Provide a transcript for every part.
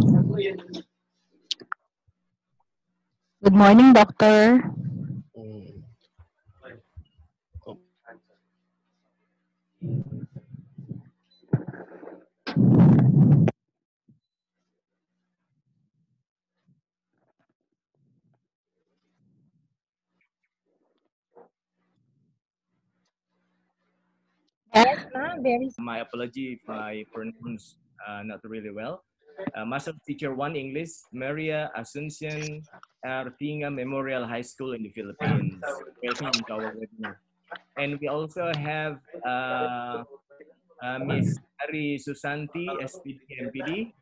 Good morning, Doctor. Yes, ma'am. Very My apology if my pronounce uh, not really well. Uh, Master Teacher 1 English, Maria Asuncion Artinga Memorial High School in the Philippines. Welcome to our webinar. And we also have uh, uh, Miss Ari Susanti, SPD MPD.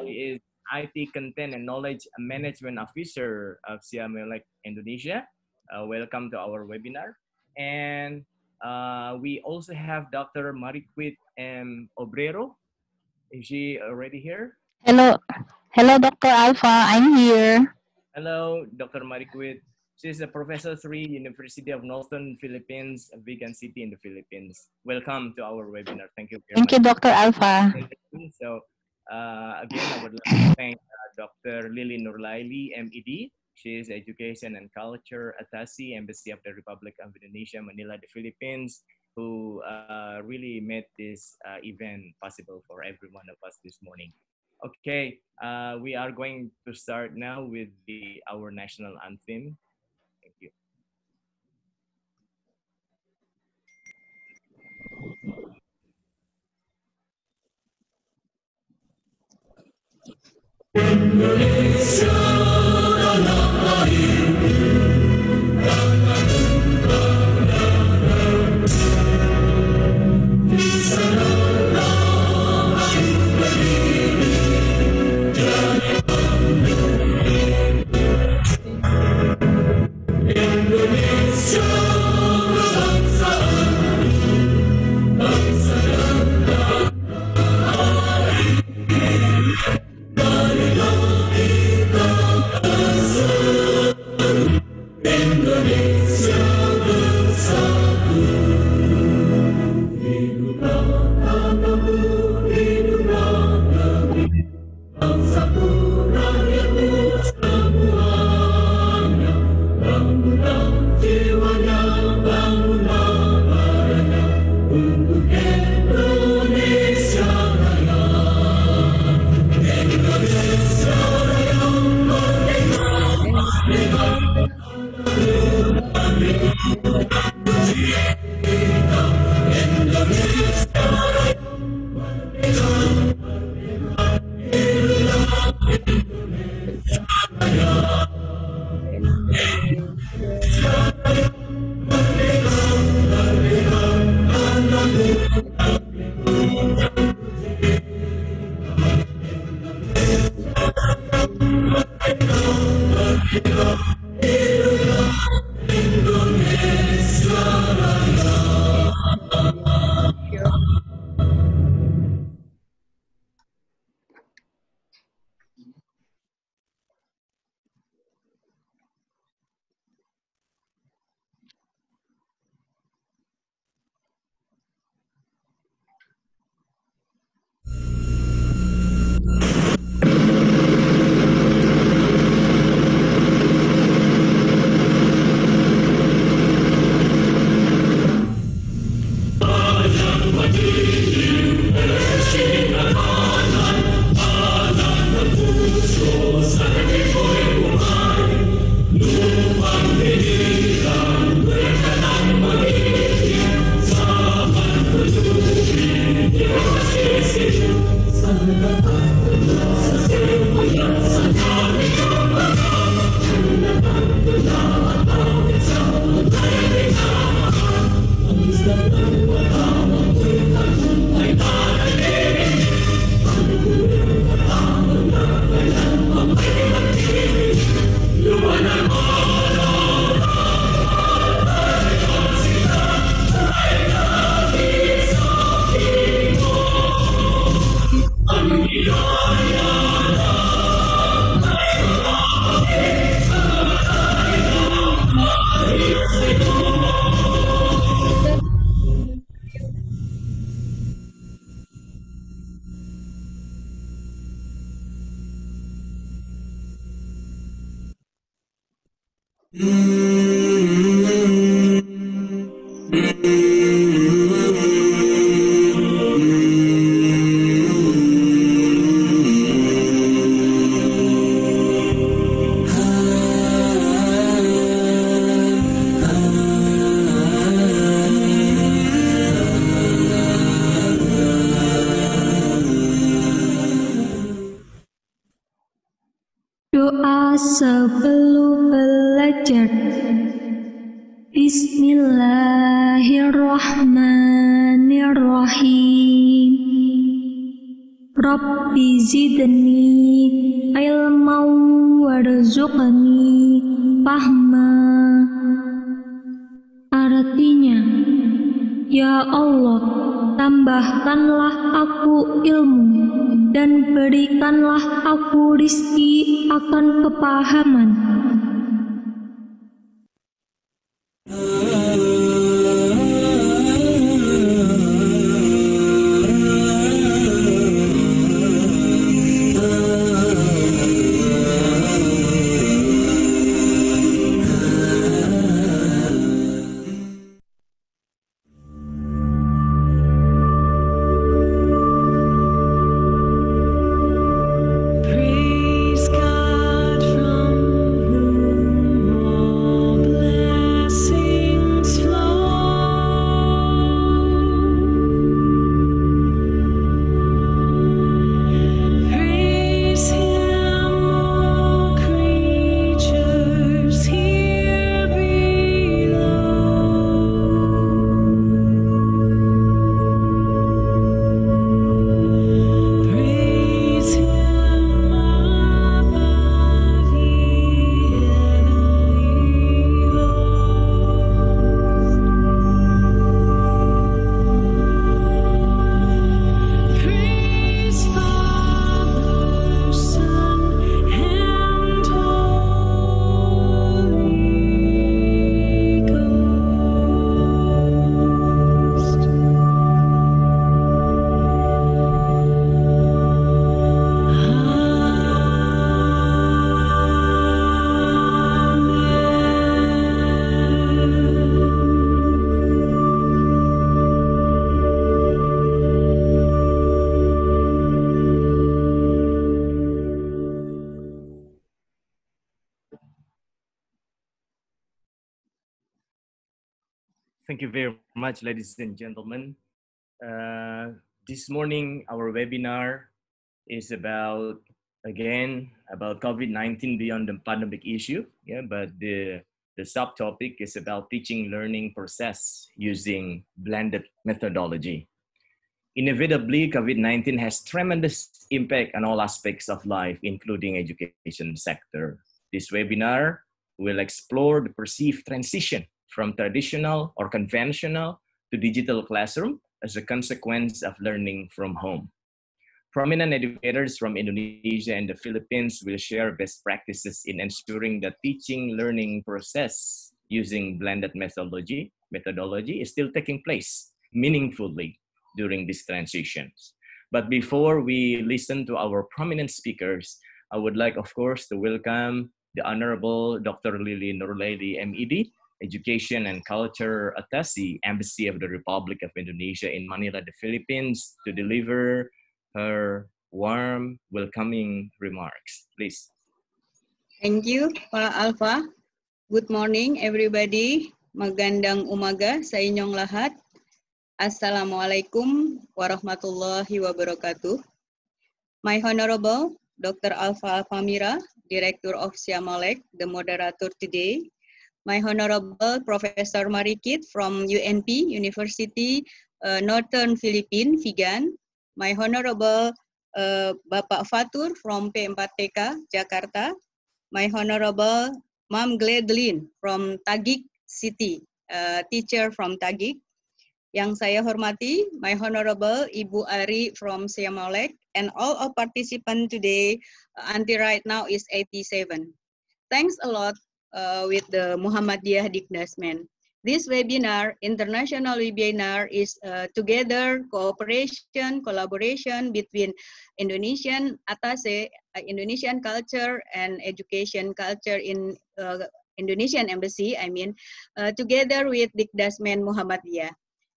She is IT Content and Knowledge Management Officer of SEAMOLEC Indonesia. Uh, welcome to our webinar. And uh, we also have Dr. Mariquit M. Obrero. Is she already here? Hello. Hello, Dr. Alfa. I'm here. Hello, Dr. Mariquit. She's a Professor 3, University of Northern Philippines, a Vigan City in the Philippines. Welcome to our webinar. Thank you very Thank you, much. Dr. Alfa. So, uh, again, I would like to thank uh, Dr. Lily Nurlaili, MED. She is Education and Culture Atasi, Embassy of the Republic of Indonesia, Manila, the Philippines, who uh, really made this uh, event possible for every one of us this morning. Okay, uh, we are going to start now with the our national anthem. Thank you. Hallelujah. Much, ladies and gentlemen. Uh, this morning, our webinar is about, again, about COVID-19 beyond the pandemic issue. Yeah, but the, the subtopic is about teaching learning process using blended methodology. Inevitably, COVID-19 has tremendous impact on all aspects of life, including education sector. This webinar will explore the perceived transition from traditional or conventional to digital classroom as a consequence of learning from home. Prominent educators from Indonesia and the Philippines will share best practices in ensuring that teaching learning process using blended methodology methodology is still taking place meaningfully during these transitions. But before we listen to our prominent speakers, I would like, of course, to welcome the Honorable Dr. Lily Nurlaili, MED, Education and Culture Attaché, Embassy of the Republic of Indonesia in Manila, the Philippines, to deliver her warm, welcoming remarks. Please. Thank you, Pak Alfa. Good morning, everybody. Magandang umaga sa inyong lahat. Assalamualaikum warahmatullahi wabarakatuh. My Honorable Dr. Alfa Alfamira, Director of SEAMOLEC, the moderator today. My Honorable Professor Marikit from UNP, University uh, Northern Philippines, Vigan. My Honorable uh, Bapak Fatur from P4TK, Jakarta. My Honorable Mam Gladlin from Tagig City, uh, teacher from Tagig. Yang saya hormati, my Honorable Ibu Ari from Siamalek, and all of participants today, uh, until right now is 87. Thanks a lot uh, with the Muhammadiyah Dikdasmen. This webinar, international webinar, is uh, together cooperation, collaboration between Indonesian Atase, uh, Indonesian culture and education culture in uh, Indonesian embassy, I mean, uh, together with Dikdasmen Muhammadiyah.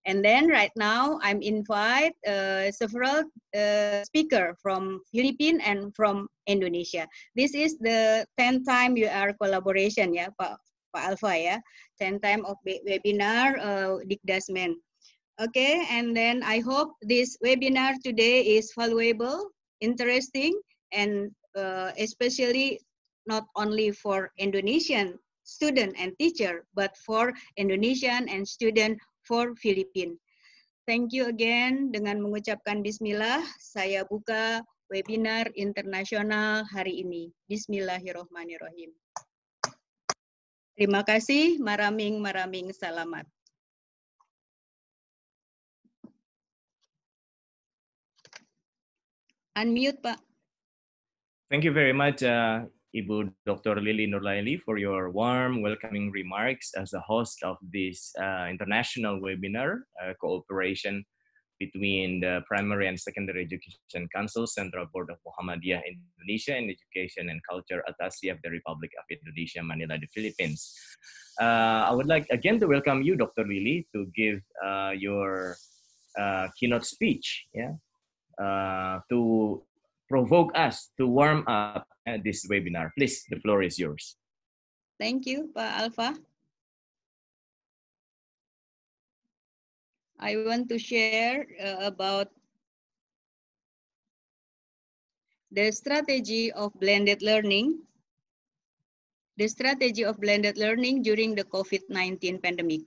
And then right now, I'm invite uh, several uh, speaker from Philippines and from Indonesia. This is the 10th time you are collaboration ya, Pak, Pak Alfa ya. 10 time of webinar uh, Dikdasmen. Okay, and then I hope this webinar today is valuable, interesting, and uh, especially not only for Indonesian student and teacher, but for Indonesian and student for Philippine. Thank you again. Dengan mengucapkan bismillah, saya buka webinar internasional hari ini. Bismillahirrohmanirrohim. Terima kasih, maraming maraming salamat. Unmute, Pak. Thank you very much, uh, Ibu Dr. Lily Nurlaili, for your warm, welcoming remarks as the host of this uh, international webinar, uh, cooperation between the Primary and Secondary Education Council, Central Board of Muhammadiyah Indonesia, and Education and Culture Atasi of the Republic of Indonesia, Manila, the Philippines. Uh, I would like again to welcome you, Dr. Lily, to give uh, your uh, keynote speech, yeah, uh, to provoke us to warm up uh, this webinar. Please, the floor is yours. Thank you, Pak Alfa. I want to share uh, about the strategy of blended learning. The strategy of blended learning during the COVID-19 pandemic.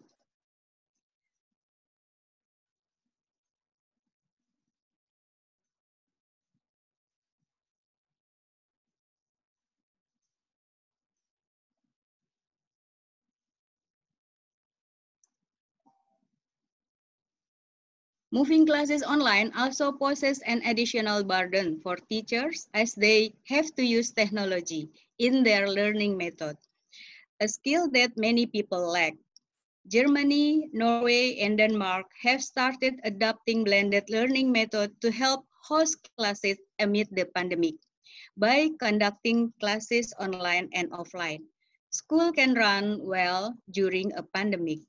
Moving classes online also poses an additional burden for teachers as they have to use technology in their learning method, a skill that many people lack. Germany, Norway, and Denmark have started adopting blended learning method to help host classes amid the pandemic. By conducting classes online and offline, school can run well during a pandemic.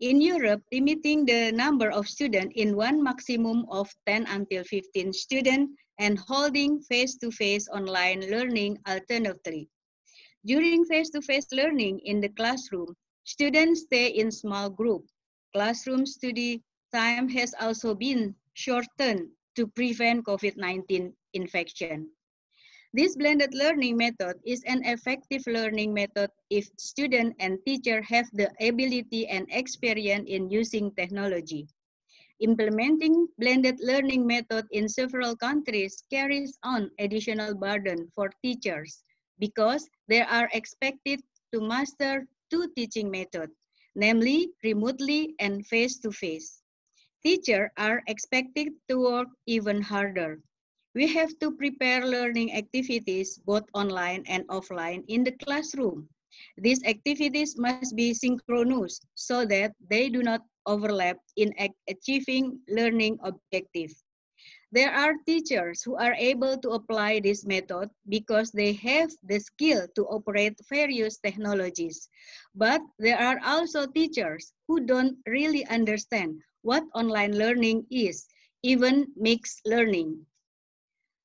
In Europe, limiting the number of students in one maximum of 10 until 15 students and holding face-to-face online learning alternately. During face-to-face learning in the classroom, students stay in small group. Classroom study time has also been shortened to prevent COVID-19 infection. This blended learning method is an effective learning method if student and teacher have the ability and experience in using technology. Implementing blended learning method in several countries carries on additional burden for teachers because they are expected to master two teaching methods, namely remotely and face-to-face. Teachers are expected to work even harder we have to prepare learning activities both online and offline in the classroom. These activities must be synchronous so that they do not overlap in achieving learning objectives. There are teachers who are able to apply this method because they have the skill to operate various technologies. But there are also teachers who don't really understand what online learning is, even mixed learning.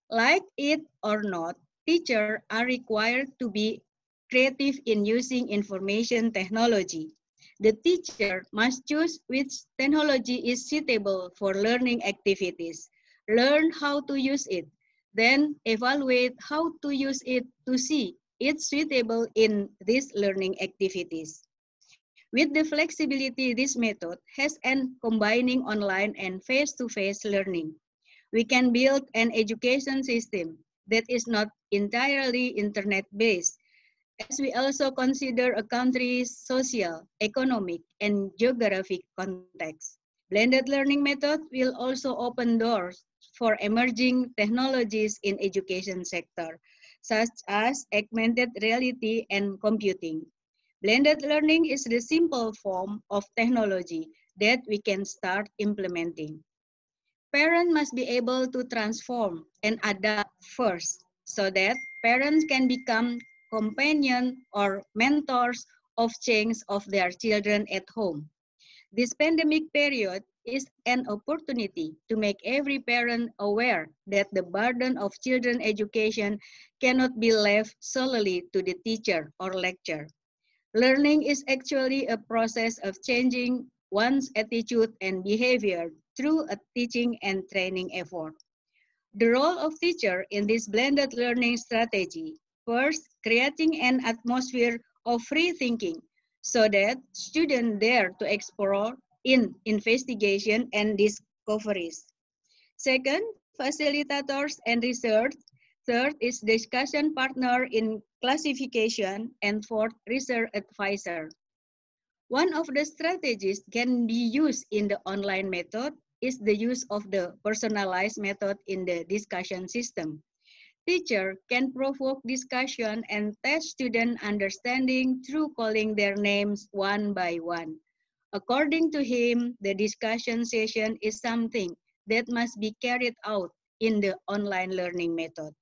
Like it or not, teachers are required to be creative in using information technology. The teacher must choose which technology is suitable for learning activities, learn how to use it, then evaluate how to use it to see if it's suitable in these learning activities. With the flexibility this method has in combining online and face-to-face -face learning we can build an education system that is not entirely internet-based, as we also consider a country's social, economic, and geographic context. Blended learning method will also open doors for emerging technologies in education sector, such as augmented reality and computing. Blended learning is the simple form of technology that we can start implementing. Parents must be able to transform and adapt first so that parents can become companion or mentors of change of their children at home. This pandemic period is an opportunity to make every parent aware that the burden of children education cannot be left solely to the teacher or lecturer. Learning is actually a process of changing one's attitude and behavior through a teaching and training effort. The role of teacher in this blended learning strategy first creating an atmosphere of free thinking so that students dare to explore in investigation and discoveries. Second, facilitators and research. Third is discussion partner in classification. And fourth, research advisor. One of the strategies can be used in the online method is the use of the personalized method in the discussion system. Teacher can provoke discussion and test student understanding through calling their names one by one. According to him, the discussion session is something that must be carried out in the online learning method.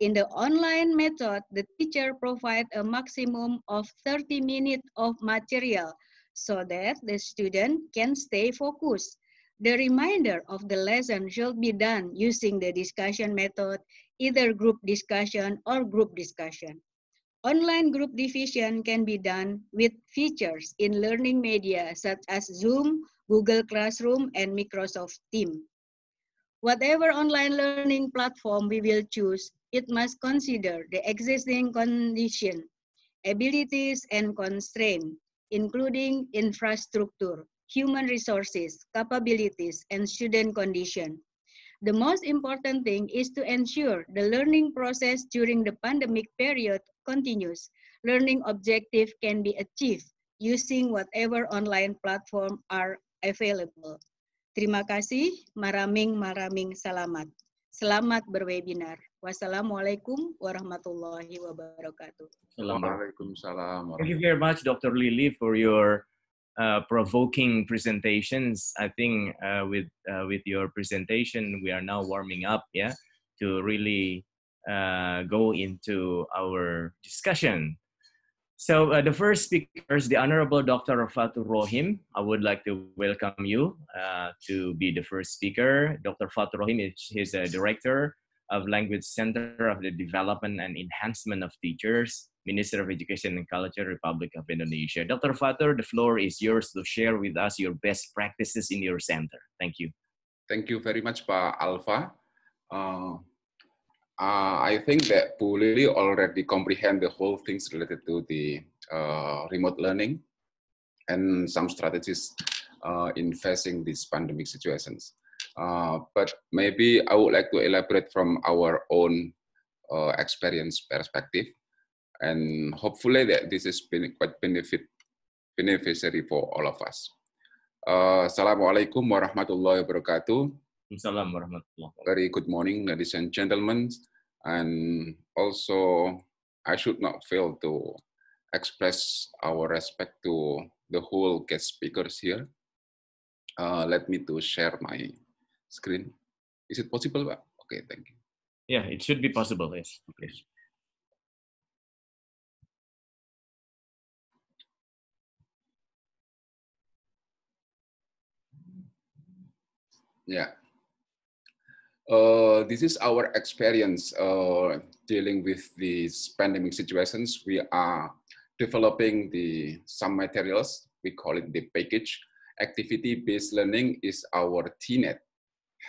In the online method, the teacher provides a maximum of 30 minutes of material so that the student can stay focused. The remainder of the lesson should be done using the discussion method, either group discussion or group discussion. Online group division can be done with features in learning media such as Zoom, Google Classroom, and Microsoft Teams. Whatever online learning platform we will choose, it must consider the existing condition, abilities, and constraints, including infrastructure, human resources, capabilities, and student condition. The most important thing is to ensure the learning process during the pandemic period continues. Learning objective can be achieved using whatever online platform are available. Terima kasih, maraming maraming selamat. Selamat berwebinar. Wassalamualaikum warahmatullahi wabarakatuh. Waalaikumsalam. Thank you very much, Dr. Lily, for your uh, provoking presentations. I think uh, with uh, with your presentation, we are now warming up, yeah, to really uh, go into our discussion. So uh, the first speaker is the Honorable Dr. Fatur Rohim. I would like to welcome you to be the first speaker. Dr. Fatur Rohim is he's a director of Language Center of the Development and Enhancement of Teachers, Minister of Education and Culture, Republic of Indonesia. Dr. Fatur, the floor is yours to share with us your best practices in your center. Thank you. Thank you very much, Pak Alfa. Uh, uh, I think that Bu already comprehend the whole things related to the uh, remote learning and some strategies uh, in facing these pandemic situations. Uh, but maybe I would like to elaborate from our own uh, experience perspective, and hopefully that this is quite benefit beneficiary for all of us. Uh, Assalamualaikum warahmatullahi wabarakatuh. Assalamualaikum warahmatullahi wabarakatuh. Very good morning, ladies and gentlemen. And also, I should not fail to express our respect to the whole guest speakers here. Uh, let me to share my screen. Is it possible? Pak? Okay, thank you. Yeah, it should be possible. Yes, please. Yeah. Uh, this is our experience uh, dealing with these pandemic situations. We are developing the some materials. We call it the package. Activity-based learning is our TNET.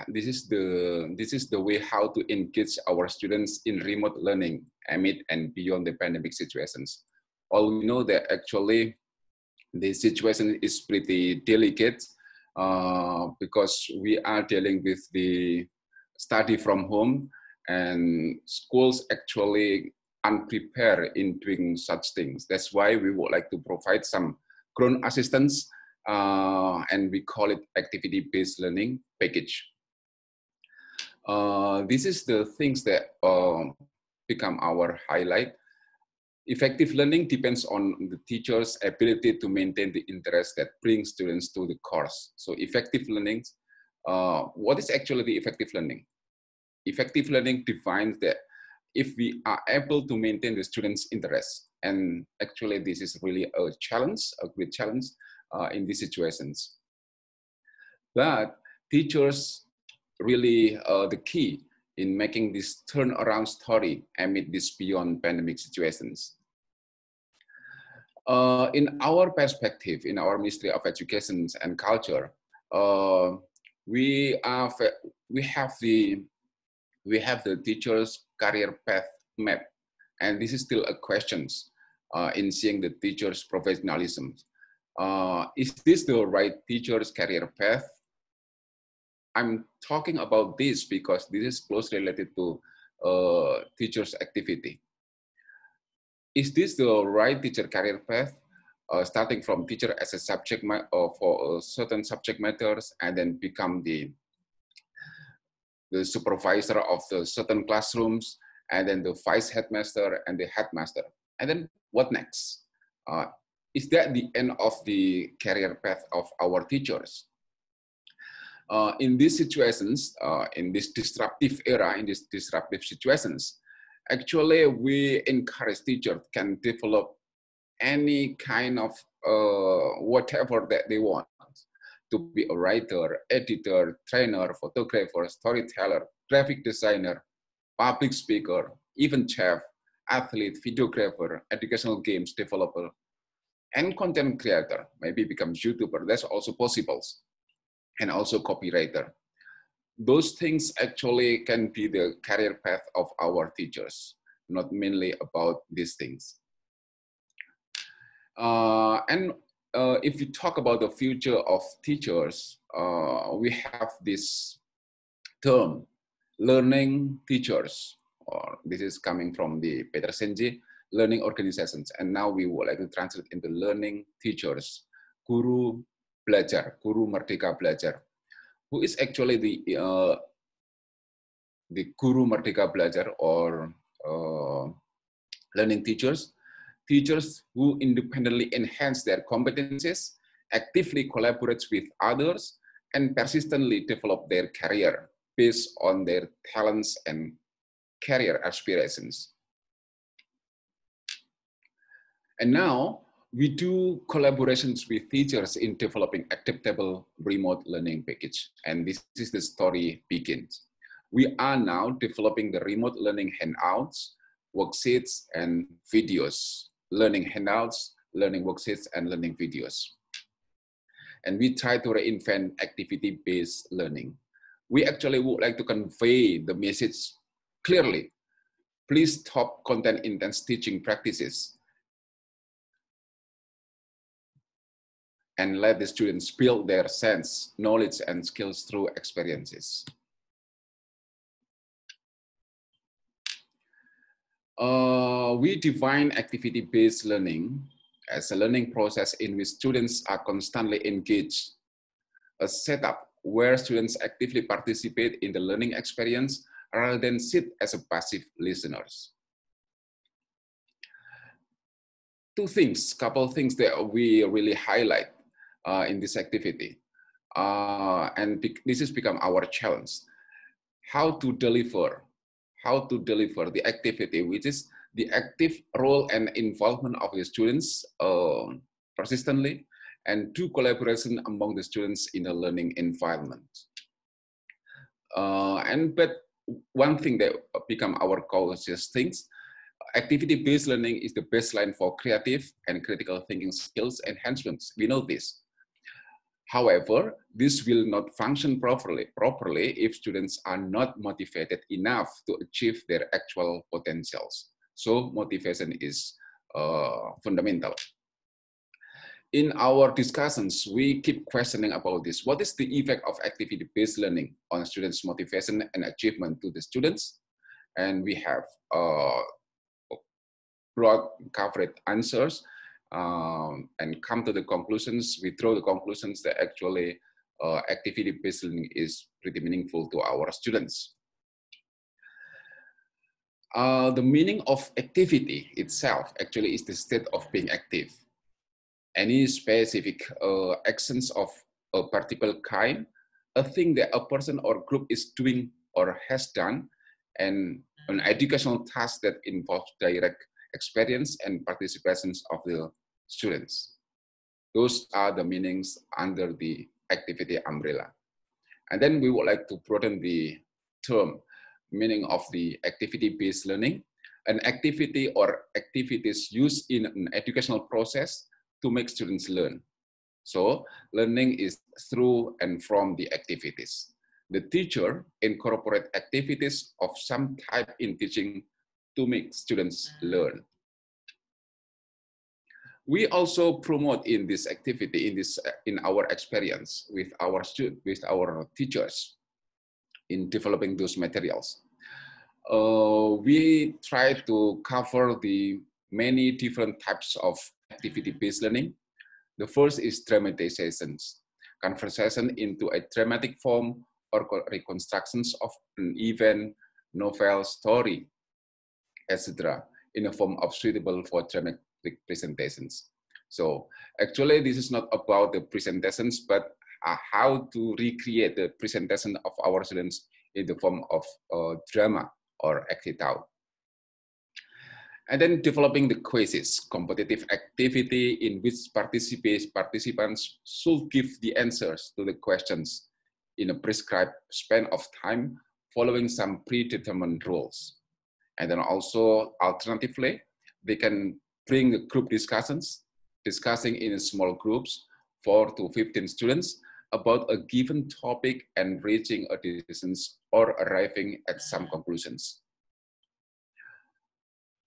This is the this is the way how to engage our students in remote learning amid and beyond the pandemic situations. All we know that actually the situation is pretty delicate uh, because we are dealing with the study from home and schools actually unprepared in doing such things. That's why we would like to provide some grown assistance uh, and we call it activity-based learning package. Uh, this is the things that uh, become our highlight. Effective learning depends on the teacher's ability to maintain the interest that brings students to the course. So effective learning, uh, what is actually the effective learning? Effective learning defines that if we are able to maintain the students' interest, and actually this is really a challenge, a great challenge uh, in these situations. But teachers really uh, the key in making this turnaround story amid these beyond pandemic situations. Uh, in our perspective, in our Ministry of Education and Culture, uh, we are we have the we have the teachers career path map And this is still a question uh, in seeing the teacher's professionalism. Uh, is this the right teacher's career path? I'm talking about this because this is closely related to uh, teacher's activity. Is this the right teacher career path? Uh, starting from teacher as a subject uh, for uh, certain subject matters and then become the the supervisor of the certain classrooms and then the vice headmaster and the headmaster and then what next uh, is that the end of the career path of our teachers uh, in these situations uh, in this disruptive era in these disruptive situations actually we encourage teachers can develop any kind of uh, whatever that they want to be a writer, editor, trainer, photographer, storyteller, graphic designer, public speaker, even chef, athlete, videographer, educational games developer, and content creator. Maybe become YouTuber. That's also possible. And also copywriter. Those things actually can be the career path of our teachers, not mainly about these things. Uh, and uh, if you talk about the future of teachers, uh, we have this term, learning teachers, or this is coming from the Peter Senge, learning organizations. And now we would like to translate into learning teachers, guru belajar, guru merdeka belajar, who is actually the uh, the guru merdeka belajar or uh, learning teachers teachers who independently enhance their competencies, actively collaborate with others, and persistently develop their career based on their talents and career aspirations. And now we do collaborations with teachers in developing adaptable remote learning package. And this is the story begins. We are now developing the remote learning handouts, worksheets, and videos learning handouts, learning worksheets, and learning videos. And we try to reinvent activity-based learning. We actually would like to convey the message clearly. Please stop content-intense teaching practices and let the students build their sense, knowledge, and skills through experiences. Uh, we define activity-based learning as a learning process in which students are constantly engaged, a setup where students actively participate in the learning experience rather than sit as a passive listeners. Two things, couple things that we really highlight uh, in this activity. Uh, and this has become our challenge. How to deliver how to deliver the activity, which is the active role and involvement of the students uh, persistently, and two collaboration among the students in a learning environment. Uh, and but one thing that become our conscious things, activity-based learning is the baseline for creative and critical thinking skills enhancements. We know this. However, this will not function properly, properly if students are not motivated enough to achieve their actual potentials. So motivation is uh, fundamental. In our discussions, we keep questioning about this. What is the effect of activity-based learning on students' motivation and achievement to the students? And we have uh, broad covered answers um, and come to the conclusions, we draw the conclusions that actually uh, activity-based learning is pretty meaningful to our students. Uh, the meaning of activity itself actually is the state of being active. Any specific uh, actions of a particular kind, a thing that a person or group is doing or has done, and an educational task that involves direct experience and participations of the students. Those are the meanings under the activity umbrella. And then we would like to broaden the term meaning of the activity-based learning, an activity or activities used in an educational process to make students learn. So learning is through and from the activities. The teacher incorporate activities of some type in teaching to make students learn. We also promote in this activity, in this, in our experience with our student, with our teachers, in developing those materials. Uh, we try to cover the many different types of activity-based learning. The first is dramatizations, conversation into a dramatic form or reconstructions of an event, novel, story, etc., in a form of suitable for dramatic presentations. So actually, this is not about the presentations, but uh, how to recreate the presentation of our students in the form of uh, drama or act it out. And then developing the quizzes, competitive activity in which participants, participants should give the answers to the questions in a prescribed span of time following some predetermined rules. And then also alternatively, they can bring group discussions, discussing in small groups, four to 15 students about a given topic and reaching a decisions or arriving at some conclusions.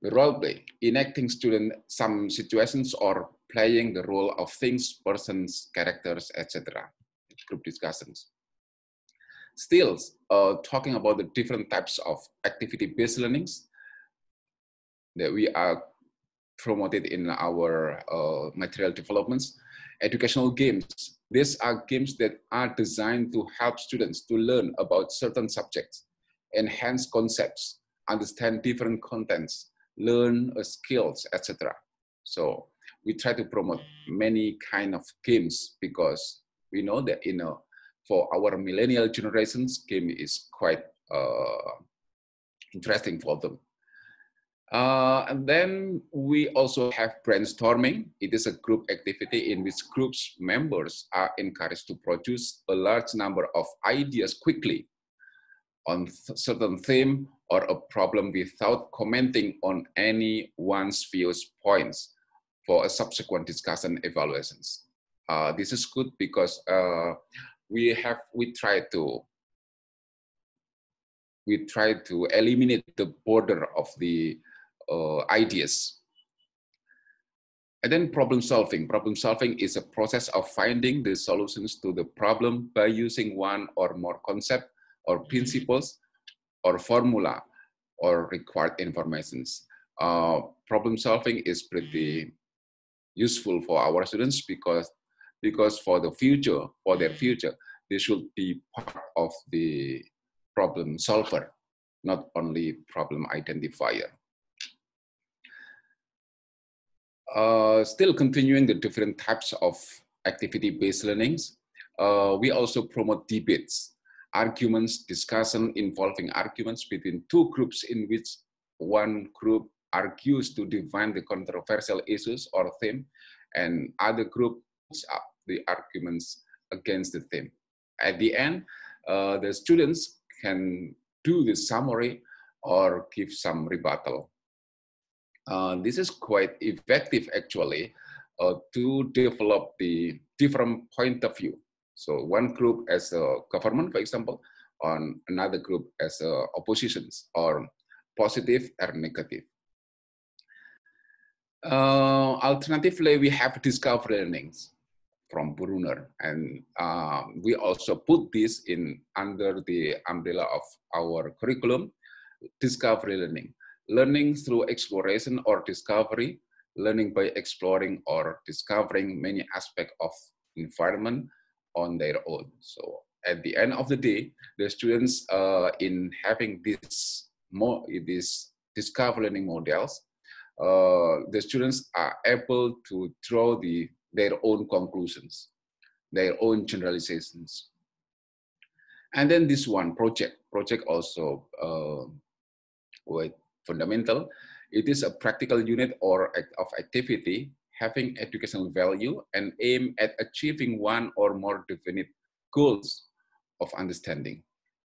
The role play, enacting student some situations or playing the role of things, persons, characters, etc. Group discussions. Still, uh, talking about the different types of activity-based learnings that we are promoted in our uh, material developments, educational games. These are games that are designed to help students to learn about certain subjects, enhance concepts, understand different contents, learn uh, skills, etc. So we try to promote many kind of games because we know that you know for our millennial generations, game is quite uh, interesting for them. Uh, and then we also have brainstorming. It is a group activity in which groups members are encouraged to produce a large number of ideas quickly on certain theme or a problem without commenting on any one's views points for a subsequent discussion evaluations. Uh, this is good because uh, we have we try to we try to eliminate the border of the uh, ideas. And then problem solving. Problem solving is a process of finding the solutions to the problem by using one or more concept or principles or formula or required informations. Uh, problem solving is pretty useful for our students because because for the future, for their future, they should be part of the problem solver, not only problem identifier. Uh, still continuing the different types of activity-based learnings, uh, we also promote debates, arguments, discussion involving arguments between two groups in which one group argues to define the controversial issues or theme, and other group up the arguments against the theme. At the end, uh, the students can do the summary or give some rebuttal. Uh, this is quite effective actually uh, to develop the different point of view. So one group as a government, for example, on another group as a oppositions or positive or negative. Uh, alternatively, we have discovery learnings from Bruner, and uh, we also put this in under the umbrella of our curriculum, discovery learning learning through exploration or discovery, learning by exploring or discovering many aspects of environment on their own. So at the end of the day, the students uh, in having this more these discovery learning models, uh, the students are able to draw the their own conclusions, their own generalizations. And then this one project, project also uh, with fundamental. It is a practical unit or act of activity having educational value and aim at achieving one or more definite goals of understanding,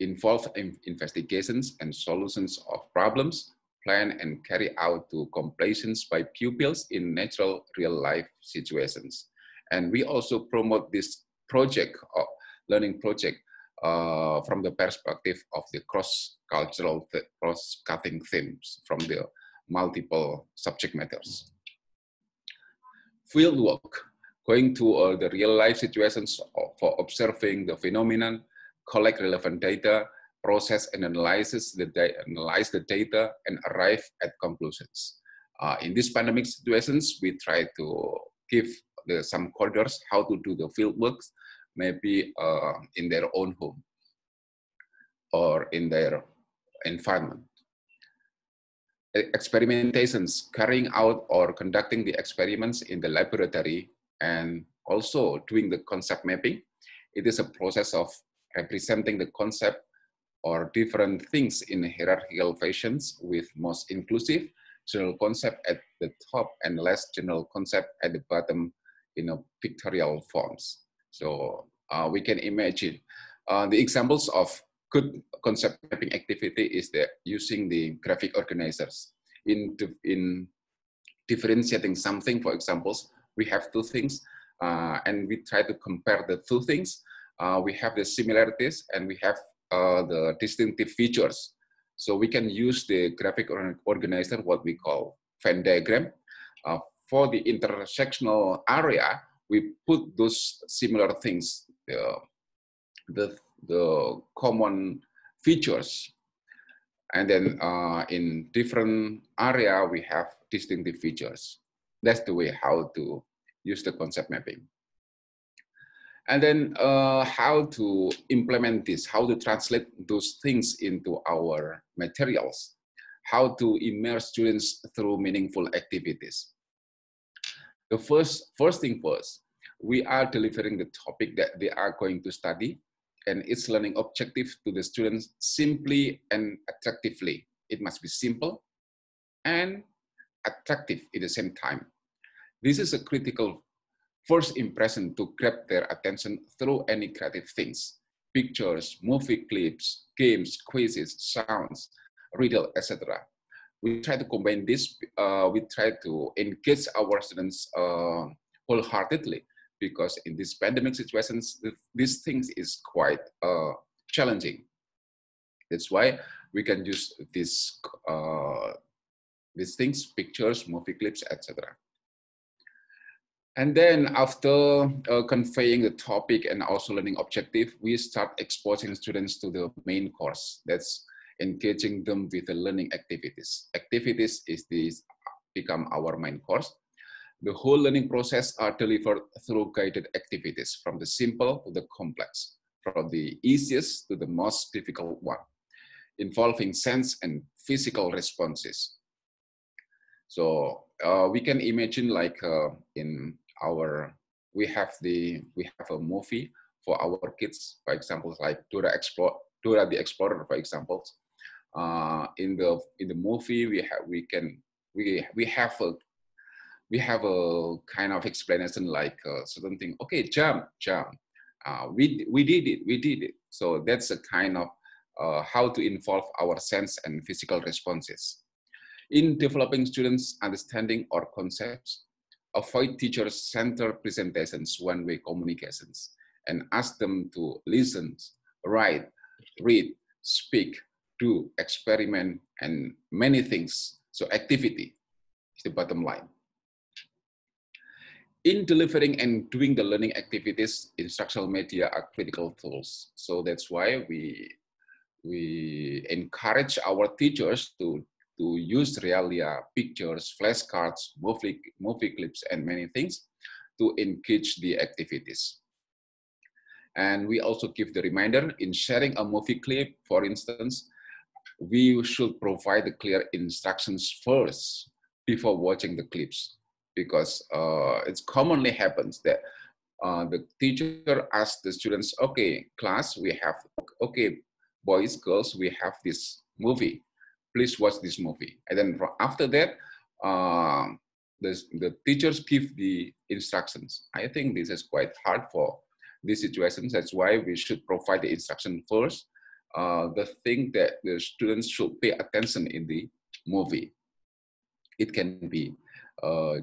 involve in investigations and solutions of problems, plan and carry out to completions by pupils in natural real life situations. And we also promote this project, uh, learning project, uh, from the perspective of the cross-cultural, th- cross-cutting themes from the multiple subject matters. Field work, going to uh, the real life situations for observing the phenomenon, collect relevant data, process and analysis the analyze the data, and arrive at conclusions. Uh, in these pandemic situations, we try to give the, some corridors how to do the field works, maybe uh, in their own home or in their environment. Experimentations, carrying out or conducting the experiments in the laboratory and also doing the concept mapping. It is a process of representing the concept or different things in hierarchical fashions with most inclusive general concept at the top and less general concept at the bottom in a pictorial forms. So uh, we can imagine uh, the examples of good concept mapping activity is that using the graphic organizers in in differentiating something. For examples, we have two things, uh, and we try to compare the two things. Uh, we have the similarities and we have uh, the distinctive features. So we can use the graphic organizer, what we call Venn diagram. Uh, for the intersectional area, we put those similar things, uh, the, the common features. And then uh, in different area, we have distinctive features. That's the way how to use the concept mapping. And then uh, how to implement this, how to translate those things into our materials, how to immerse students through meaningful activities. The first, first thing first, we are delivering the topic that they are going to study and its learning objective to the students simply and attractively. It must be simple and attractive at the same time. This is a critical first impression to grab their attention through any creative things pictures, movie clips, games, quizzes, sounds, riddle, etc. We try to combine this, uh, we try to engage our students uh, wholeheartedly because in these pandemic situations, th- these things is quite uh, challenging. That's why we can use this, uh, these things, pictures, movie clips, etc. And then after uh, conveying the topic and also learning objective, we start exposing students to the main course. That's engaging them with the learning activities. Activities is this become our main course. The whole learning process are delivered through guided activities from the simple to the complex, from the easiest to the most difficult one, involving sense and physical responses. So uh, we can imagine like uh, in our we have the we have a movie for our kids, for example, like Dora Explore Dora the Explorer, for example. Uh, in the in the movie, we have we can we we have a we have a kind of explanation like a certain thing. Okay, jump, jump. Uh, we we did it, we did it. So that's a kind of uh, how to involve our sense and physical responses in developing students' understanding or concepts. Avoid teacher-centered presentations, one-way communications, and ask them to listen, write, read, speak, do, experiment, and many things. So activity is the bottom line. In delivering and doing the learning activities, instructional media are critical tools. So that's why we, we encourage our teachers to, to use realia, pictures, flashcards, movie, movie clips, and many things to engage the activities. And we also give the reminder in sharing a movie clip, for instance, we should provide the clear instructions first before watching the clips because uh, it commonly happens that uh, the teacher asks the students, okay, class, we have, okay, boys, girls, we have this movie. Please watch this movie. And then after that, uh, the, teachers give the instructions. I think this is quite hard for these situations. That's why we should provide the instruction first. Uh, the thing that the students should pay attention in the movie. It can be uh,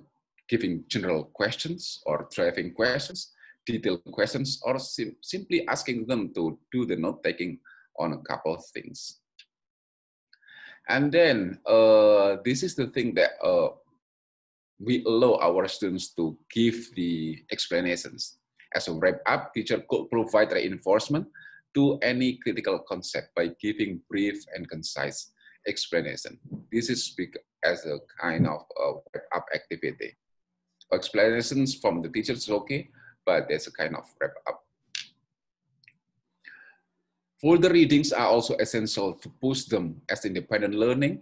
giving general questions or driving questions. detailed questions or sim- simply asking them to do the note taking on a couple of things. And then uh, this is the thing that uh, we allow our students to give the explanations. As a wrap up, teacher could provide reinforcement to any critical concept by giving brief and concise explanation. This is big as a kind of wrap up activity. Explanations from the teachers is okay, but there's a kind of wrap up. Further readings are also essential to push them as independent learning.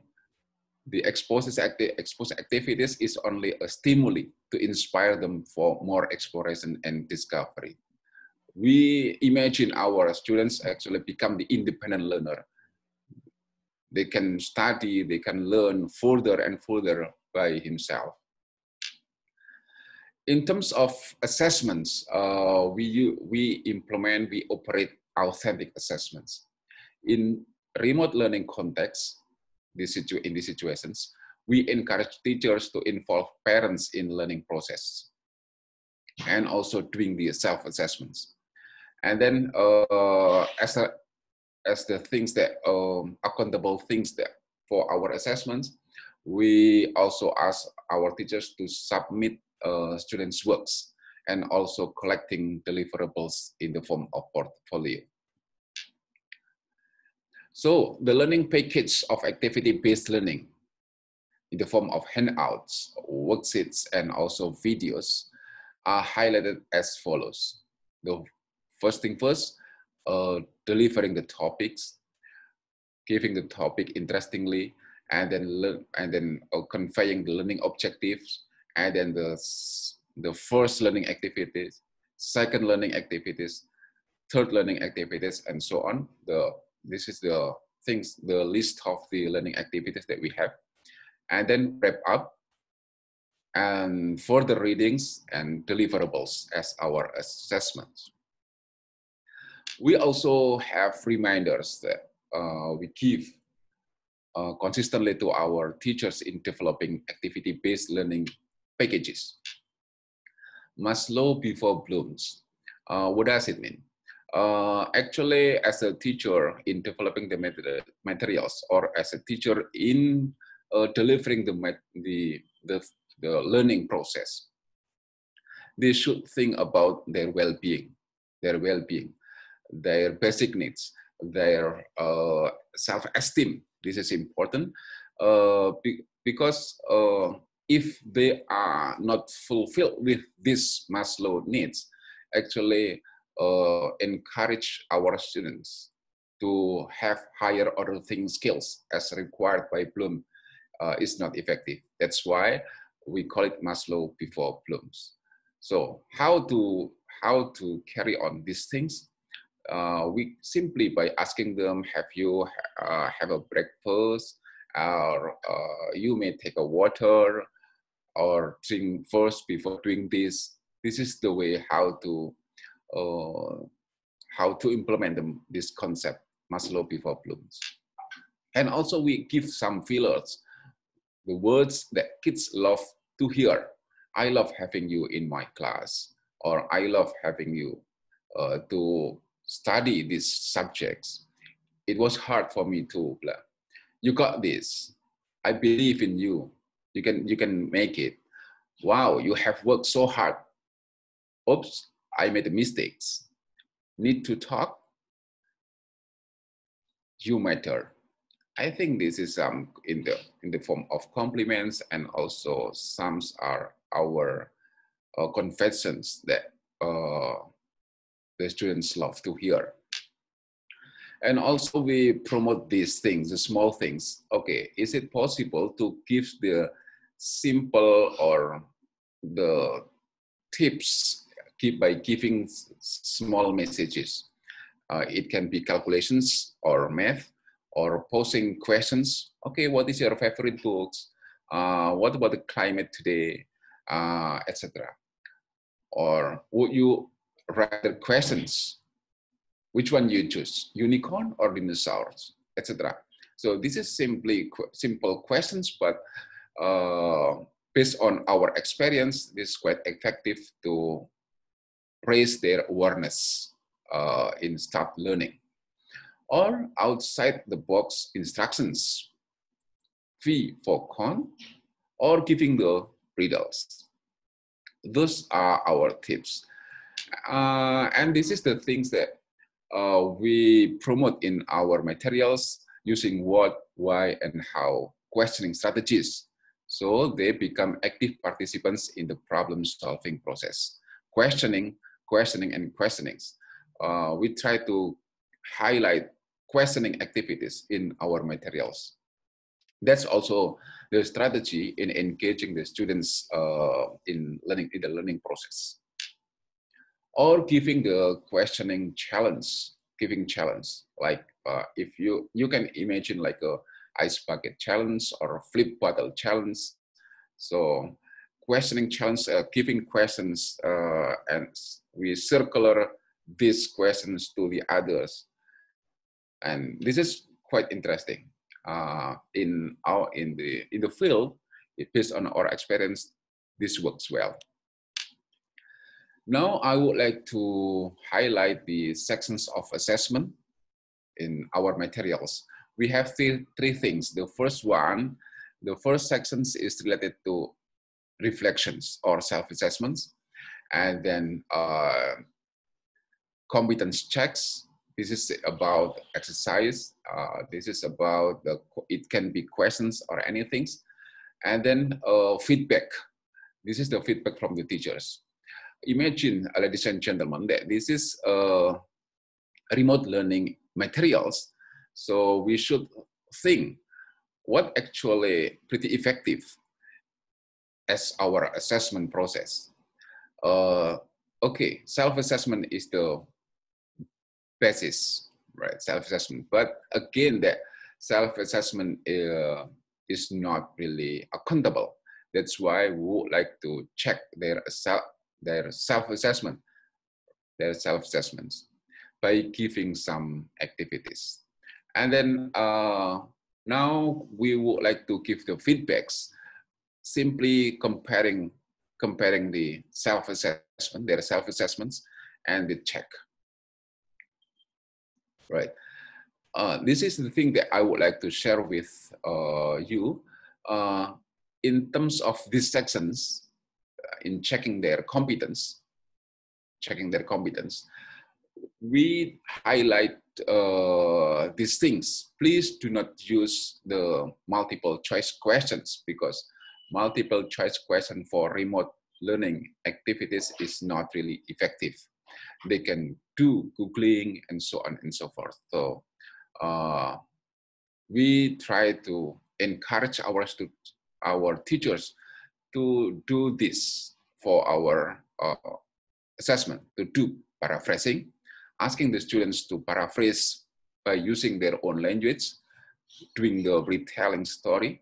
The exposed, exposed activities is only a stimuli to inspire them for more exploration and discovery. We imagine our students actually become the independent learner. They can study, they can learn further and further by himself. In terms of assessments, uh, we, we implement, we operate authentic assessments. In remote learning context, this situ- in these situations, we encourage teachers to involve parents in learning process and also doing the self-assessments. And then uh, as, a, as the things that, um, accountable things that for our assessments, we also ask our teachers to submit uh, students' works and also collecting deliverables in the form of portfolio. So the learning package of activity-based learning in the form of handouts, worksheets, and also videos are highlighted as follows. The first thing first, uh, delivering the topics, giving the topic interestingly, and then and then uh, conveying the learning objectives, and then the the first learning activities, second learning activities, third learning activities, and so on. The this is the things, the list of the learning activities that we have, and then wrap up and further readings and deliverables as our assessments. We also have reminders that uh, we give uh, consistently to our teachers in developing activity-based learning packages. Maslow before Bloom's. Uh, what does it mean? Uh, actually, as a teacher in developing the mater- materials or as a teacher in uh, delivering the, the, the, the learning process, they should think about their well-being, their well-being, their basic needs, their uh, self-esteem. This is important uh, be- because uh, if they are not fulfilled with these Maslow needs, actually uh, encourage our students to have higher order thinking skills as required by Bloom uh, is not effective. That's why we call it Maslow before Bloom's. So how to how to carry on these things? Uh, we simply by asking them, have you uh, have a breakfast, or uh, you may take a water, or drink first before doing this. This is the way how to uh, how to implement them, this concept Maslow before Bloom's. And also we give some fillers, the words that kids love to hear. I love having you in my class, or I love having you uh, to study these subjects. It was hard for me to. You got this. I believe in you. You can you can make it. Wow, you have worked so hard. Oops, I made mistakes. Need to talk. You matter. I think this is um, in the in the form of compliments and also some are our uh, confessions that uh, the students love to hear. And also we promote these things, the small things. Okay, is it possible to give the simple or the tips keep by giving small messages? Uh, it can be calculations or math or posing questions. Okay, what is your favorite books? Uh, what about the climate today? Uh, Etc. Or would you rather questions? Which one you choose, unicorn or dinosaurs, etc. So this is simply qu- simple questions, but uh, based on our experience, this is quite effective to raise their awareness uh, in start learning. Or outside the box instructions, V for con, or giving the riddles. Those are our tips. Uh, and this is the things that uh, we promote in our materials using what, why, and how questioning strategies. So they become active participants in the problem solving process. Questioning, questioning, and questionings. Uh, we try to highlight questioning activities in our materials. That's also the strategy in engaging the students uh, in learning in the learning process or giving the questioning challenge giving challenge like uh, if you you can imagine like a ice bucket challenge or flip bottle challenge. So questioning challenge uh, giving questions uh, and we circular these questions to the others. And this is quite interesting. Uh, in our in the in the field based on our experience this works well. Now I would like to highlight the sections of assessment in our materials. We have three, three things. The first one, the first section is related to reflections or self-assessments. And then uh, competence checks. This is about exercise. Uh, this is about, the, it can be questions or anything. And then uh, feedback. This is the feedback from the teachers imagine, ladies and gentlemen, that this is uh, remote learning materials. So we should think what actually pretty effective as our assessment process. Uh, okay, self-assessment is the basis, right? Self-assessment. But again, that self-assessment uh, is not really accountable. That's why we would like to check their self their self-assessment, their self-assessments by giving some activities. And then uh, now we would like to give the feedbacks, simply comparing comparing the self-assessment, their self-assessments, and the check. Right. Uh, this is the thing that I would like to share with uh, you. Uh, in terms of these sections, in checking their competence, checking their competence, we highlight uh, these things. Please do not use the multiple choice questions because multiple choice question for remote learning activities is not really effective. They can do Googling and so on and so forth. So uh, we try to encourage our, students, our teachers to do this for our uh, assessment, to do paraphrasing, asking the students to paraphrase by using their own language, doing the retelling story,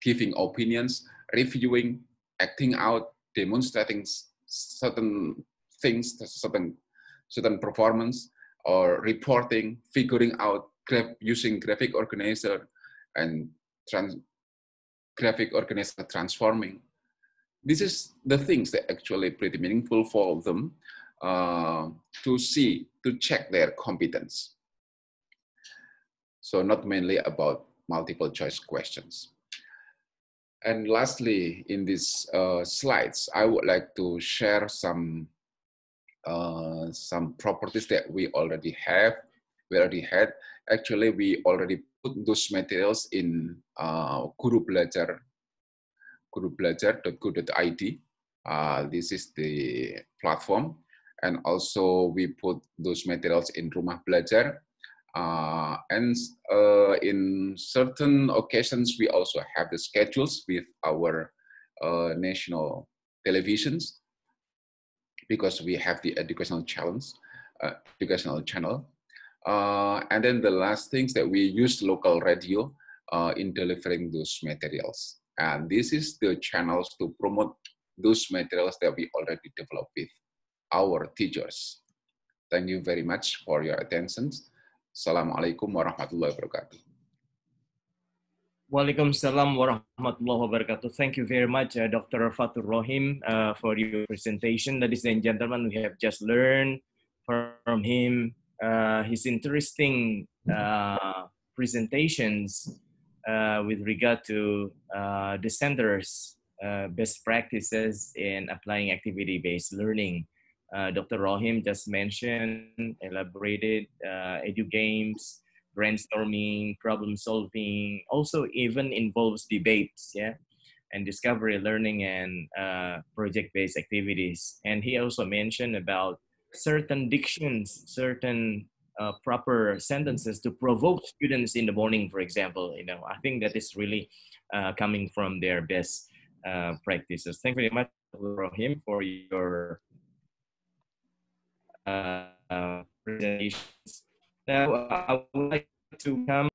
giving opinions, reviewing, acting out, demonstrating certain things, certain certain performance, or reporting, figuring out, using graphic organizer and trans, graphic organizer transforming, this is the things that actually pretty meaningful for them uh, to see, to check their competence. So not mainly about multiple choice questions. And lastly, in these uh, slides, I would like to share some uh, some properties that we already have, we already had. Actually, we already put those materials in uh, Guru Belajar gurubelajar.go.id. Uh, this is the platform. And also we put those materials in Rumah Belajar. Uh, and uh, in certain occasions, we also have the schedules with our uh, national televisions because we have the educational challenge, uh, educational channel. Uh, and then the last things that we use local radio in delivering those materials. And this is the channels to promote those materials that we already developed with our teachers. Thank you very much for your attention. Assalamualaikum warahmatullahi wabarakatuh. Waalaikumsalam warahmatullahi wabarakatuh. Thank you very much, uh, Dr. Fatur Rohim, uh, for your presentation. Ladies and gentlemen, we have just learned from him uh, his interesting uh, presentations uh, with regard to the center's uh, best practices in applying activity-based learning. Uh, Dr. Rahim just mentioned, elaborated uh, edu games, brainstorming, problem solving, also even involves debates, yeah, and discovery learning and uh, project-based activities. And he also mentioned about certain dictions, certain uh, proper sentences to provoke students in the morning, for example. You know, I think that is really uh, coming from their best uh, practices. Thank you very much, Rohim, for your presentations. Now, I would like to come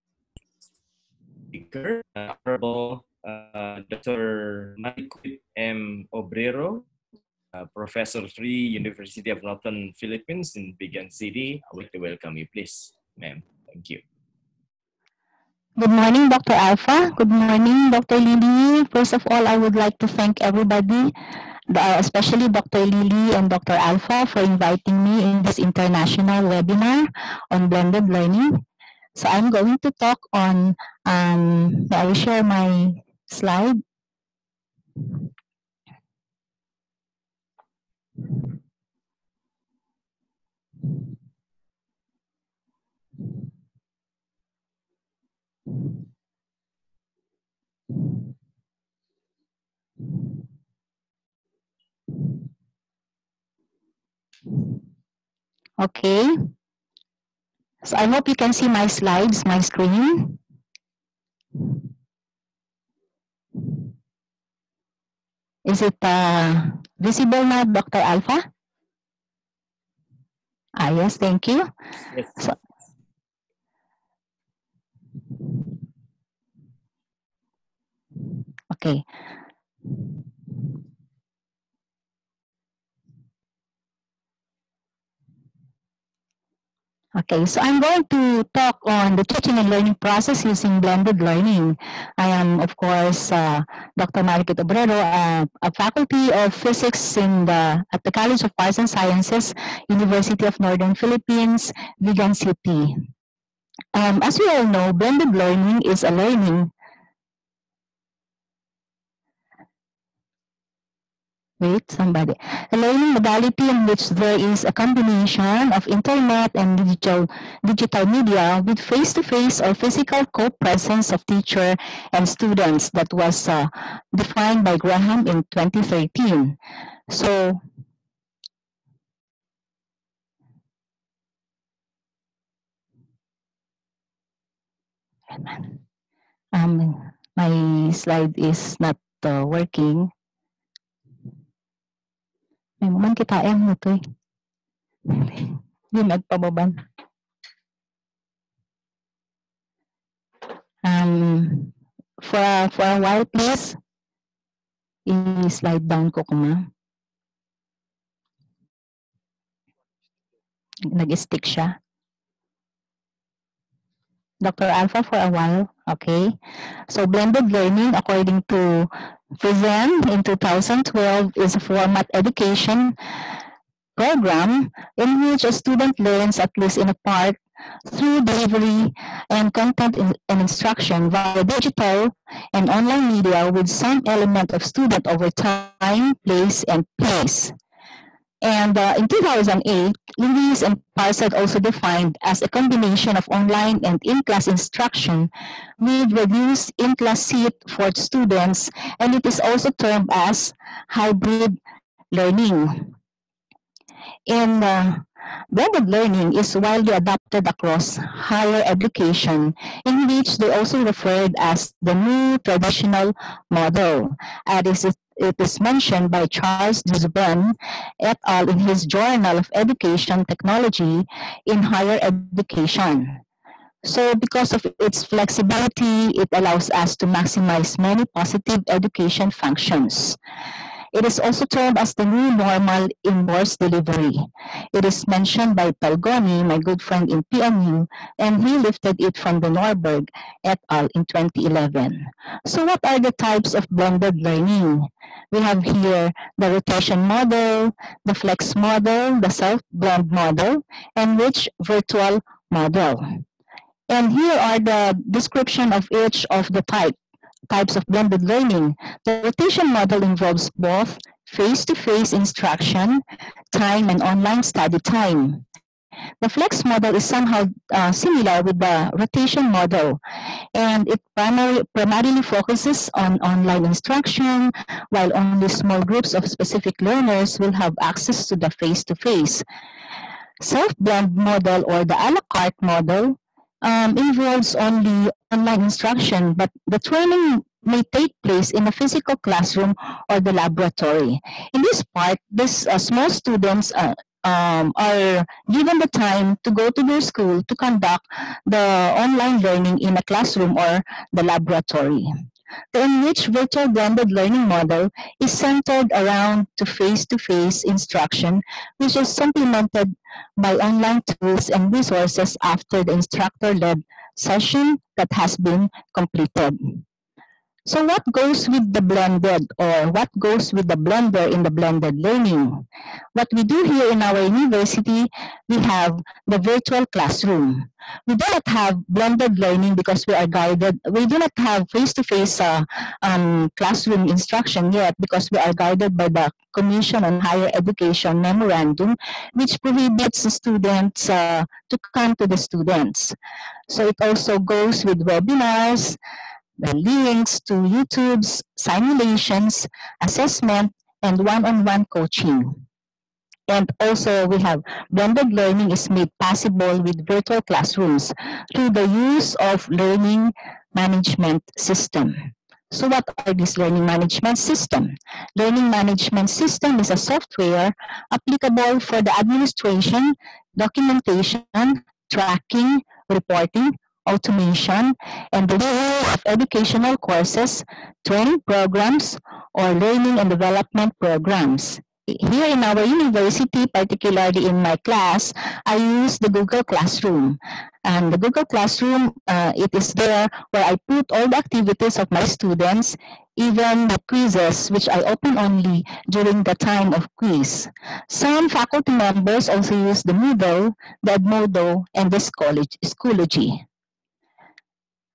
speaker, uh, Honorable uh, Dr. Mariquit M. Obrero, uh, Professor 3, University of Northern Philippines in Vigan City. I would like to welcome you, please, ma'am. Thank you. Good morning, Dr. Alfa. Good morning, Dr. Lily. First of all, I would like to thank everybody, especially Dr. Lily and Dr. Alfa for inviting me in this international webinar on blended learning. So I'm going to talk on, um, I will share my slide. Okay. So I hope you can see my slides, my screen. Is it uh, visible now, Dr. Alpha? Ah, yes, thank you. Yes. So, okay. Okay, so I'm going to talk on the teaching and learning process using blended learning. I am, of course, uh, Dr. Marikit Obrero, uh, a faculty of physics in the, at the College of Arts and Sciences, University of Northern Philippines, Vigan City. Um, as we all know, blended learning is a learning Wait, somebody. A learning modality in which there is a combination of internet and digital digital media with face-to-face or physical co-presence of teacher and students that was uh, defined by Graham in 2013. So um, my slide is not uh, working. May man kita em mo to eh. Di nagpababan. Um, for, a- for a while, please. I-slide down ko kuma. Nag-stick siya. Dr. Alpha for a while, okay? So blended learning, according to Present in 2012 is a format education program in which a student learns at least in a part through delivery and content in- and instruction via digital and online media with some element of student over time, place, and place. And uh, in 2008, Lewis and Parsons also defined as a combination of online and in-class instruction with reduced in-class seat for students, and it is also termed as hybrid learning. And uh, blended learning is widely adopted across higher education, in which they also referred as the new traditional model. And it it is mentioned by Charles Disburn et al. in his Journal of Education Technology in Higher Education. So because of its flexibility, it allows us to maximize many positive education functions. It is also termed as the new normal in indoors delivery. It is mentioned by Talgoni, my good friend in PMU, and he lifted it from the Norberg et al. in 2011. So what are the types of blended learning? We have here the rotation model, the flex model, the self-blend model, and rich virtual model. And here are the description of each of the type types of blended learning. The rotation model involves both face-to-face instruction, time, and online study time. The flex model is somehow uh, similar with the rotation model, and it primary, primarily focuses on online instruction, while only small groups of specific learners will have access to the face-to-face. Self-blend model or the a la carte model um, involves only online instruction, but the training may take place in a physical classroom or the laboratory. In this part, this uh, small students uh, um, are given the time to go to their school to conduct the online learning in a classroom or the laboratory. The enriched virtual blended learning model is centered around to face-to-face instruction, which is supplemented by online tools and resources after the instructor-led session that has been completed. So what goes with the blended or what goes with the blender in the blended learning? What we do here in our university, we have the virtual classroom. We do not have blended learning because we are guided, we do not have face-to-face uh, um, classroom instruction yet because we are guided by the Commission on Higher Education Memorandum, which prohibits students uh, to come to the students. So it also goes with webinars, the links to YouTube's simulations, assessment, and one-on-one coaching. And also we have blended learning is made possible with virtual classrooms through the use of learning management system. So what are these learning management system? Learning management system is a software applicable for the administration, documentation, tracking, reporting, automation, and delivery of educational courses, training programs, or learning and development programs. Here in our university, particularly in my class, I use the Google Classroom. And the Google Classroom, uh, it is there where I put all the activities of my students, even the quizzes, which I open only during the time of quiz. Some faculty members also use the Moodle, the Edmodo, and the Schoology.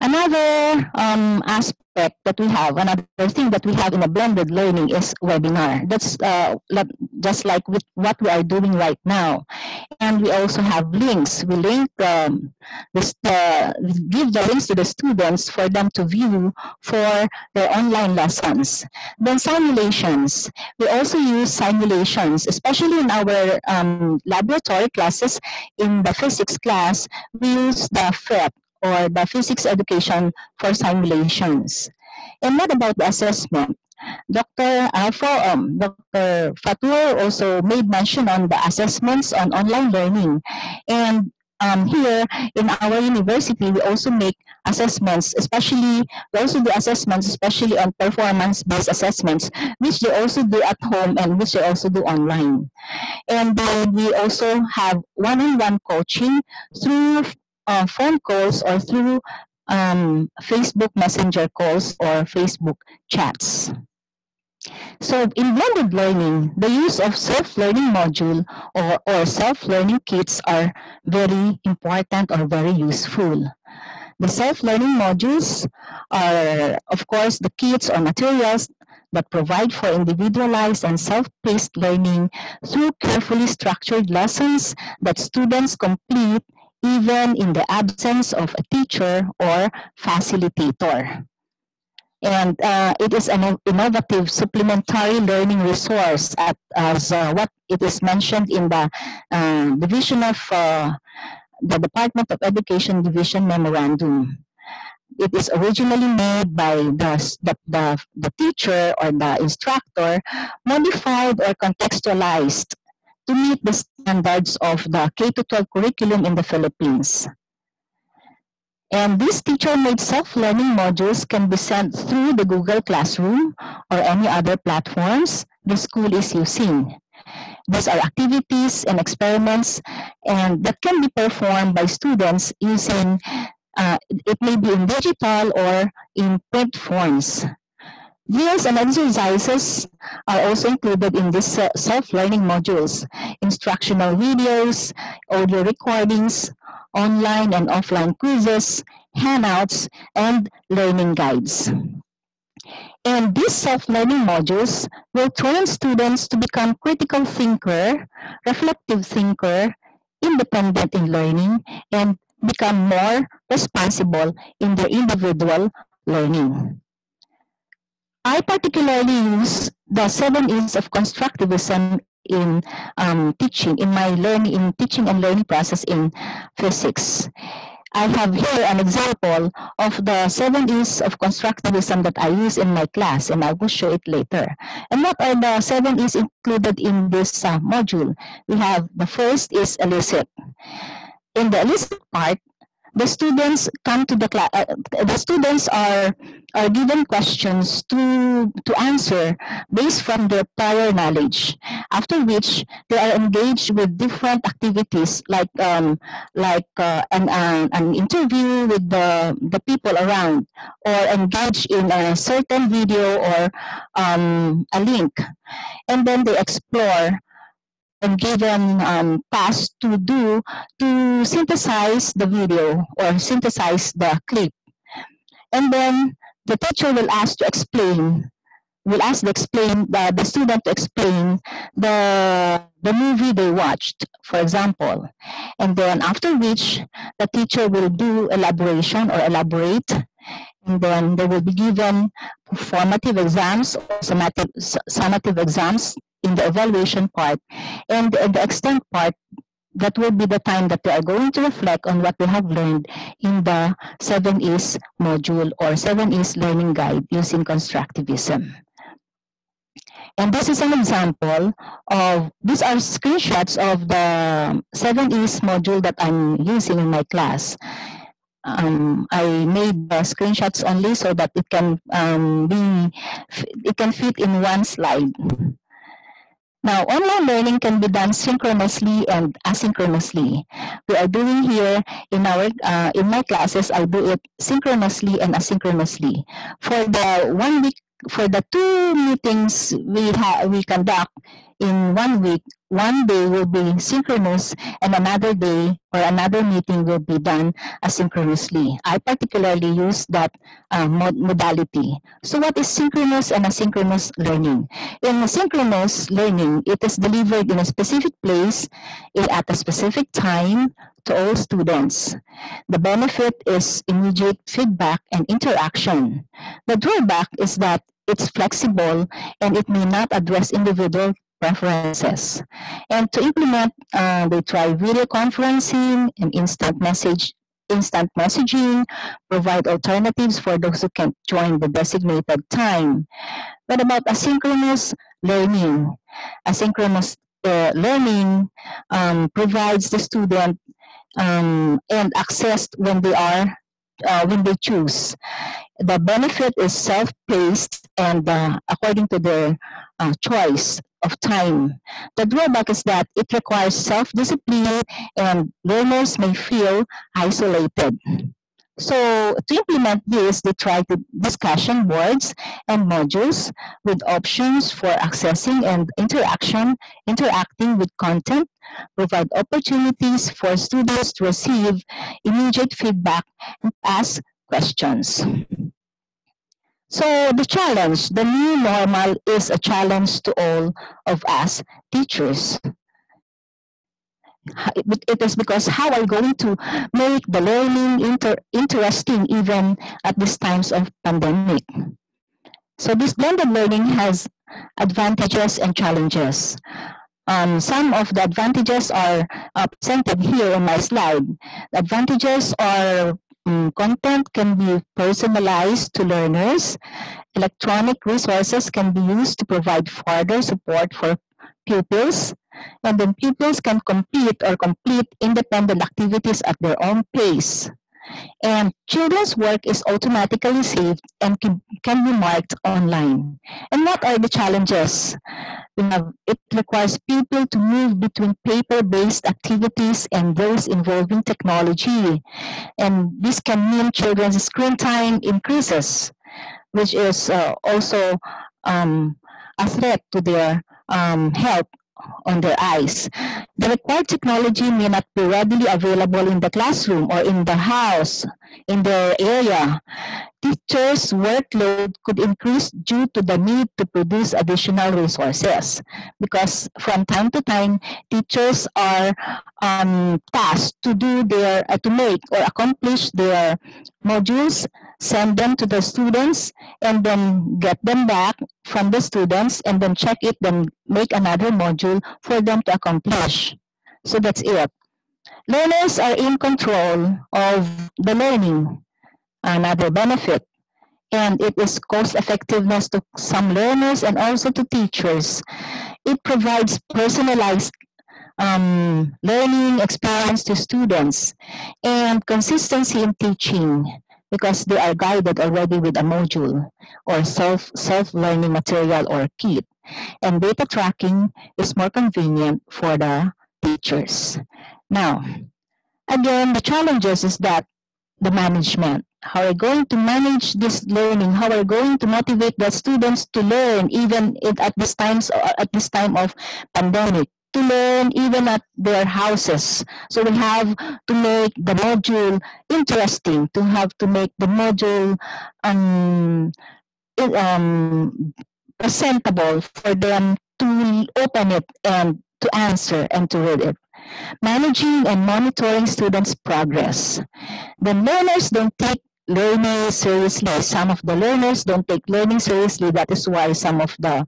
Another um, aspect that we have, another thing that we have in a blended learning is webinar. That's uh, just like with what we are doing right now. And we also have links. We link um, this, uh, give the links to the students for them to view for their online lessons. Then simulations. We also use simulations, especially in our um, laboratory classes. In the physics class, we use the PhET or the physics education for simulations. And what about the assessment? Dr. Alfa, um, Dr. Fatur also made mention on the assessments on online learning. And um, here in our university, we also make assessments, especially, we also do assessments, especially on performance-based assessments, which they also do at home and which they also do online. And then we also have one-on-one coaching through uh, phone calls or through um, Facebook Messenger calls or Facebook chats. So in blended learning, the use of self-learning module or, or self-learning kits are very important or very useful. The self-learning modules are, of course, the kits or materials that provide for individualized and self-paced learning through carefully structured lessons that students complete even in the absence of a teacher or facilitator. And uh, it is an innovative supplementary learning resource at, as uh, what it is mentioned in the uh, Division of uh, the Department of Education Division Memorandum. It is originally made by the, the, the, the teacher or the instructor, modified or contextualized to meet the standards of the K-12 curriculum in the Philippines. And these teacher-made self-learning modules can be sent through the Google Classroom or any other platforms the school is using. These are activities and experiments and that can be performed by students using, uh, it may be in digital or in print forms. Drills and exercises are also included in these self-learning modules, instructional videos, audio recordings, online and offline quizzes, handouts, and learning guides. And these self-learning modules will train students to become critical thinker, reflective thinker, independent in learning, and become more responsible in their individual learning. I particularly use the seven E's of constructivism in um, teaching, in my learning, in teaching and learning process in physics. I have here an example of the seven E's of constructivism that I use in my class, and I will show it later. And what are the seven E's included in this uh, module? We have the first is elicit. In the elicit part, the students come to the class. Uh, the students are are given questions to to answer based from their prior knowledge. After which they are engaged with different activities like um, like uh, an uh, an interview with the the people around, or engage in a certain video or um, a link, and then they explore given um, tasks to do to synthesize the video or synthesize the clip. And then the teacher will ask to explain, will ask the explain the, the student to explain the the movie they watched, for example. And then after which the teacher will do elaboration or elaborate. And then they will be given formative exams or summative, summative exams in the evaluation part and the, extent part that will be the time that they are going to reflect on what they have learned in the 7 E's module or 7 E's learning guide using constructivism. And this is an example of, these are screenshots of the 7 E's module that I'm using in my class. Um, I made the screenshots only so that it can um, be, it can fit in one slide. Now, online learning can be done synchronously and asynchronously. We are doing here in our uh, in my classes, I do it synchronously and asynchronously. For the one week, for the two meetings we ha- we conduct in one week, one day will be synchronous and another day or another meeting will be done asynchronously. I particularly use that uh, mod- modality. So what is synchronous and asynchronous learning? In synchronous learning, it is delivered in a specific place at a specific time to all students. The benefit is immediate feedback and interaction. The drawback is that it's flexible and it may not address individual preferences. And to implement, uh, they try video conferencing and instant message instant messaging, provide alternatives for those who can't join the designated time. What about asynchronous learning? Asynchronous uh, learning um, provides the student um, and access when they are uh, when they choose. The benefit is self-paced and uh, according to their uh, choice of time. The drawback is that it requires self-discipline and learners may feel isolated. So to implement this, they try to discussion boards and modules with options for accessing and interaction, interacting with content, provide opportunities for students to receive immediate feedback and ask questions. So the challenge, the new normal is a challenge to all of us teachers. It is because how are we going to make the learning inter- interesting even at these times of pandemic? So this blended learning has advantages and challenges. Um, some of the advantages are uh, presented here in my slide. Advantages are um, content can be personalized to learners. Electronic resources can be used to provide further support for pupils. And then pupils can complete or complete independent activities at their own pace. And children's work is automatically saved and can, can be marked online. And what are the challenges? We have, it requires people to move between paper-based activities and those involving technology. And this can mean children's screen time increases, which is uh, also um, a threat to their um, health on their eyes. The required technology may not be readily available in the classroom or in the house, in the area. Teachers' workload could increase due to the need to produce additional resources because from time to time, teachers are um, tasked to do their, uh, to make or accomplish their modules, send them to the students, and then get them back from the students and then check it, then make another module for them to accomplish. So that's it. Learners are in control of the learning, another benefit. And it is cost effectiveness to some learners and also to teachers. It provides personalized um, learning experience to students and consistency in teaching because they are guided already with a module or self self learning material or kit. And data tracking is more convenient for the teachers. Now again the challenges is that the management how are going to manage this learning how are going to motivate the students to learn even at this times at this time of pandemic to learn even at their houses. So we have to make the module interesting, to have to make the module um, um, presentable for them to open it and to answer and to read it. Managing and monitoring students' progress. The learners don't take learning seriously. Some of the learners don't take learning seriously. That is why some of the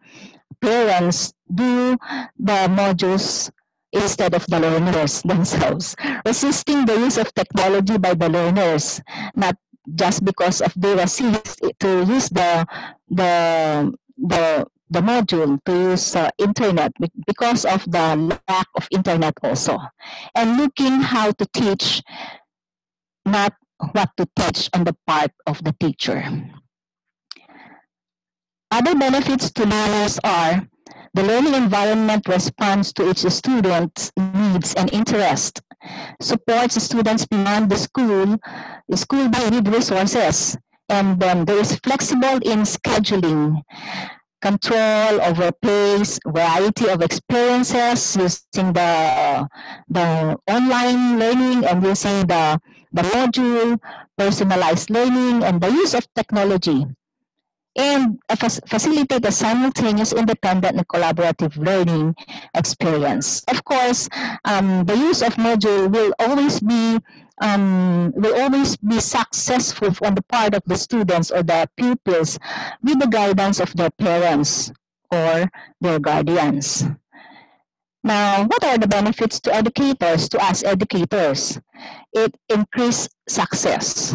parents do the modules instead of the learners themselves, resisting the use of technology by the learners, not just because of they resist to use the the the the module to use uh, internet be- because of the lack of internet also. And looking how to teach not what to teach on the part of the teacher other benefits to learners are the learning environment responds to each student's needs and interest, supports students beyond the school, the school by with resources, and then there is flexible in scheduling, control over pace, variety of experiences using the the online learning and using the the module, personalized learning, and the use of technology and facilitate a simultaneous independent and collaborative learning experience. Of course, um, the use of module will always be um, will always be successful on the part of the students or the pupils with the guidance of their parents or their guardians. Now, what are the benefits to educators, to us educators? It increase success.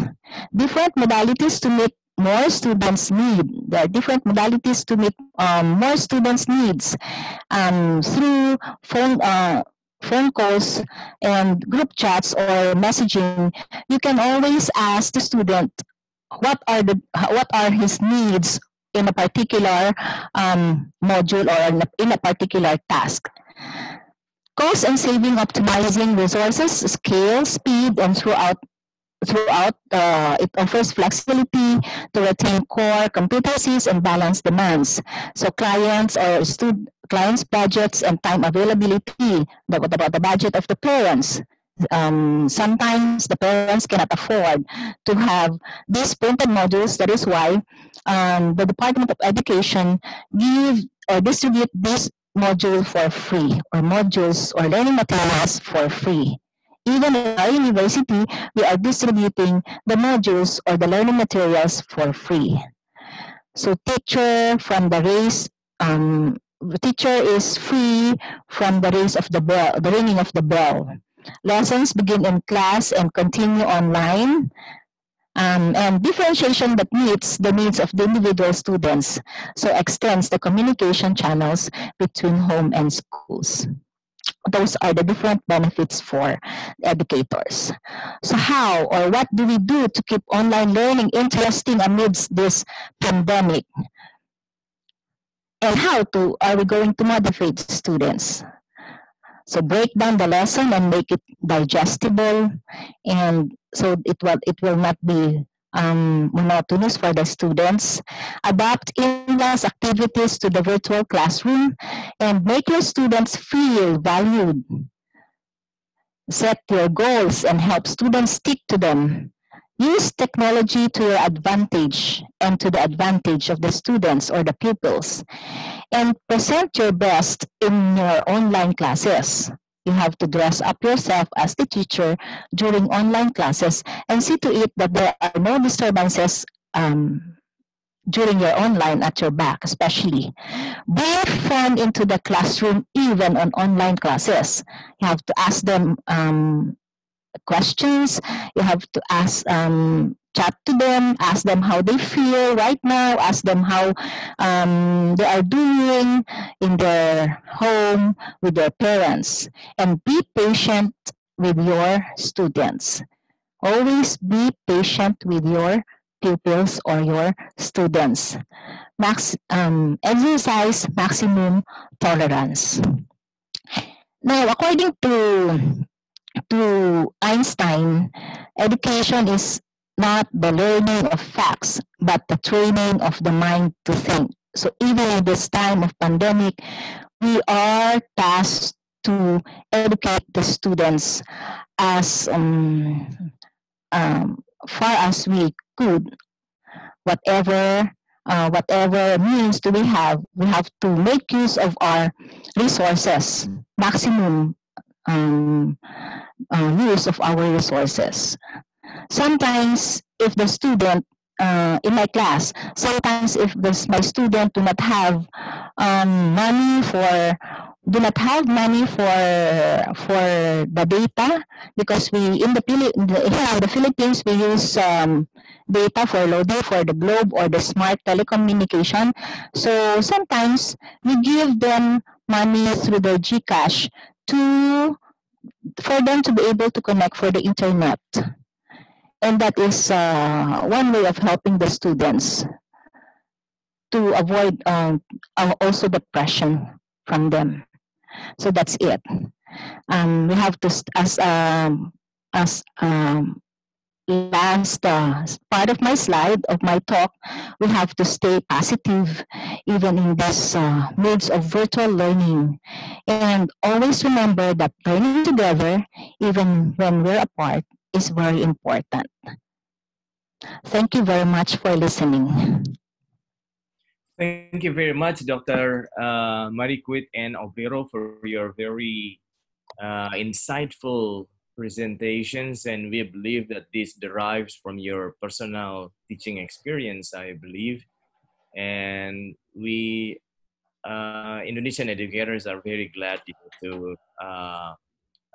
Different modalities to meet more students' need. There are different modalities to meet um, more students' needs um, through phone, uh, phone calls and group chats or messaging. You can always ask the student what are the what are his needs in a particular um, module or in a, in a particular task. Cost and saving optimizing resources, scale, speed, and throughout throughout uh, it offers flexibility to retain core competencies and balance demands. So clients or stud- clients' budgets and time availability. What about the budget of the parents? Um, sometimes the parents cannot afford to have these printed modules. That is why um, the Department of Education give or distribute this module for free or modules or learning materials for free. Even in our university, we are distributing the modules or the learning materials for free. So teacher from the race, um, teacher is free from the race of the bell, the ringing of the bell. Lessons begin in class and continue online. Um, and differentiation that meets the needs of the individual students, so extends the communication channels between home and schools. Those are the different benefits for educators. So how or what do we do to keep online learning interesting amidst this pandemic? And how to are we going to motivate students? So break down the lesson and make it digestible, and so it will it will not be um, monotonous for the students. Adapt in-class activities to the virtual classroom, and make your students feel valued. Set your goals and help students stick to them. Use technology to your advantage and to the advantage of the students or the pupils. And present your best in your online classes. You have to dress up yourself as the teacher during online classes and see to it that there are no disturbances um, during your online at your back, especially. Bring fun into the classroom even on online classes. You have to ask them um, questions. You have to ask, um, chat to them, ask them how they feel right now, ask them how um, they are doing in their home with their parents, and be patient with your students. Always be patient with your pupils or your students. Max, um, exercise maximum tolerance. Now, according to to Einstein, education is not the learning of facts, but the training of the mind to think. So even in this time of pandemic, we are tasked to educate the students as um, um, far as we could, whatever uh, whatever means do we have, we have to make use of our resources, maximum um, uh, use of our resources. Sometimes, if the student uh, in my class, sometimes if this, my student do not have um, money for do not have money for for the data because we in the, here in the Philippines we use um, data for loading for the globe or the smart telecommunication. So sometimes we give them money through the GCash to for them to be able to connect for the internet. And that is uh, one way of helping the students to avoid um, uh, also depression from them. So that's it. Um, we have to, as um, as um, last uh, part of my slide of my talk, we have to stay positive even in this uh, midst of virtual learning. And always remember that learning together, even when we're apart, is very important. Thank you very much for listening. Thank you very much, Dr. Uh, Mariquit and Albero, for your very uh, insightful presentations. And we believe that this derives from your personal teaching experience, I believe. And we, uh, Indonesian educators, are very glad to uh,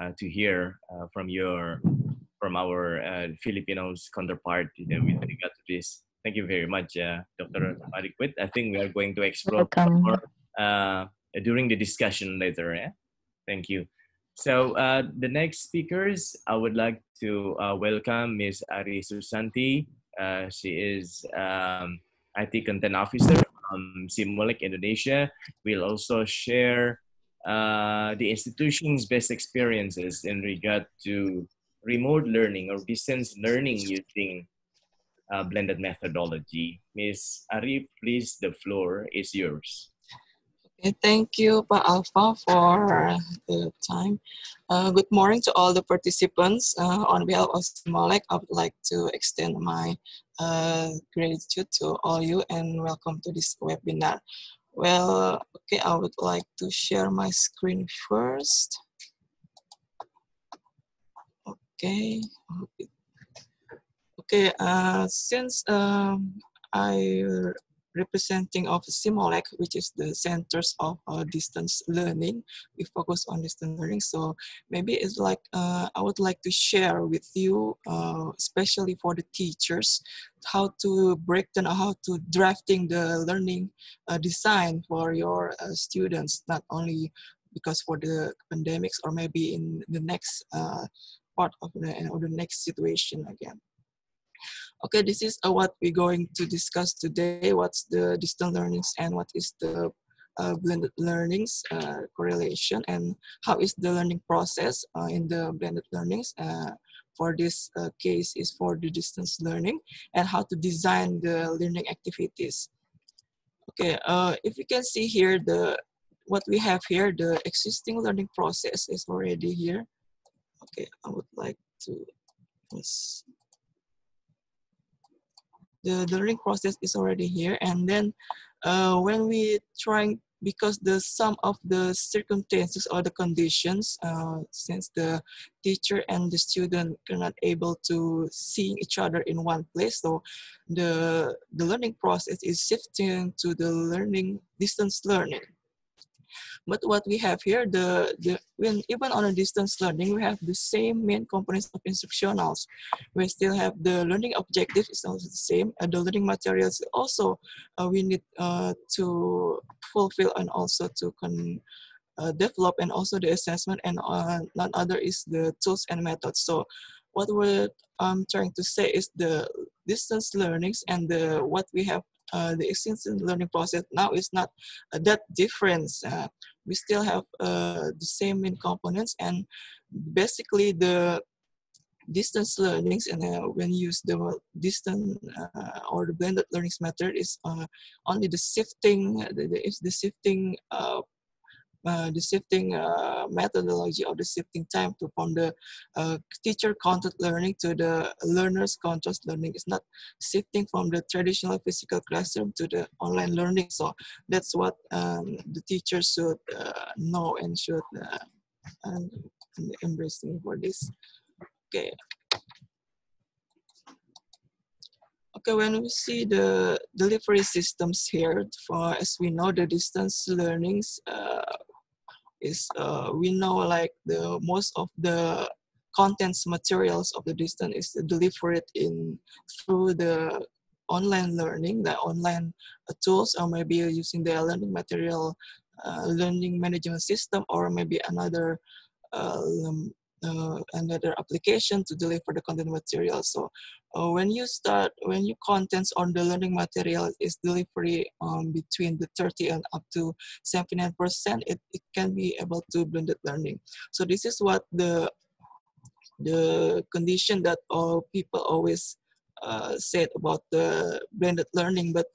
uh, to hear uh, from your from our uh, Filipinos counterpart you know, with regard to this. Thank you very much, uh, Dr. Mariquit. I think we are going to explore Welcome. more uh, during the discussion later. Yeah? Thank you. So uh, the next speakers, I would like to uh, welcome Ms. Ari Susanti. Uh, she is um, IT content officer from SEAMOLEC Indonesia. We'll also share uh, the institution's best experiences in regard to remote learning or distance learning using uh, blended methodology. Ms. Ari, please, the floor is yours. Okay, thank you, Pa Alfa, for the time. Uh, good morning to all the participants. Uh, on behalf of SEAMOLEC, I would like to extend my uh, gratitude to all you and welcome to this webinar. Well, okay, I would like to share my screen first. Okay. Okay, uh, since um, I representing of SEAMOLEC, which is the centers of uh, distance learning. We focus on distance learning. So maybe it's like, uh, I would like to share with you, uh, especially for the teachers, how to break down, how to drafting the learning uh, design for your uh, students, not only because for the pandemics or maybe in the next uh, part of the, or the next situation again. Okay, this is uh, what we're going to discuss today. What's the distant learnings and what is the uh, blended learnings uh, correlation and how is the learning process uh, in the blended learnings uh, for this uh, case is for the distance learning and how to design the learning activities. Okay, if you can see here, the what we have here, the existing learning process is already here. Okay, I would like to. The, the learning process is already here. And then uh, when we trying, because the sum of the circumstances or the conditions, uh, since the teacher and the student are not able to see each other in one place, so the, the learning process is shifting to the learning, distance learning. But what we have here, the, the when even on a distance learning, we have the same main components of instructionals. We still have the learning objective is also the same, and the learning materials also uh, we need uh, to fulfill and also to con, uh, develop, and also the assessment, and uh, none other is the tools and methods. So what we're um, trying to say is the distance learnings and the what we have uh, the existing learning process now is not uh, that different. Uh, we still have uh, the same main components and basically the distance learnings and uh, when you use the distance uh, or the blended learnings method is only the shifting, the, the, is the shifting uh, the shifting uh, methodology or the shifting time to from the uh, teacher content learning to the learner's content learning is not shifting from the traditional physical classroom to the online learning. So that's what um, the teachers should uh, know and should uh, and, and embracing for this. Okay. Okay, when we see the delivery systems here, for as we know, the distance learnings is uh, we know like the most of the contents materials of the distance is delivered in through the online learning, the online uh, tools, or maybe using the learning material, uh, learning management system, or maybe another um, uh, another application to deliver the content material. So uh, when you start, when you contents on the learning material is delivery um, between the 30 and up to 79%, it, it can be able to blended learning. So this is what the the condition that all people always uh, said about the blended learning. But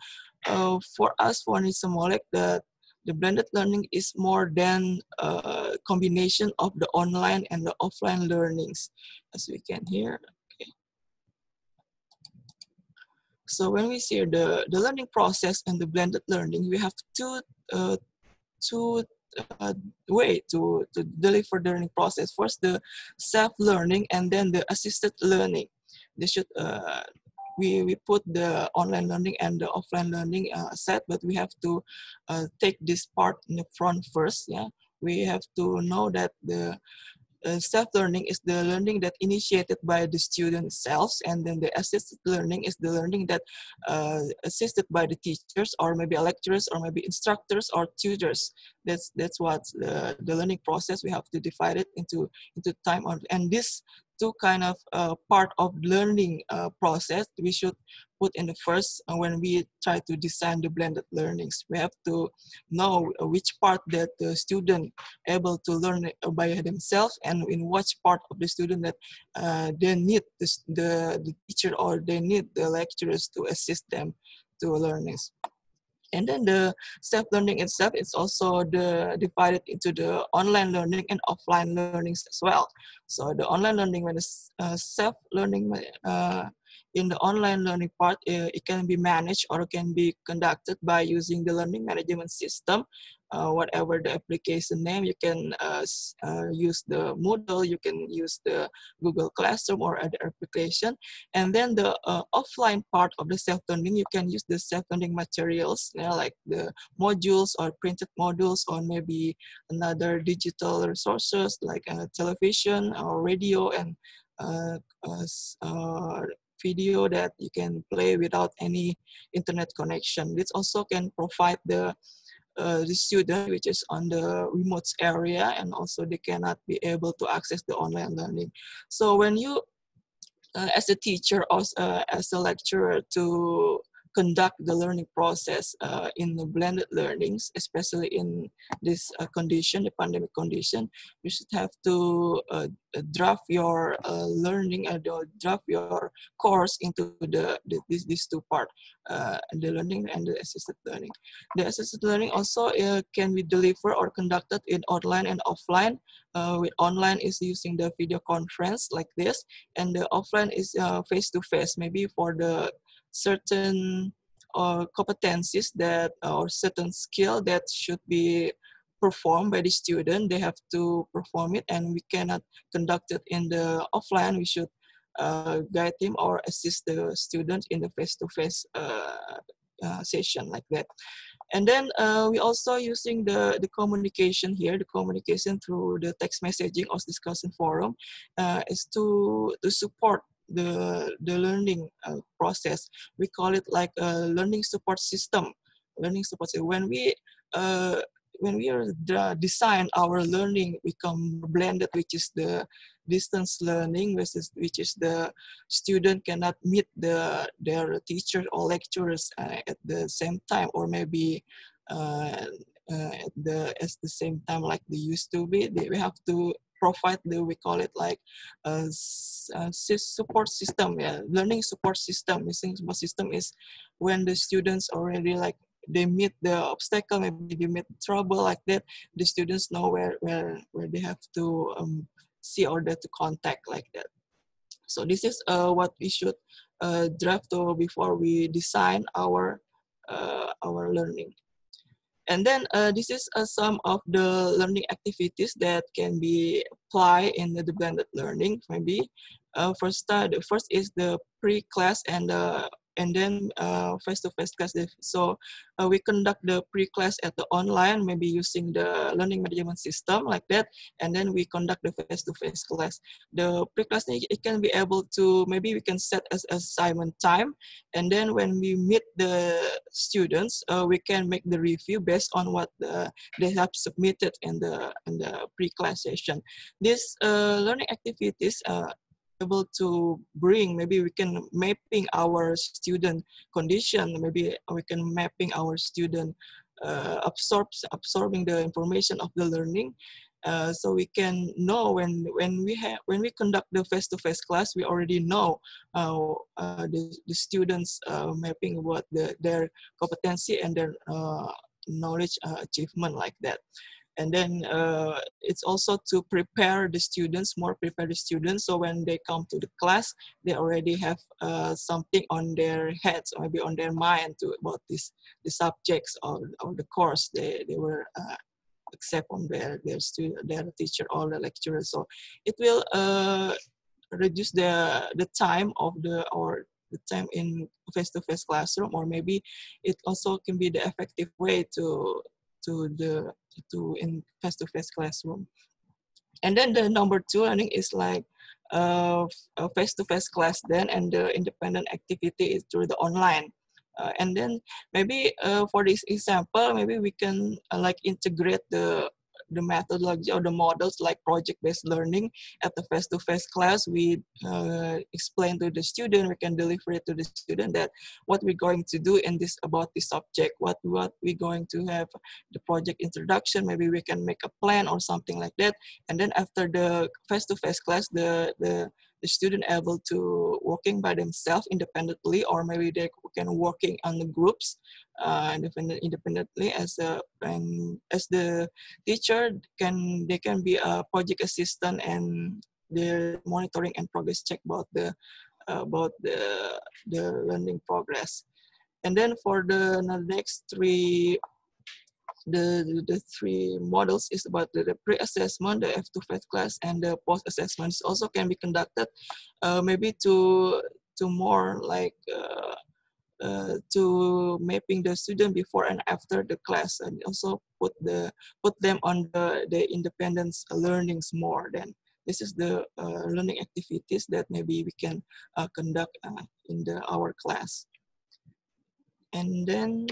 uh, for us, for Nisamolek, that the blended learning is more than a combination of the online and the offline learnings, as we can hear. Okay. So when we see the, the learning process and the blended learning, we have two, uh, two uh, way to, to deliver the learning process. First, the self-learning and then the assisted learning. They should uh, we, we put the online learning and the offline learning uh, set, but we have to uh, take this part in the front first. Yeah, we have to know that the uh, self-learning is the learning that initiated by the student self, and then the assisted learning is the learning that uh, assisted by the teachers or maybe lecturers or maybe instructors or tutors. That's that's what the, the learning process we have to divide it into into time and this two kind of uh, part of learning uh, process we should put in the first uh, when we try to design the blended learnings. We have to know which part that the student able to learn by themselves and in which part of the student that uh, they need the, the, the teacher or they need the lecturers to assist them to learnings. And then the self-learning itself is also the, divided into the online learning and offline learnings as well. So the online learning when the uh, self-learning uh, in the online learning part, uh, it can be managed or can be conducted by using the learning management system uh, whatever the application name. You can uh, uh, use the Moodle, you can use the Google Classroom or other application. And then the uh, offline part of the self-learning, you can use the self-learning materials you know, like the modules or printed modules or maybe another digital resources like uh, television or radio and uh, video that you can play without any internet connection. This also can provide the uh, the student which is on the remote area and also they cannot be able to access the online learning. So when you, uh, as a teacher or uh, as a lecturer to conduct the learning process uh, in the blended learnings, especially in this uh, condition, the pandemic condition, you should have to uh, draft your uh, learning or draft your course into the, the these, these two part, uh, the learning and the assisted learning. The assisted learning also uh, can be delivered or conducted in online and offline. with online is using the video conference like this, and the offline is face to face, maybe for the certain uh, competencies that or certain skill that should be performed by the student they have to perform it and we cannot conduct it in the offline. We should uh, guide him or assist the student in the face-to-face uh, uh, session like that. And then uh, we also using the the communication here the communication through the text messaging or discussion forum uh, is to to support the the learning uh, process. We call it like a learning support system. Learning support system. When we uh, when we are design our learning become blended, which is the distance learning versus which is the student cannot meet the their teacher or lecturers uh, at the same time or maybe uh, uh, at the at the same time like they used to be. They, we have to provide the we call it like a, a support system yeah learning support system missing support system is when the students already like they meet the obstacle maybe they meet trouble like that the students know where where where they have to um, see order to contact like that. So this is uh, what we should uh, draft over before we design our uh, our learning and then uh, this is uh, some of the learning activities that can be applied in the blended learning maybe. Uh, first, uh, the first is the pre-class and the and then uh, face-to-face class. So uh, we conduct the pre-class at the online, maybe using the learning management system like that, and then we conduct the face-to-face class. The pre-class it can be able to maybe we can set as assignment time, and then when we meet the students, uh, we can make the review based on what the, they have submitted in the in the pre-class session. These uh, learning activities uh, able to bring maybe we can mapping our student condition maybe we can mapping our student uh, absorbs absorbing the information of the learning. Uh, so we can know when when we have when we conduct the face-to-face class we already know uh, uh the, the students uh, mapping about the, their competency and their uh, knowledge achievement like that and then uh, it's also to prepare the students more prepare the students. So when they come to the class they already have uh, something on their heads or maybe on their mind to about this the subjects or, or the course they, they were uh, accept on their their student their teacher or the lecturer. So it will uh, reduce the the time of the or the time in face-to-face classroom or maybe it also can be the effective way to to the to in face-to-face classroom. And then the number two learning is like uh, a face-to-face class then and the independent activity is through the online. Uh, and then maybe uh, for this example, maybe we can uh, like integrate the the methodology or the models like project-based learning at the face-to-face class. We uh, explain to the student we can deliver it to the student that what we're going to do in this about this subject what what we're going to have the project introduction maybe we can make a plan or something like that. And then after the face-to-face class the the the student able to working by themselves independently or maybe they can working on the groups uh, independent, independently as a and as the teacher can they can be a project assistant and the monitoring and progress check about the uh, about the the learning progress. And then for the, the next three the, the three models is about the, the pre-assessment, the F2 class, and the post-assessments also can be conducted uh, maybe to to more like uh, uh, to mapping the student before and after the class and also put the put them on the, the independence learnings more than this is the uh, learning activities that maybe we can uh, conduct uh, in the our class. And then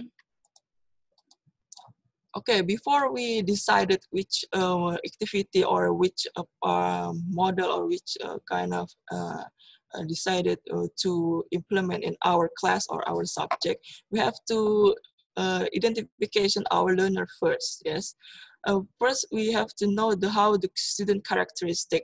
okay, before we decided which uh, activity or which uh, uh, model or which uh, kind of uh, uh, decided uh, to implement in our class or our subject, we have to identification our learner first. Yes, first we have to know the how the student characteristic,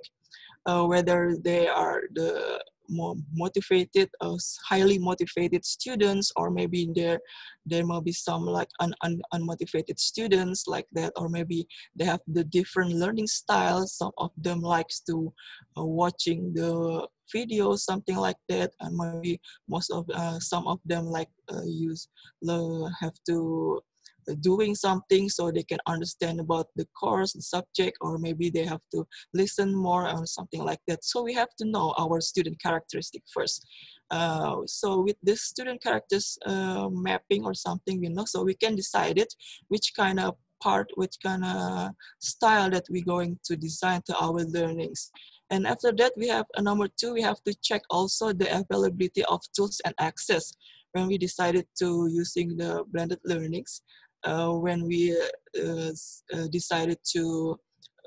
whether they are the more motivated, uh, highly motivated students, or maybe there there might be some like un, un, unmotivated students like that, or maybe they have the different learning styles. Some of them likes to uh, watching the videos, something like that, and maybe most of uh, some of them like uh, use le- have to uh, doing something so they can understand about the course the subject or maybe they have to listen more or something like that. So we have to know our student characteristic first. Uh, so with this student characters uh, mapping or something you know so we can decide it which kind of part which kind of style that we're going to design to our learnings. And after that we have a number two we have to check also the availability of tools and access when we decided to using the blended learnings. uh, when we uh, uh, decided to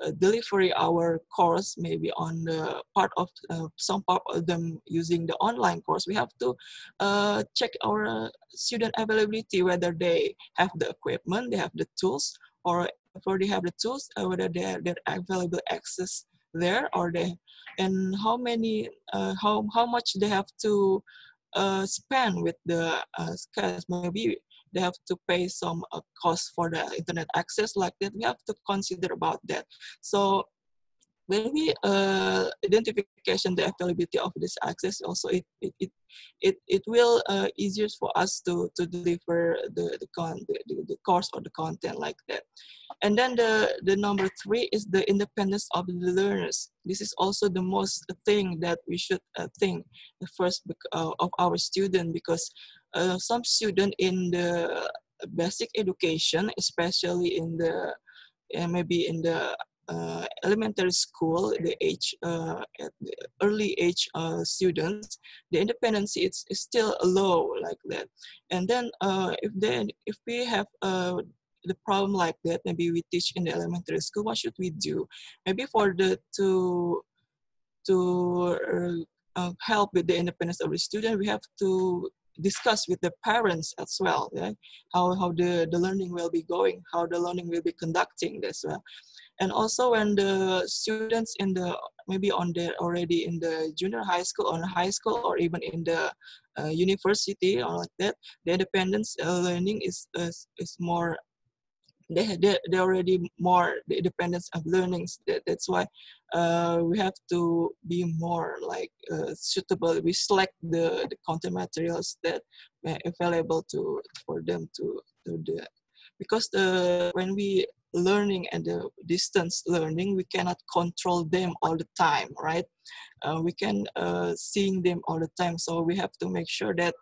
uh, deliver our course maybe on the part of uh, some part of them using the online course we have to uh, check our uh, student availability whether they have the equipment they have the tools or before they have the tools uh, whether they have their available access there or they and how many uh, how how much they have to uh, spend with the uh, scales maybe they have to pay some uh, cost for the internet access like that we have to consider about that. So when we uh, identification the availability of this access also it it it it, it will uh, easier for us to to deliver the the, con- the the course or the content like that. And then the the number three is the independence of the learners. This is also the most thing that we should uh, think the first uh, of our student because uh, some student in the basic education especially in the uh, maybe in the uh, elementary school, the age uh, the early age uh, students, the independency is, is still low like that. And then uh, if then if we have uh, the problem like that, maybe we teach in the elementary school. What should we do? Maybe for the to to uh, help with the independence of the student, we have to discuss with the parents as well. How how the the learning will be going, how the learning will be conducting as well and also when the students in the maybe on the already in the junior high school or high school or even in the uh, university or like that the independence uh, learning is, is is more they they they already more the independence of learnings. That, that's why uh, we have to be more like uh, suitable. We select the the content materials that are available to for them to to do because the when we learning and the distance learning we cannot control them all the time right? Uh, we can uh, seeing them all the time. So we have to make sure that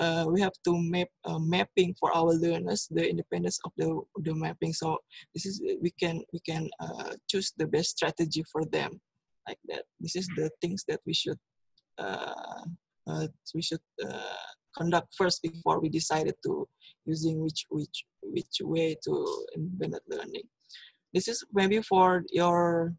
uh, we have to map uh, mapping for our learners the independence of the, the mapping so this is we can we can uh, choose the best strategy for them like that this is the things that we should uh, uh, we should uh, conduct first before we decided to using which which which way to embedded learning. This is maybe for your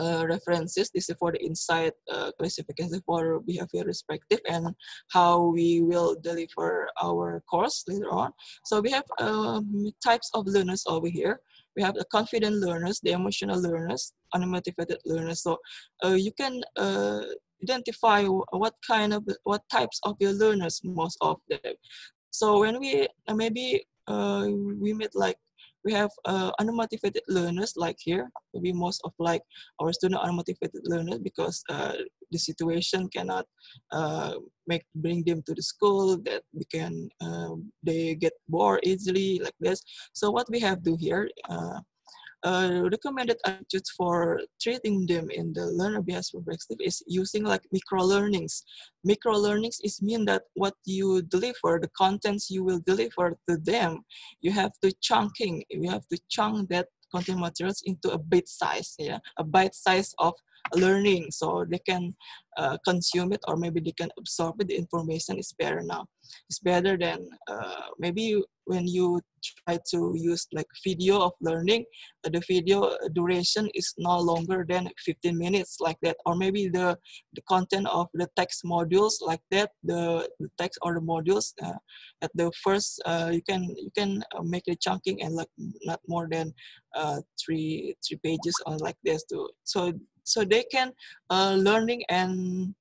uh, references. This is for the insight uh, classification for behavior perspective and how we will deliver our course later on. So we have um, types of learners over here. We have the confident learners, the emotional learners, unmotivated learners. So uh, you can uh, identify what kind of what types of your learners most of them. So when we maybe uh, we meet like we have uh, unmotivated learners like here. Maybe most of like our student unmotivated learners because uh, the situation cannot uh, make bring them to the school that we can uh, they get bored easily like this. So what we have do here uh, recommended attitudes for treating them in the learner behavior perspective is using like micro learnings. Micro learnings is mean that what you deliver, the contents you will deliver to them, you have to chunking, you have to chunk that content materials into a bite size, yeah, a bite size of learning. So they can uh, consume it or maybe they can absorb it. The information is better now. It's better than uh, maybe when you try to use like video of learning the video duration is no longer than 15 minutes like that. Or maybe the the content of the text modules like that the, the text or the modules uh, at the first uh, you can you can uh, make the chunking and like not more than uh, three three pages or like this too so so they can uh, learning and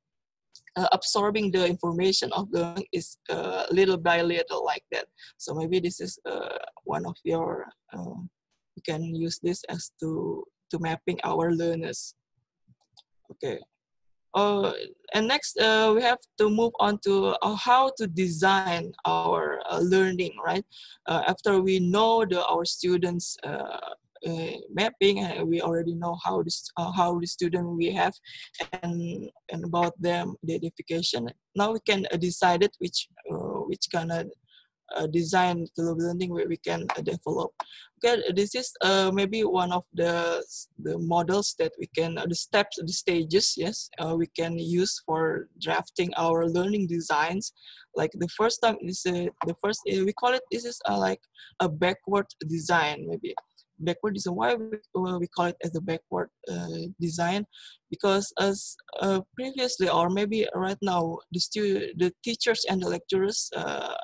uh, absorbing the information of the is uh, little by little like that. So maybe this is uh, one of your uh, you can use this as to to mapping our learners. Okay. Uh, and next uh, we have to move on to uh, how to design our uh, learning right? After we know the our students mapping and we already know how this uh, how the student we have and and about them the identification now we can uh, decide it which uh, which kind of uh, design learning where we can uh, develop. Okay this is uh, maybe one of the the models that we can the steps the stages yes we can use for drafting our learning designs. Like the first time is the first we call it this is like a backward design maybe backward design why we, uh, we call it as a backward uh, design? Because as uh, previously or maybe right now the stu- the teachers and the lecturers uh,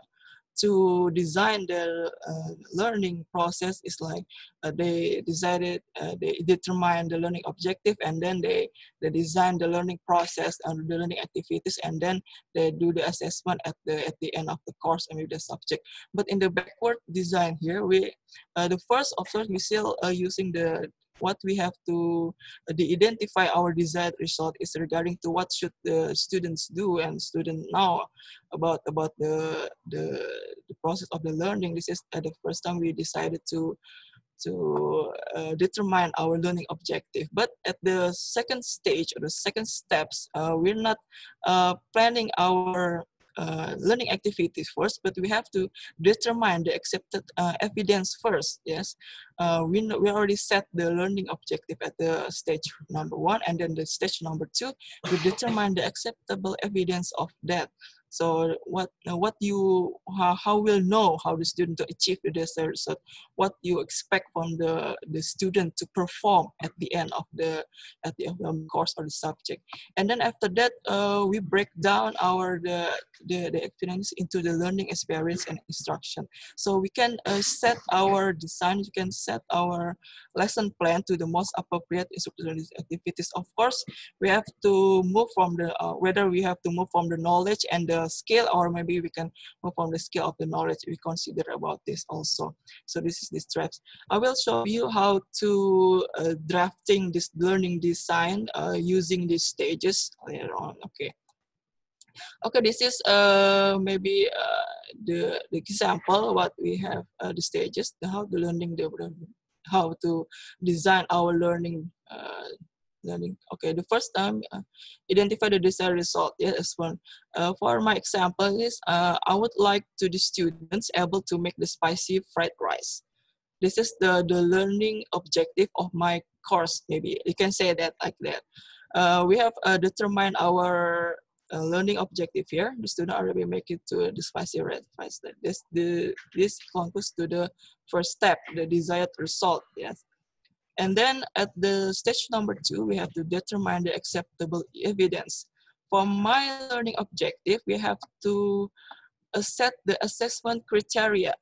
to design their uh, learning process is like uh, they decided uh, they determine the learning objective and then they they design the learning process and the learning activities and then they do the assessment at the at the end of the course and with the subject. But in the backward design here we uh, the first of course we still using the what we have to uh, de- identify our desired result is regarding to what should the students do and student know about about the the, the process of the learning. This is uh, the first time we decided to to uh, determine our learning objective. But at the second stage or the second steps uh, we're not uh, planning our uh, learning activities first, but we have to determine the accepted uh, evidence first. Yes, uh, we we already set the learning objective at the stage number one, and then the stage number two, we determine the acceptable evidence of that. So what uh, what you how, how will know how the student to achieve the desired result? What you expect from the the student to perform at the end of the at the end of the course or the subject, and then after that uh, we break down our the, the the experience into the learning experience and instruction. So we can uh, set our design. You can set our lesson plan to the most appropriate instructional activities. Of course, we have to move from the uh, whether we have to move from the knowledge and the skill or maybe we can move from the skill of the knowledge we consider about this also. So this is the steps. I will show you how to uh, drafting this learning design uh, using these stages later on okay? Okay this is uh, maybe uh, the, the example what we have uh, the stages how the learning how to design our learning uh, learning. Okay the first time uh, identify the desired result. Yes one. Uh, for my example is uh, i would like to the students able to make the spicy fried rice. This is the the learning objective of my course maybe. You can say that like that. Uh, we have uh, determined our uh, learning objective here. The student already make it to the spicy red rice. This the this concludes to the first step the desired result. Yes and then at the stage number two, we have to determine the acceptable evidence. For my learning objective, we have to set the assessment criteria.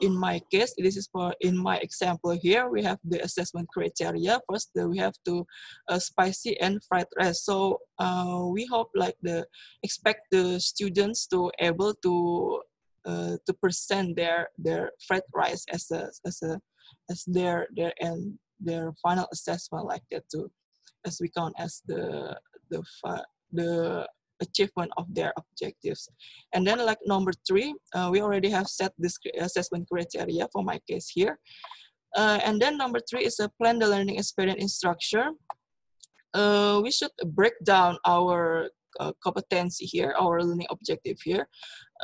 In my case, this is for in my example here, we have the assessment criteria. First, we have to uh, spicy and fried rice. So uh, we hope like the expect the students to able to uh, to present their their fried rice as a as a as their their end their final assessment like that too, as we count as the the the achievement of their objectives. And then like number three, uh, we already have set this assessment criteria for my case here. Uh, and then number three is a plan the learning experience in structure. Uh, we should break down our uh, competency here, our learning objective here.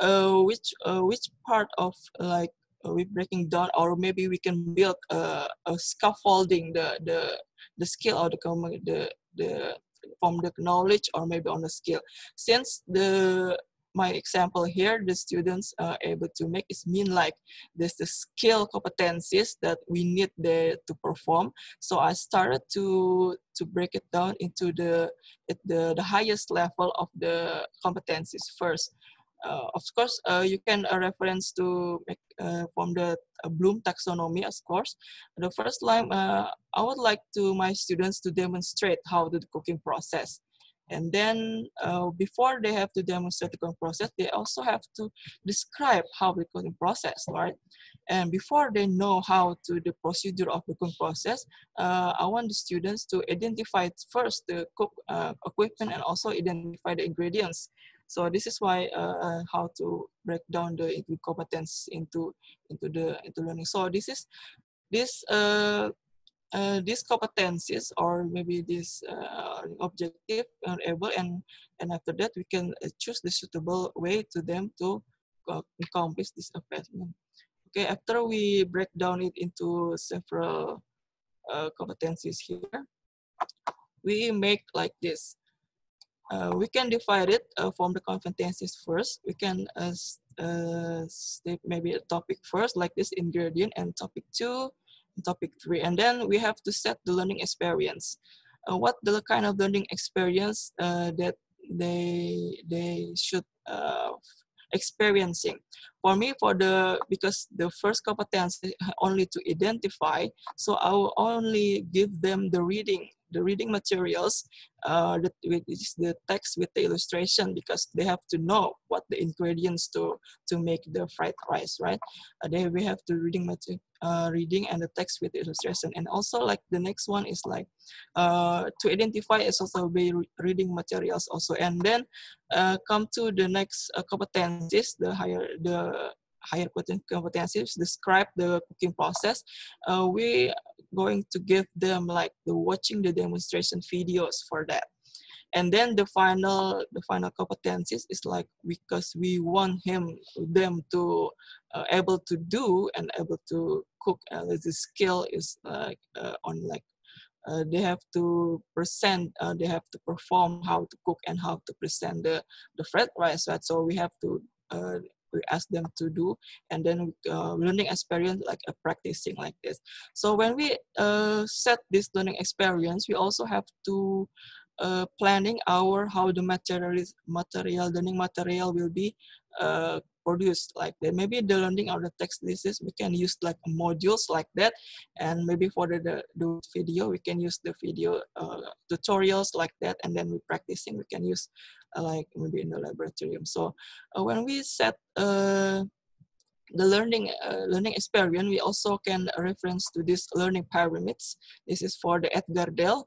Uh, which uh, which part of like we breaking down, or maybe we can build a, a scaffolding the the the skill or the the the from the knowledge or maybe on the skill. Since the my example here, the students are able to make it mean like there's the skill competencies that we need there to perform. So I started to to break it down into the the, the highest level of the competencies first. Uh, of course, uh, you can uh, reference to from the Bloom taxonomy, of course. The first line, uh, I would like to my students to demonstrate how the cooking process. And then uh, before they have to demonstrate the cooking process, they also have to describe how the cooking process, right? And before they know how to the procedure of the cooking process, uh, I want the students to identify first the cook uh, equipment and also identify the ingredients. So this is why uh, how to break down the into competence into into the into learning. So this is this uh, uh, these competencies or maybe this uh, objective are able and and after that we can uh, choose the suitable way to them to uh, accomplish this assessment. Okay, after we break down it into several uh, competencies here, we make like this. Uh, we can divide it uh, from the competencies first. We can uh, state maybe a topic first, like this ingredient, and topic two, and topic three, and then we have to set the learning experience. What the kind of learning experience that they they should experiencing. For me, for the because the first competence only to identify, so I will only give them the reading, the reading materials, uh, that which is the text with the illustration because they have to know what the ingredients to to make the fried rice, right? Uh, they we have the reading material, uh, reading and the text with the illustration, and also like the next one is like uh, to identify is also be re- reading materials also, and then uh, come to the next uh, competencies, the higher the higher competencies, describe the cooking process. Uh, we going to give them like the watching the demonstration videos for that. And then the final the final competencies is like because we want him them to uh, able to do and able to cook. Uh, the skill is like uh, on like uh, they have to present, uh, they have to perform how to cook and how to present the, the fried rice, right? So we have to, uh, we ask them to do, and then uh, learning experience like a practicing like this. So when we uh, set this learning experience, we also have to uh, planning our how the material is material learning material will be uh, produced like that. Maybe the learning of the text lists we can use like modules like that, and maybe for the the, the video we can use the video uh, tutorials like that, and then we practicing we can use like maybe in the laboratorium. So uh, when we set uh, the learning uh, learning experience, we also can reference to this learning pyramids. This is for the Edgar Dale.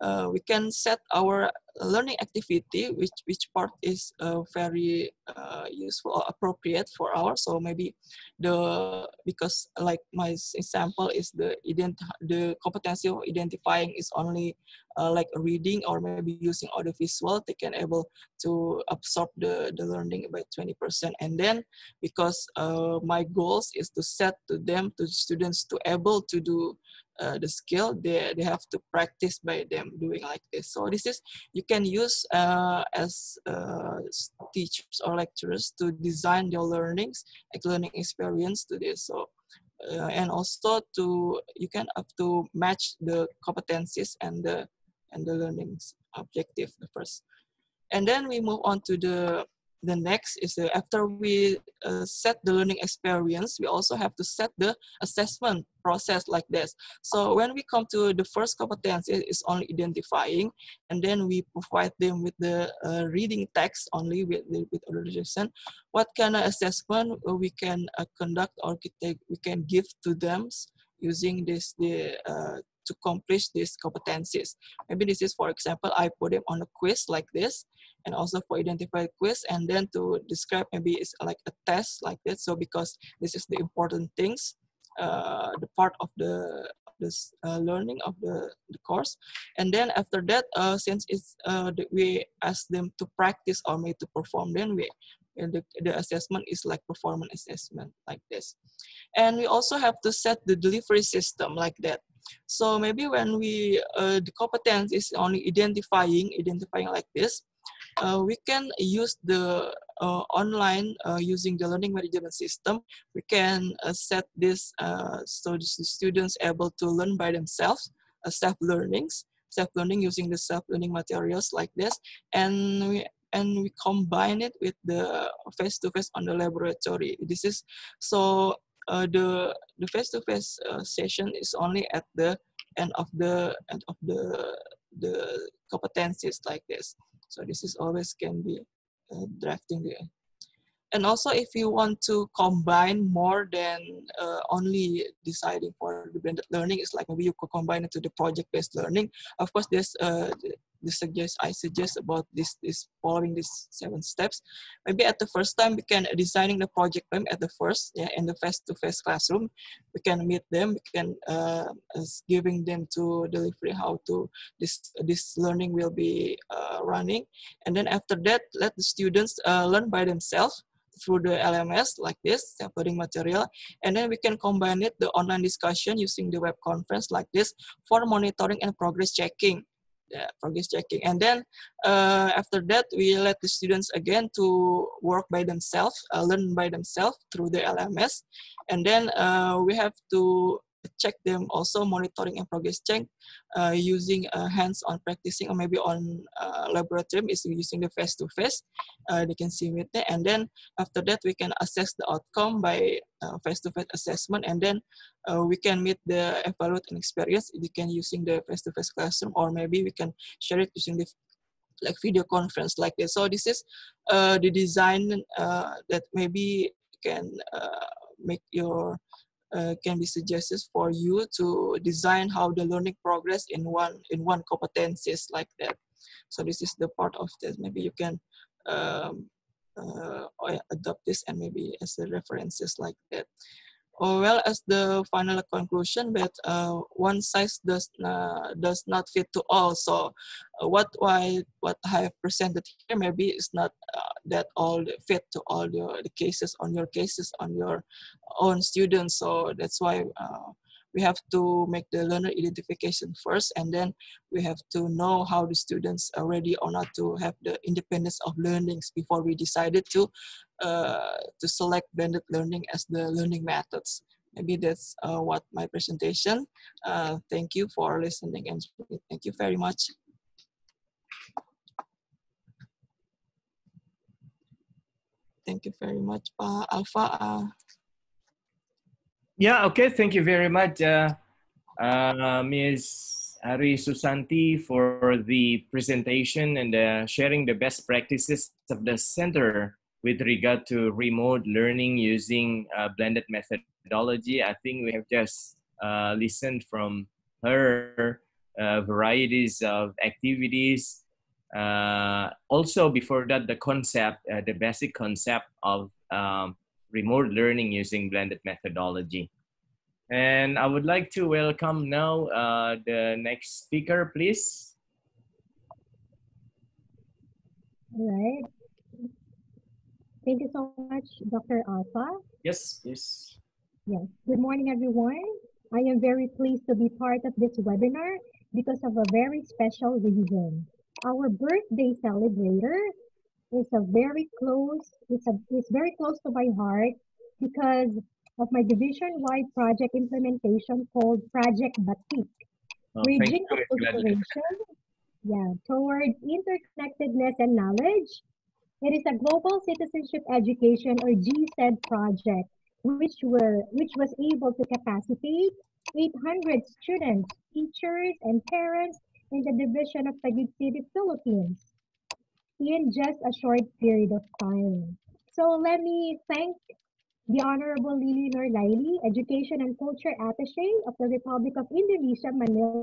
Uh, we can set our learning activity, which which part is uh, very uh, useful or appropriate for our. So maybe the because like my example is the ident the competency of identifying is only uh, like reading or maybe using audiovisual. They can able to absorb the the learning by twenty percent, and then because uh, my goals is to set to them to students to able to do uh, the skill they, they have to practice by them doing like this. So this is you can use uh, as uh, teachers or lecturers to design your learnings like learning experience to this. So uh, and also to you can have to match the competencies and the and the learnings objective the first. And then we move on to the the next is after we uh, set the learning experience we also have to set the assessment process like this. So when we come to the first competence it is only identifying and then we provide them with the uh, reading text only with with illustration what kind of assessment uh, we can uh, conduct or we can give to them using this the uh, to accomplish these competencies maybe this is for example i put them on a quiz like this and also for identify quiz and then to describe maybe it's like a test like this so because this is the important things uh, the part of the this uh, learning of the, the course and then after that uh, since it's uh, we ask them to practice or maybe to perform then we the, the assessment is like performance assessment like this. And we also have to set the delivery system like that. So maybe when we, uh, the competence is only identifying, identifying like this, uh, we can use the uh, online uh, using the learning management system. We can uh, set this uh, so the students able to learn by themselves, uh, self-learnings, self-learning using the self-learning materials like this, and we and we combine it with the face-to-face on the laboratory. This is so uh, the the face-to-face uh, session is only at the end of the end of the the competencies like this. So this is always can be uh, drafting the and also if you want to combine more than uh, only deciding for the blended learning it's like maybe you could combine it to the project-based learning of course there's the suggest I suggest about this this following these seven steps. Maybe at the first time we can uh, designing the project them at the first yeah in the face-to-face classroom. We can meet them. We can uh, giving them to delivery how to this this learning will be uh, running, and then after that let the students uh, learn by themselves through the LMS like this, uploading material, and then we can combine it the online discussion using the web conference like this for monitoring and progress checking yeah, progress checking. And then uh, after that, we let the students again to work by themselves, uh, learn by themselves through the LMS. And then uh, we have to check them also monitoring and progress check uh, using uh, hands-on practicing or maybe on uh, laboratory is using the face-to-face uh, they can see with it and then after that we can assess the outcome by uh, face-to-face assessment. And then uh, we can meet the evaluate and experience you can using the face-to-face classroom or maybe we can share it using the like video conference like this. So this is the design that maybe can make your uh, can be suggested for you to design how the learning progress in one in one competencies like that. So this is the part of this. Maybe you can um, uh, adopt this and maybe as a references like that. Or well as the final conclusion that uh, one size does uh, does not fit to all. So uh, what why what I have presented here maybe is not uh, that all fit to all the, the cases on your cases on your own students. So that's why uh, we have to make the learner identification first, and then we have to know how the students are ready or not to have the independence of learnings before we decided to uh, to select blended learning as the learning methods. Maybe that's uh, what my presentation. Uh, thank you for listening and thank you very much. Thank you very much, Pa Alfa. Uh, Yeah, okay. Thank you very much, uh, uh, Ms. Ari Susanti, for the presentation and uh, sharing the best practices of the center with regard to remote learning using uh, blended methodology. I think we have just uh, listened from her varieties of activities. Uh, also, before that, the concept, uh, the basic concept of um, remote learning using blended methodology. And I would like to welcome now uh, the next speaker, please. All right. Thank you so much, Dr. Alfa. Yes, please. Yes. Good morning, everyone. I am very pleased to be part of this webinar because of a very special reason. Our birthday celebrator is a very close, it's, a, it's very close to my heart because of my division-wide project implementation called Project Batik. Oh, Bridging. Acculturation, yeah, towards interconnectedness and knowledge. It is a global citizenship education or GCED project, which were which was able to capacitate 800 students, teachers, and parents in the division of Taguig City, Philippines, in just a short period of time. So let me thank the Honorable Lili Nurlaili, Education and Culture Attaché of the Republic of Indonesia, Manila,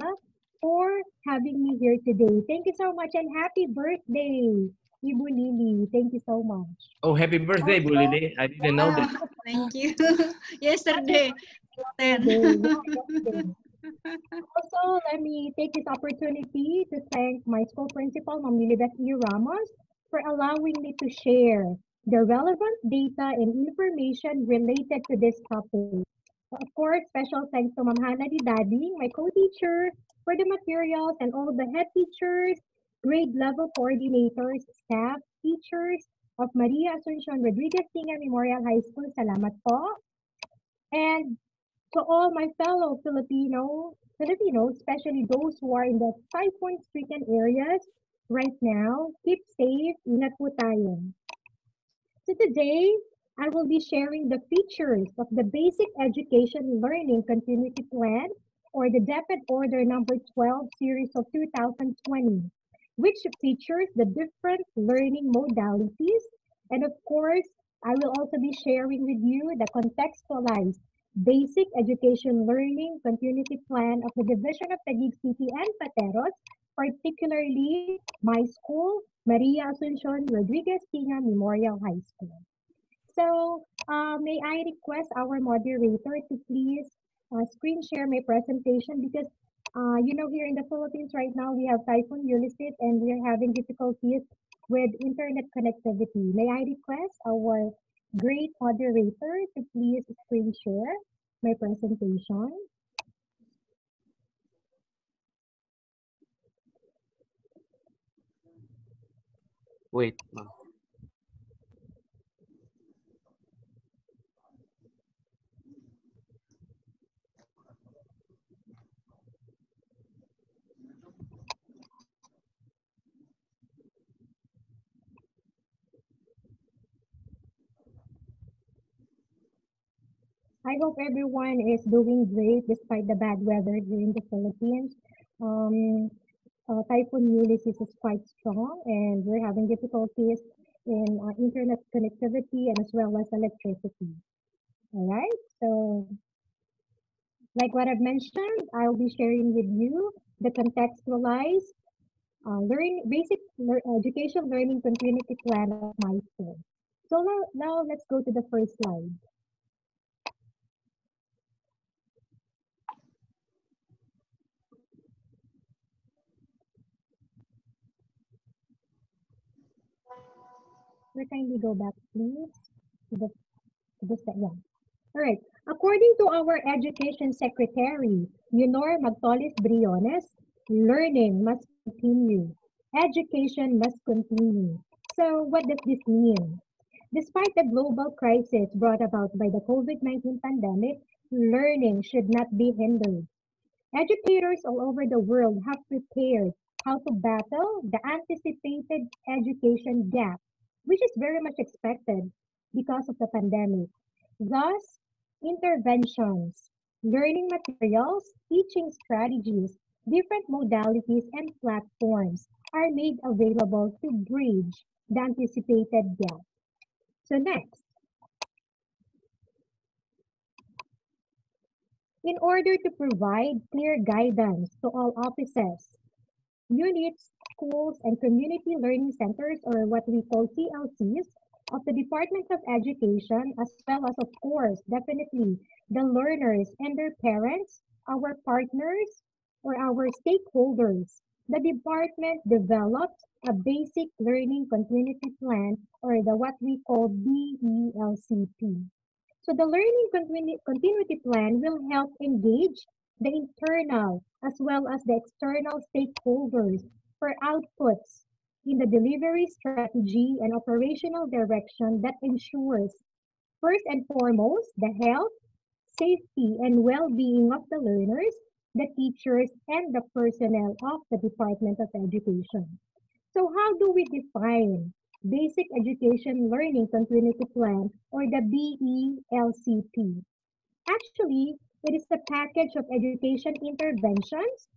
for having me here today. Thank you so much and happy birthday, Ibu Lili. Thank you so much. Oh, happy birthday, Bu Also- Lili. I didn't know that. Thank you. Yesterday, 10. Also, let me take this opportunity to thank my school principal, Ma'am Lilibeth E. Ramos, for allowing me to share the relevant data and information related to this topic. Of course, special thanks to Ma'am Hannah Didadi, my co-teacher, for the materials and all the head teachers, grade level coordinators, staff, teachers of Maria Asuncion Rodriguez Tinga Memorial High School. Salamat po. And to all my fellow Filipino, Filipinos, especially those who are in the typhoon-stricken areas right now, keep safe, ingat po tayo. So today, I will be sharing the features of the Basic Education Learning Continuity Plan or the DepEd Order number 12 series of 2020, which features the different learning modalities. And of course, I will also be sharing with you the contextualized Basic Education Learning Continuity Plan of the Division of Taguig City and Pateros, particularly my school, Maria Asuncion Rodriguez Tinga Memorial High School. So uh, may I request our moderator to please uh, screen share my presentation because uh, you know here in the Philippines right now we have Typhoon Ulysses and we are having difficulties with internet connectivity. May I request our great moderator to please screen share my presentation? Wait, ma'am. I hope everyone is doing great despite the bad weather here in the Philippines. Um, uh, Typhoon Ulysses is quite strong and we're having difficulties in uh, internet connectivity and as well as electricity. All right, so like what I've mentioned, I'll be sharing with you the contextualized uh, learn, basic lear, education learning continuity plan of my school. So now, now let's go to the first slide. We kindly go back, please, to the to the one. All right. According to our Education Secretary, Leonor Magtolis Briones, learning must continue. Education must continue. So what does this mean? Despite the global crisis brought about by the COVID-19 pandemic, learning should not be hindered. Educators all over the world have prepared how to battle the anticipated education gap, which is very much expected because of the pandemic. Thus, interventions, learning materials, teaching strategies, different modalities, and platforms are made available to bridge the anticipated gap. So next, in order to provide clear guidance to all offices, units, schools, and community learning centers, or what we call CLCs, of the Department of Education, as well as, of course, definitely the learners and their parents, our partners, or our stakeholders. The department developed a basic learning continuity plan, or the what we call BELCP. So the learning continu- continuity plan will help engage the internal as well as the external stakeholders for outputs in the delivery strategy and operational direction that ensures, first and foremost, the health, safety, and well-being of the learners, the teachers, and the personnel of the Department of Education. So how do we define Basic Education Learning Continuity Plan or the BELCP? Actually, it is a package of education interventions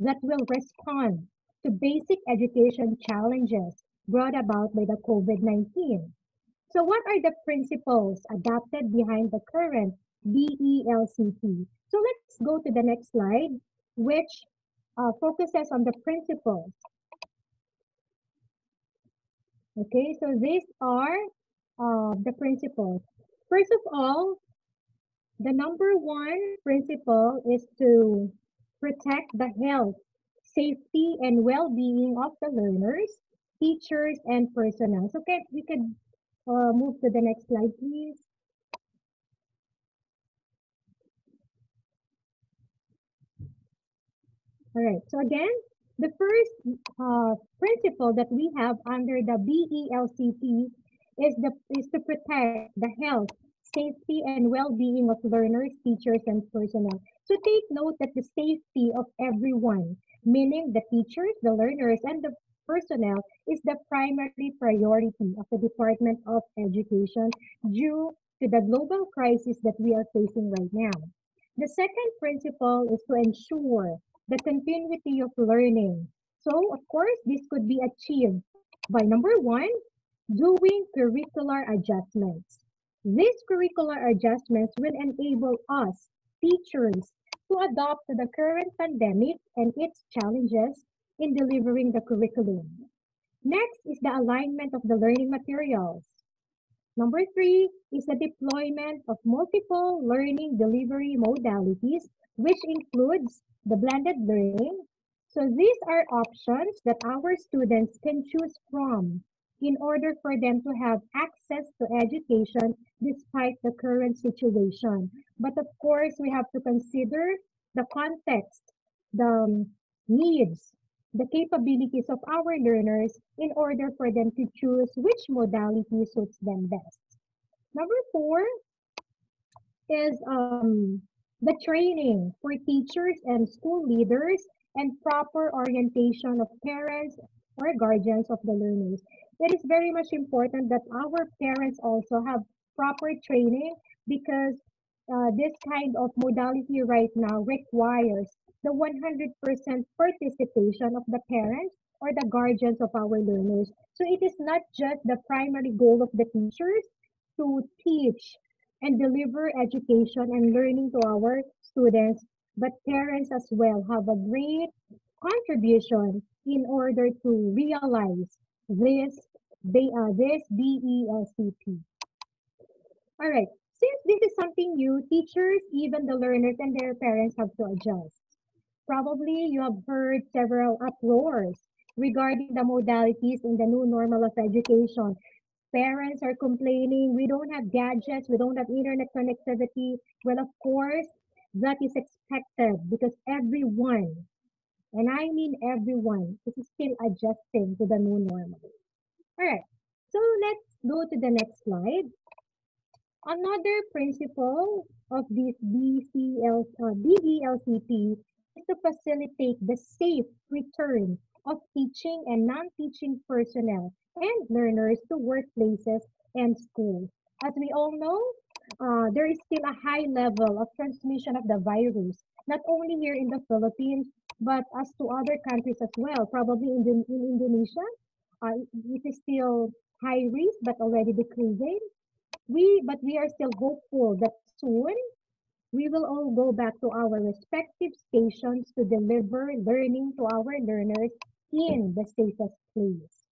that will respond to basic education challenges brought about by the COVID-19. So what are the principles adopted behind the current BELCP? So let's go to the next slide, which uh, focuses on the principles. Okay, so these are uh, the principles. First of all, the number one principle is to protect the health safety and well-being of the learners, teachers, and personnel. So can, we could uh, move to the next slide, please. All right, so again, the first uh, principle that we have under the BELCP is, the, is to protect the health, safety, and well-being of learners, teachers, and personnel. So take note that the safety of everyone, meaning the teachers, the learners, and the personnel is the primary priority of the Department of Education due to the global crisis that we are facing right now. The second principle is to ensure the continuity of learning. So, of course, this could be achieved by number one, doing curricular adjustments. These curricular adjustments will enable us, teachers, to adapt to the current pandemic and its challenges in delivering the curriculum. Next is the alignment of the learning materials. Number three is the deployment of multiple learning delivery modalities, which includes the blended learning. So these are options that our students can choose from in order for them to have access to education despite the current situation. But of course, we have to consider the context, the um, needs, the capabilities of our learners in order for them to choose which modality suits them best. Number four is um, the training for teachers and school leaders and proper orientation of parents or guardians of the learners. It is very much important that our parents also have proper training because uh, this kind of modality right now requires the 100% participation of the parents or the guardians of our learners. So it is not just the primary goal of the teachers to teach and deliver education and learning to our students, but parents as well have a great contribution in order to realize this, they, uh, this BELCP. All right, since this is something new, teachers, even the learners and their parents have to adjust. Probably you have heard several uproars regarding the modalities in the new normal of education. Parents are complaining, we don't have gadgets, we don't have internet connectivity. Well, of course, that is expected because everyone, and I mean everyone, is still adjusting to the new normal. All right, so let's go to the next slide. Another principle of this BCL, uh, BELCP is to facilitate the safe return of teaching and non-teaching personnel and learners to workplaces and schools. As we all know, uh, there is still a high level of transmission of the virus, not only here in the Philippines, but as to other countries as well. Probably in, the, in Indonesia, uh, it is still high risk, but already decreasing. We, but we are still hopeful that soon we will all go back to our respective stations to deliver learning to our learners in the safest place.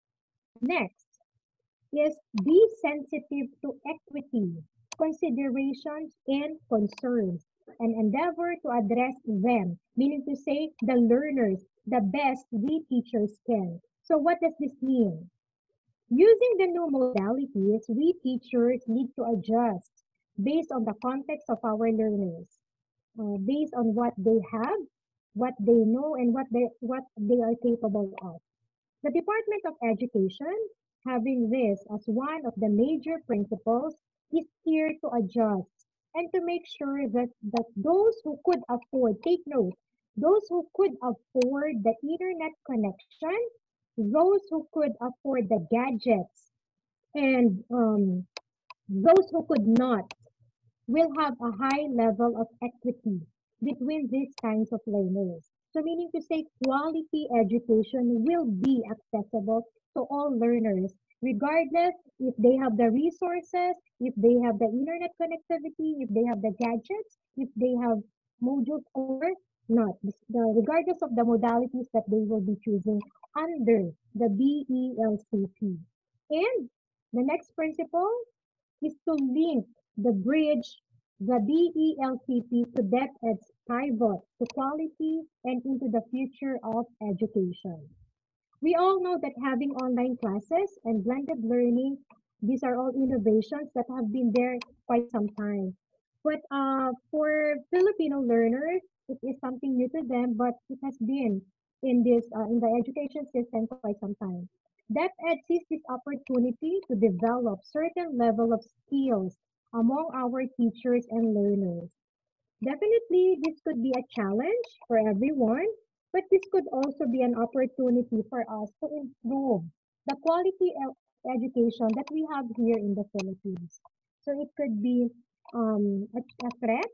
Next is be sensitive to equity, considerations, and concerns, and endeavor to address them, meaning to say the learners the best we teachers can. So what does this mean? Using the new modalities, we teachers need to adjust based on the context of our learners, uh, based on what they have, what they know, and what they, what they are capable of. The Department of Education, having this as one of the major principles, is here to adjust and to make sure that, that those who could afford, take note, those who could afford the internet connection, those who could afford the gadgets, and um, those who could not will have a high level of equity between these kinds of learners. So meaning to say quality education will be accessible to all learners, regardless if they have the resources, if they have the internet connectivity, if they have the gadgets, if they have modules or not, the, regardless of the modalities that they will be choosing under the BELCP. And the next principle is to link the bridge, the BELCP to DepEd's pivot to quality and into the future of education. We all know that having online classes and blended learning These are all innovations that have been there quite some time. But uh, for Filipino learners, it is something new to them, but it has been in this uh, in the education system for quite some time. DepEd sees this opportunity to develop certain level of skills among our teachers and learners. Definitely, this could be a challenge for everyone, but this could also be an opportunity for us to improve the quality of education that we have here in the Philippines. So it could be um, a, a threat,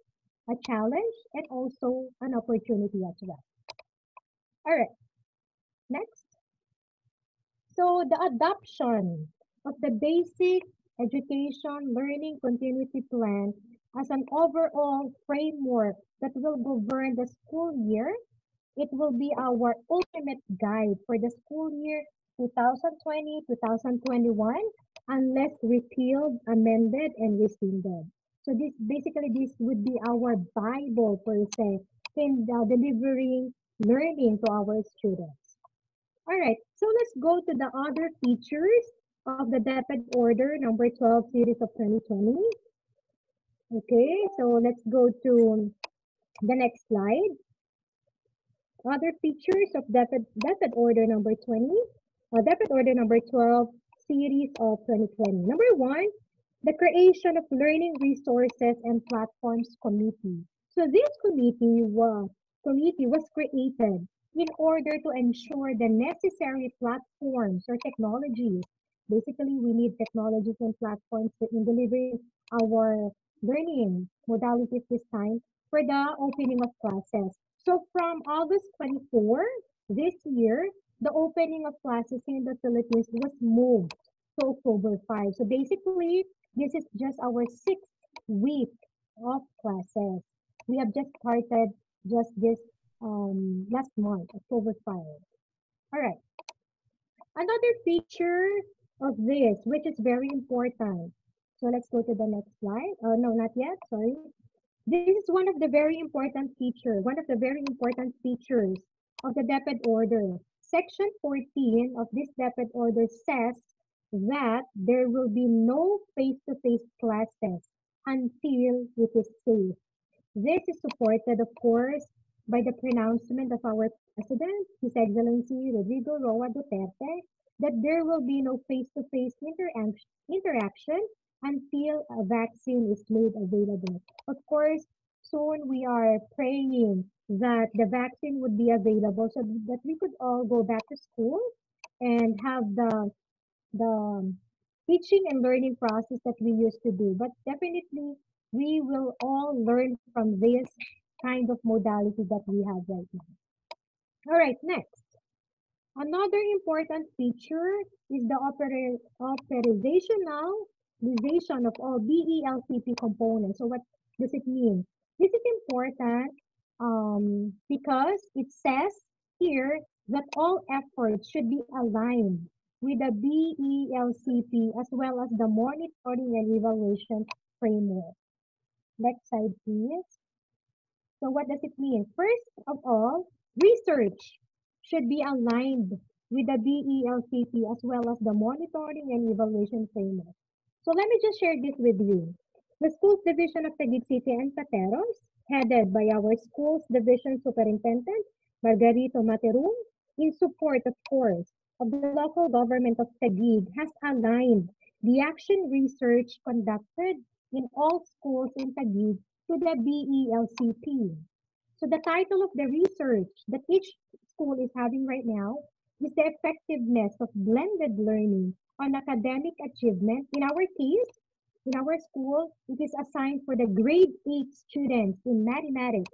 a challenge, and also an opportunity as well. All right, next. So the adoption of the basic education learning continuity plan as an overall framework that will govern the school year. It will be our ultimate guide for the school year 2020-2021 unless repealed, amended, and rescinded. So this basically this would be our Bible per se in uh, delivering learning to our students. All right, so let's go to the other features of the DepEd Order number 12 series of 2020. Okay, so let's go to the next slide. Other features of DepEd, DepEd Order number 20, uh, DepEd Order number 12 series of 2020. Number one, the creation of Learning Resources and Platforms Committee. So this committee was, committee was created in order to ensure the necessary platforms or technologies. Basically, we need technologies and platforms in delivering our learning modalities this time for the opening of classes. So from August 24 this year, the opening of classes in the Philippines was moved to October 5. So basically, this is just our sixth week of classes. We have just started just this um, last month, October 5. All right. Another feature of this, which is very important. So let's go to the next slide. Oh, no, not yet. Sorry. This is one of the very important feature, one of the very important features of the DepEd order. Section 14 of this DepEd order says that there will be no face-to-face classes until it is safe. This is supported, of course, by the pronouncement of our President, His Excellency Rodrigo Roa Duterte, that there will be no face-to-face interac- interaction until a vaccine is made available. Of course, soon we are praying that the vaccine would be available so that we could all go back to school and have the the teaching and learning process that we used to do. But definitely, we will all learn from this kind of modality that we have right now. All right, next. Another important feature is the opera- operationalization of all BELCP components. So what does it mean? This is important um, because it says here that all efforts should be aligned with the BELCP as well as the monitoring and evaluation framework. Next slide, please. So what does it mean? First of all, research should be aligned with the BELCP as well as the monitoring and evaluation framework. So let me just share this with you. The Schools Division of Taguig City and Pateros, headed by our Schools Division Superintendent, Margarito Materum, in support, of course, of the local government of Taguig, has aligned the action research conducted in all schools in Taguig to the BELCP. So the title of the research that each school is having right now is the effectiveness of blended learning on academic achievement. In our case, in our school, it is assigned for the grade 8 students in mathematics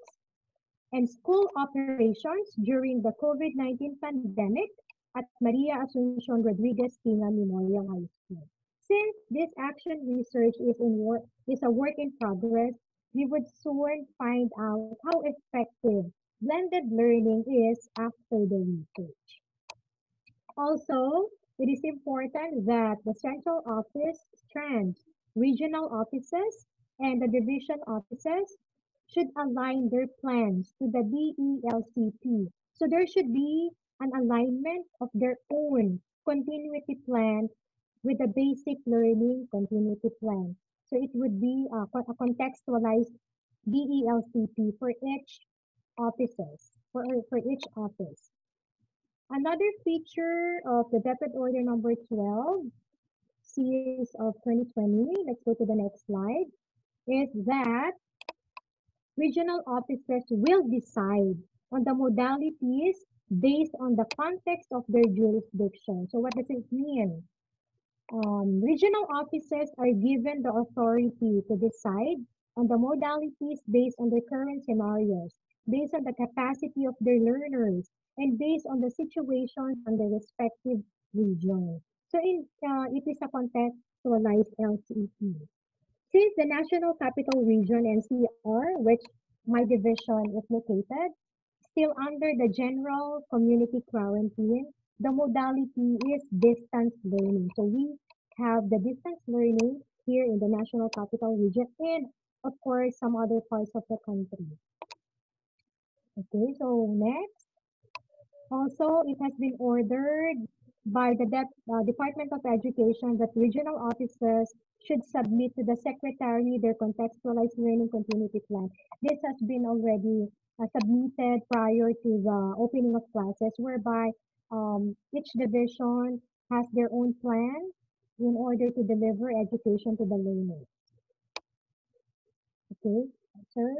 and school operations during the COVID-19 pandemic at Maria Asuncion Rodriguez Tinga Memorial High School. Since this action research is in work is a work in progress, we would soon find out how effective blended learning is after the research. Also, it is important that the central office strands, regional offices, and the division offices should align their plans to the BELCP. So there should be an alignment of their own continuity plan with the basic learning continuity plan. So it would be co- a contextualized BELCP for each offices, for, for each office. Another feature of the DepEd order number 12 series of 2020, let's go to the next slide, is that regional offices will decide on the modalities based on the context of their jurisdiction. So what does it mean? Um, regional offices are given the authority to decide on the modalities based on their current scenarios, based on the capacity of their learners, and based on the situations on their respective regions. So in, uh, it is a contextualized LCP. Since the National Capital Region NCR, which my division is located, still under the general community quarantine, the modality is distance learning. So we have the distance learning here in the National Capital Region and of course some other parts of the country. Okay, so next. Also, it has been ordered by the Dep- uh, Department of Education that regional officers should submit to the secretary their contextualized learning continuity plan. This has been already submitted prior to the opening of classes, whereby um, each division has their own plan in order to deliver education to the learners. Okay, sir.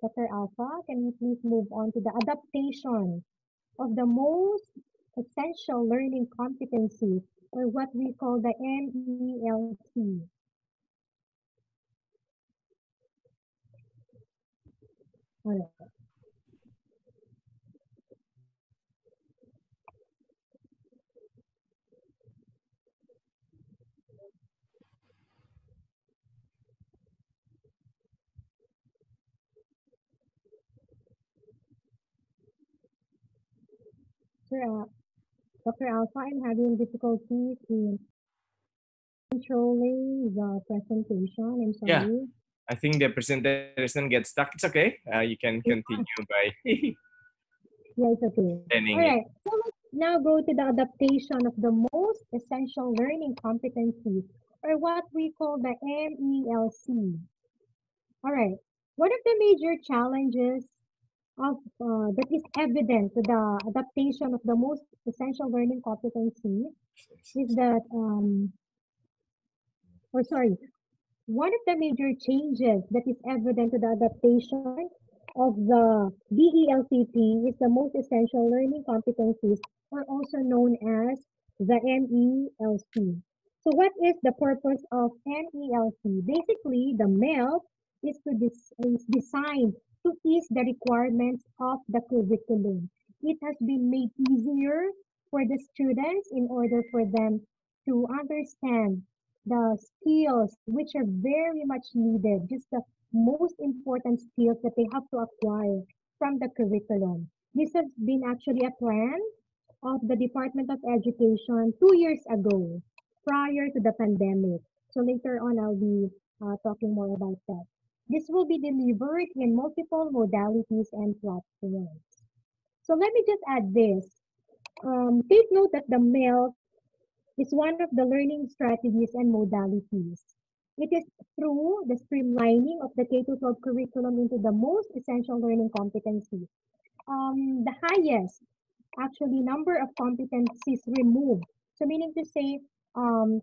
Dr. Alfa, can you please move on to the adaptation of the most essential learning competency or what we call the MELC. All right. Sir, uh, Dr. Alfa, I'm having difficulties in controlling the presentation. I'm sorry. Yeah. I think the presentation gets stuck. It's okay. Uh, you can continue by Yeah, it's okay. planning All it. So let's now go to the adaptation of the most essential learning competencies, or what we call the MELC. All right. One of the major challenges of uh, that is evident to the adaptation of the most essential learning competency is that um, or sorry, one of the major changes that is evident to the adaptation of the BELCP is the most essential learning competencies, or also known as the MELC. So what is the purpose of MELC? Basically, the MELC is to des- is designed to ease the requirements of the curriculum. It has been made easier for the students in order for them to understand the skills which are very much needed, just the most important skills that they have to acquire from the curriculum. This has been actually a plan of the Department of Education two years ago, prior to the pandemic. So later on, I'll be uh, talking more about that. This will be delivered in multiple modalities and platforms. So let me just add this. Um, take note that the MELC is one of the learning strategies and modalities. It is through the streamlining of the K-12 curriculum into the most essential learning competencies. Um, the highest, actually, number of competencies removed. So meaning to say, um,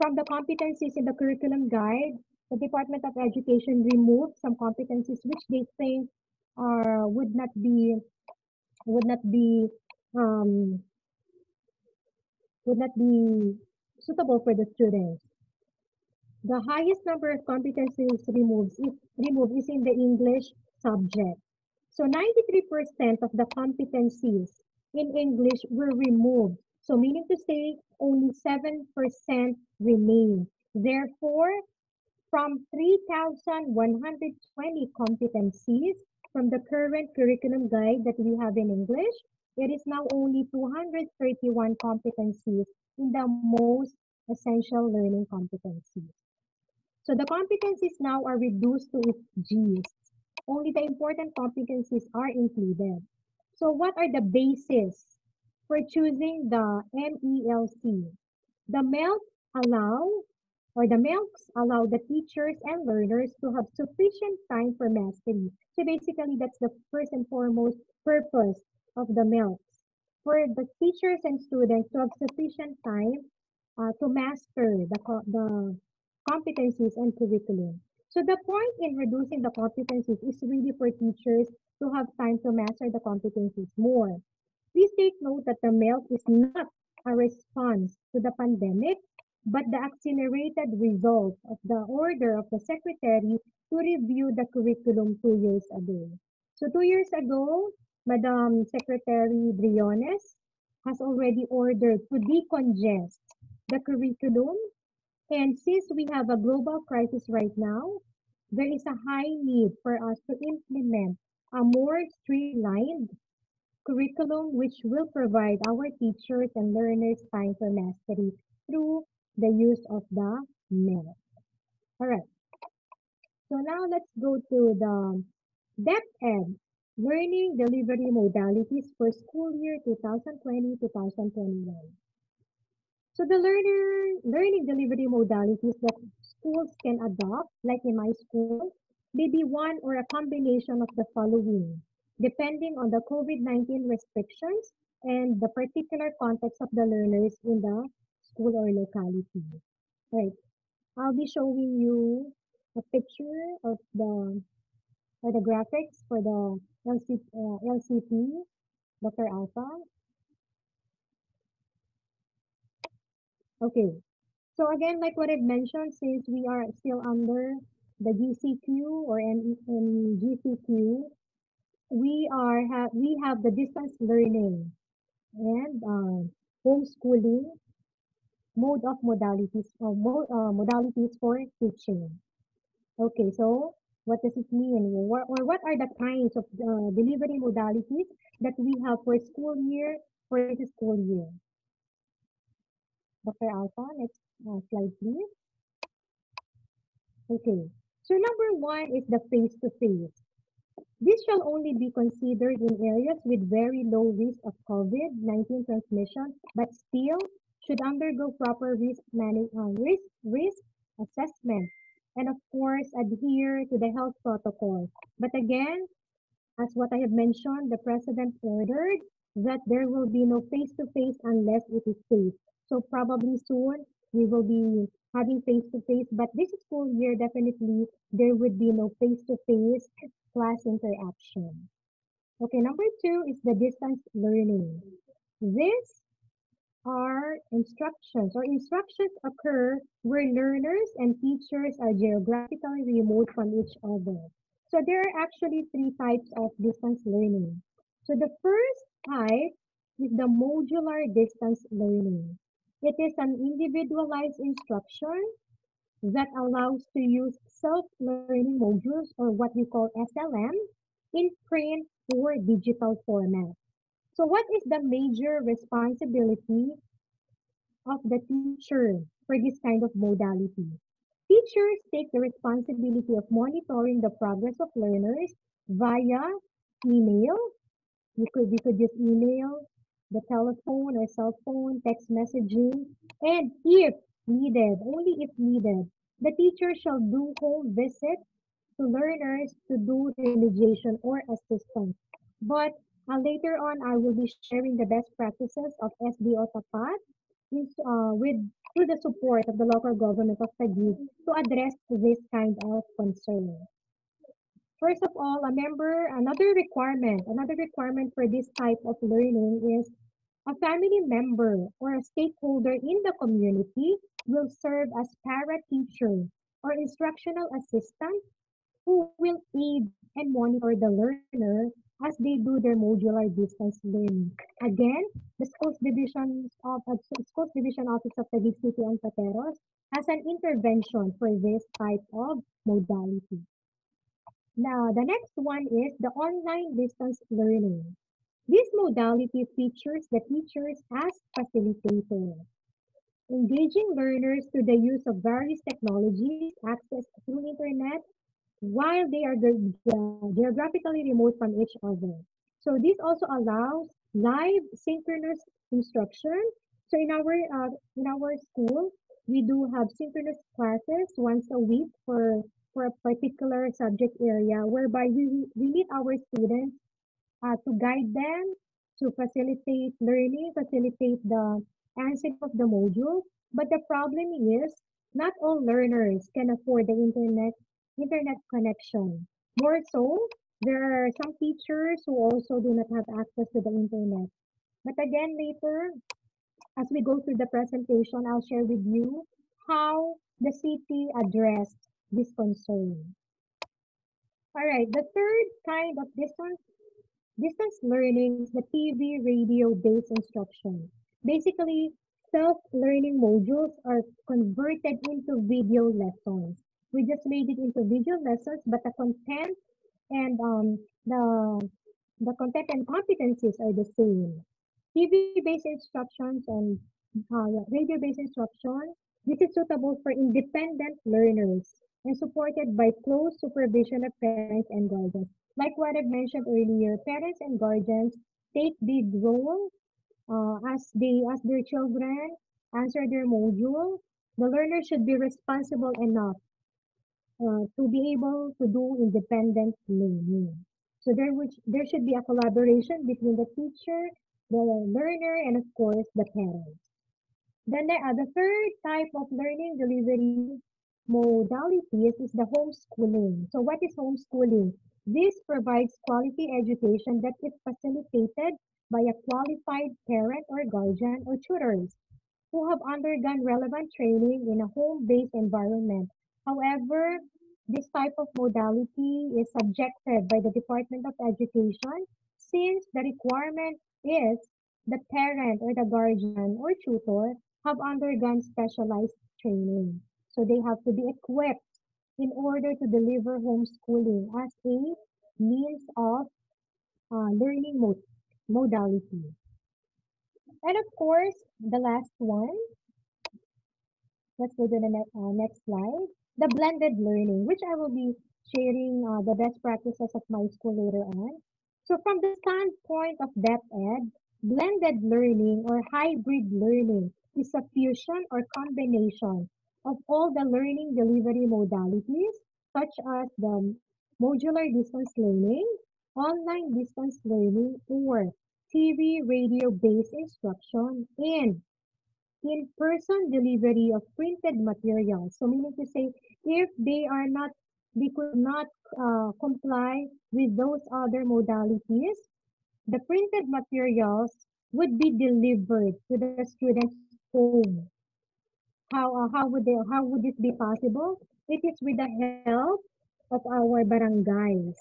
from the competencies in the curriculum guide, the Department of Education removed some competencies which they think are would not be would not be um, would not be suitable for the students. The highest number of competencies removed is, removed is in the English subject. So 93% of the competencies in English were removed. So meaning to say only 7% remain. Therefore, from 3,120 competencies from the current curriculum guide that we have in English, it is now only 231 competencies in the most essential learning competencies. So the competencies now are reduced to its G's. Only the important competencies are included. So what are the basis for choosing the MELC? The MELC allow or the MELCs allow the teachers and learners to have sufficient time for mastery. So basically, that's the first and foremost purpose of the MELCs for the teachers and students to have sufficient time uh, to master the, co- the competencies and curriculum. So the point in reducing the competencies is really for teachers to have time to master the competencies more. Please take note that the MELC is not a response to the pandemic, but the accelerated result of the order of the secretary to review the curriculum two years ago. So two years ago, Madam Secretary Briones has already ordered to decongest the curriculum. And since we have a global crisis right now, there is a high need for us to implement a more streamlined curriculum which will provide our teachers and learners time for mastery through the use of the MEL. All right. So now let's go to the DepEd learning delivery modalities for school year 2020-2021. So the learner learning delivery modalities that schools can adopt, like in my school, may be one or a combination of the following, depending on the COVID-19 restrictions and the particular context of the learners in the school or locality. Right. I'll be showing you a picture of the or the graphics for the LC, uh, LCP, Dr. Alfa. Okay. So again, like what I've mentioned, since we are still under the GCQ or in, in GCQ, we are have we have the distance learning and um, homeschooling mode of modalities or mo- uh, modalities for teaching. Okay, so what does it mean? Or, what are the kinds of uh, delivery modalities that we have for school year for this school year? Dr. Alfa, next uh, slide, please. Okay, so number one is the face-to-face. This shall only be considered in areas with very low risk of COVID-19 transmission, but still should undergo proper risk, manage, uh, risk, risk assessment and of course adhere to the health protocol. But again, as what I have mentioned, the president ordered that there will be no face-to-face unless it is safe. So probably soon we will be having face-to-face, but this school year definitely there would be no face-to-face class interaction. Okay, number two is the distance learning. These are instructions or instructions occur where learners and teachers are geographically remote from each other. So there are actually three types of distance learning. So the first type is the modular distance learning. It is an individualized instruction that allows to use self-learning modules or what we call SLM in print or digital format. So what is the major responsibility of the teacher for this kind of modality? Teachers take the responsibility of monitoring the progress of learners via email. You could, we could use email, the telephone or cell phone, text messaging, and if needed, only if needed, the teacher shall do home visits to learners to do remediation or assistance. But later on, I will be sharing the best practices of SDO Tapat uh, with through the support of the local government of Taguig to address this kind of concern. First of all, a member, another requirement, another requirement for this type of learning is a family member or a stakeholder in the community will serve as para-teacher or instructional assistant who will aid and monitor the learner as they do their modular distance learning. Again, the schools division of uh, schools division office of Taguig City and Pateros has an intervention for this type of modality. Now, the next one is the online distance learning. This modality features the teachers as facilitators, engaging learners through the use of various technologies accessed through internet while they are ge- ge- geographically remote from each other. So this also allows live synchronous instruction So in our uh, in our school, we do have synchronous classes once a week for for a particular subject area, whereby we we meet our students uh, to guide them, to facilitate learning, facilitate the answering of the module. But the problem is not all learners can afford the internet internet connection. More so, there are some teachers who also do not have access to the internet. But again, later, as we go through the presentation, I'll share with you how the city addressed this concern. All right, the third kind of distance distance learning is the TV radio based instruction. Basically, self-learning modules are converted into video lessons. We just made it into visual lessons, but the content and um, the the content and competencies are the same. TV-based instructions and uh, radio-based instruction. This is suitable for independent learners and supported by close supervision of parents and guardians. Like what I mentioned earlier, parents and guardians take big role uh, as they as their children answer their module. The learner should be responsible enough uh, to be able to do independent learning. So there would there should be a collaboration between the teacher, the learner, and of course the parents. Then the, uh, the third type of learning delivery modalities is the homeschooling. So what is homeschooling? This provides quality education that is facilitated by a qualified parent or guardian or tutors who have undergone relevant training in a home-based environment. However, this type of modality is subjected by the Department of Education since the requirement is the parent or the guardian or tutor have undergone specialized training. So they have to be equipped in order to deliver homeschooling as a means of uh, learning mod- modality. And of course, the last one, let's go to the ne- uh, next slide, the blended learning, which I will be sharing uh, the best practices of my school later on. So from the standpoint of DepEd, blended learning or hybrid learning is a fusion or combination of all the learning delivery modalities, such as the modular distance learning, online distance learning, or TV radio-based instruction, and in-person delivery of printed materials. So meaning to say, if they are not, they could not uh, comply with those other modalities, the printed materials would be delivered to the student's home. How, uh, how would they, how would this be possible? It is with the help of our barangays.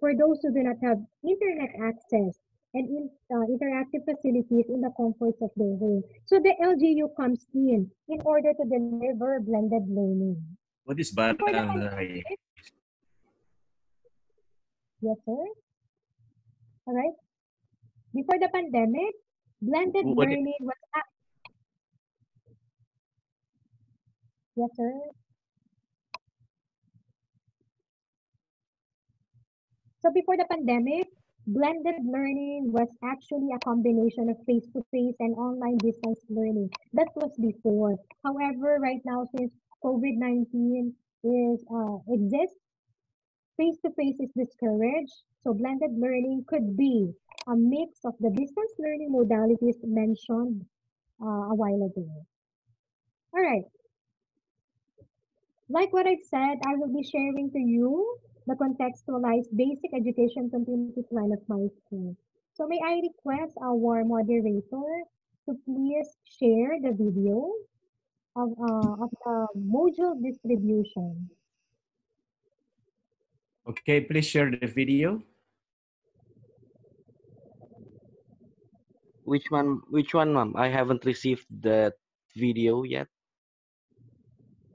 For those who do not have internet access and in, uh, interactive facilities in the comforts of their home. So the LGU comes in in order to deliver blended learning. What is barangay? yes, sir. All right. Before the pandemic, blended What- learning was. Yes, sir. So before the pandemic, blended learning was actually a combination of face-to-face and online distance learning. That was before. However, right now, since COVID-19 is uh, exists, face-to-face is discouraged. So blended learning could be a mix of the distance learning modalities mentioned uh, a while ago. All right. Like what I've said, I will be sharing to you the contextualized basic education continuity plan of my school. So may I request our moderator to please share the video of, uh, of the module distribution. Okay, please share the video. Which one? Which one, ma'am? I haven't received that video yet.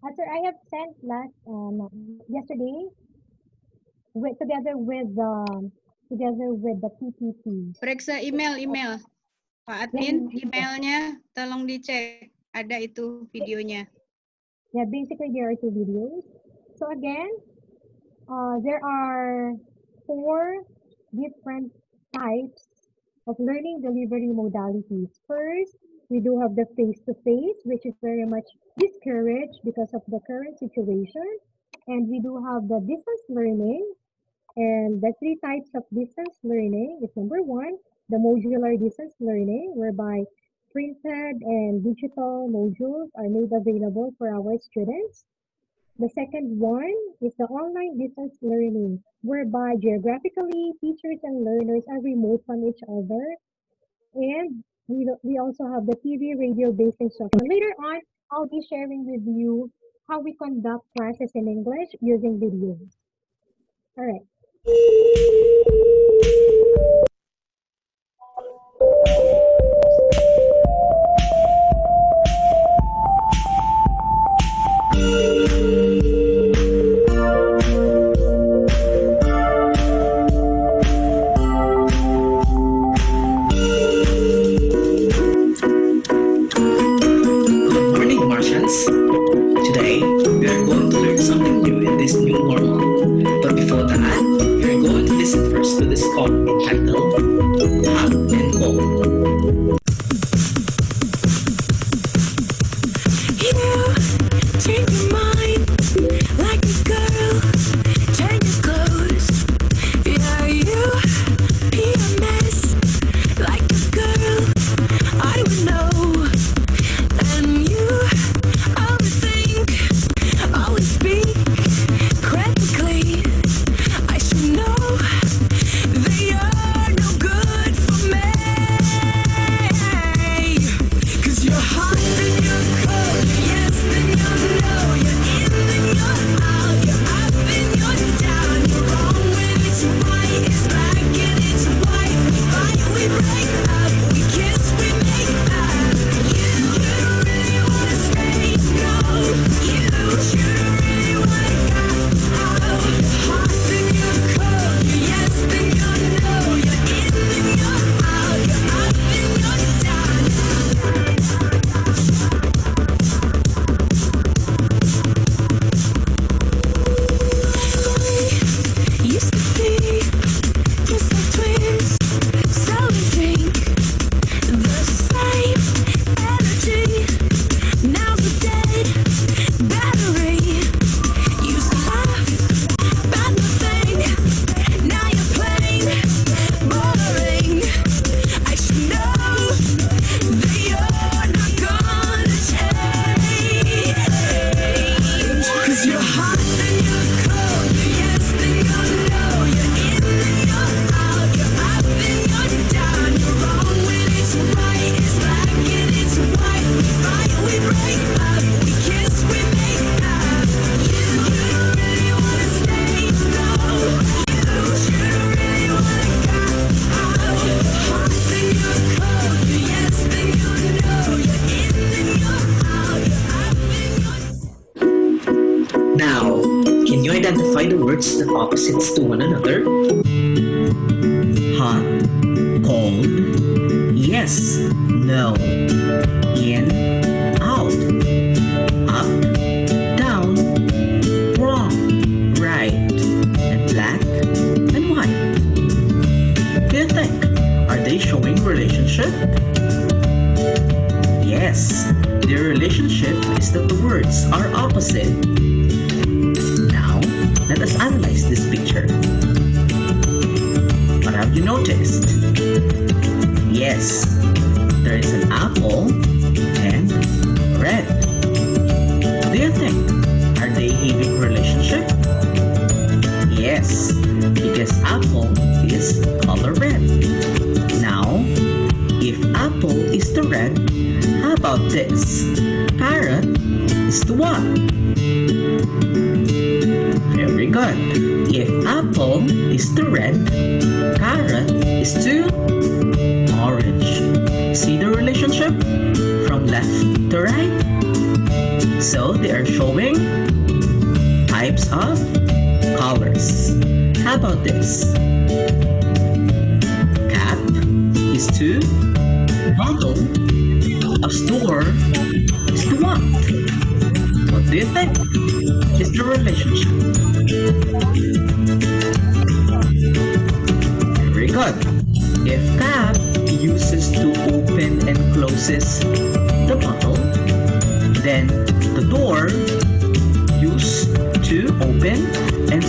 Uh, sir, I have sent last um, yesterday with, together with the um, together with the PPT. Periksa email email. Pak Admin, emailnya tolong dicek. Ada itu videonya. Yeah, basically there are two videos. So again, uh, there are four different types of learning delivery modalities. First, we do have the face-to-face, -face, which is very much discouraged because of the current situation. And we do have the distance learning, and the three types of distance learning is number one, the modular distance learning, whereby printed and digital modules are made available for our students. The second one is the online distance learning, whereby geographically, teachers and learners are remote from each other. And we, we also have the TV radio-based instruction. Later on, I'll be sharing with you how we conduct classes in English using videos. All right. Thank you.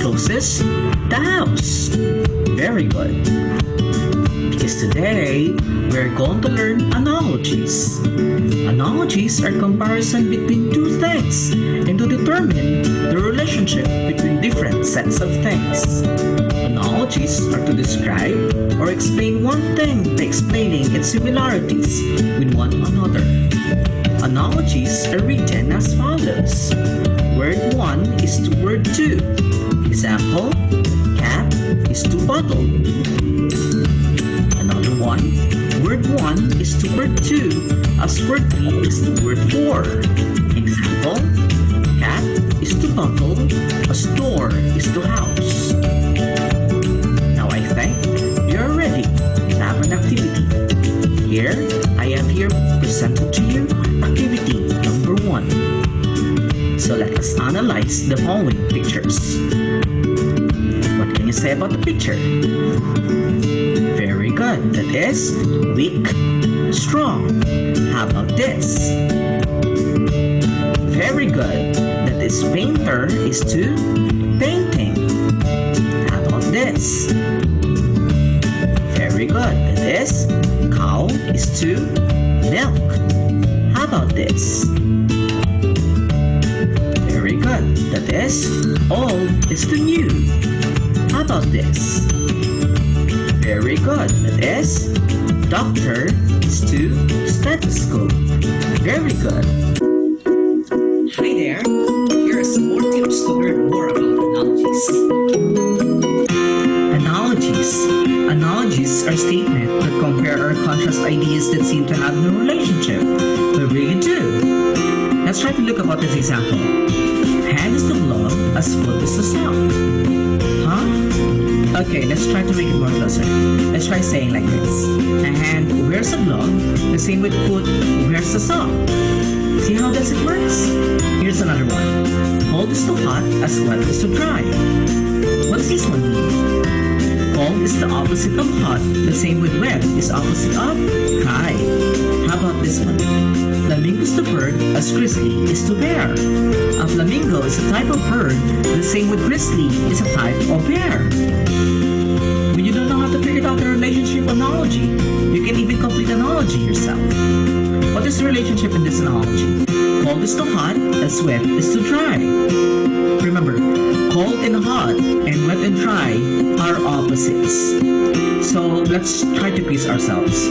And closes the house. Very good. Because today we're going to learn analogies. Analogies are comparison between two things and to determine the relationship between different sets of things. Analogies are to describe or explain one thing by explaining its similarities with one another. Analogies are written as follows. Word 1 is to word 2. Example, cat is to bottle. Another one, word 1 is to word 2 as word 3 is to word 4. Example, cat is to bottle, a store is to house. Now I think you're ready to have an activity. Here, I have here presented to you So let us analyze the following pictures. What can you say about the picture? Very good. That is weak, strong. How about this? Very good. That is painter is to painting. How about this? Very good. That is cow is to milk. How about this? Doctor as to. What does this one mean? Cold is the opposite of hot, the same with wet is opposite of dry. How about this one? Flamingo is the bird, as grizzly is to bear. A flamingo is a type of bird, the same with grizzly is a type of bear. When you don't know how to figure out the relationship analogy, you can even complete analogy yourself. What is the relationship in this analogy? Cold is to hot, as wet is to dry. Cold and hot and wet and dry are opposites. So let's try to quiz ourselves.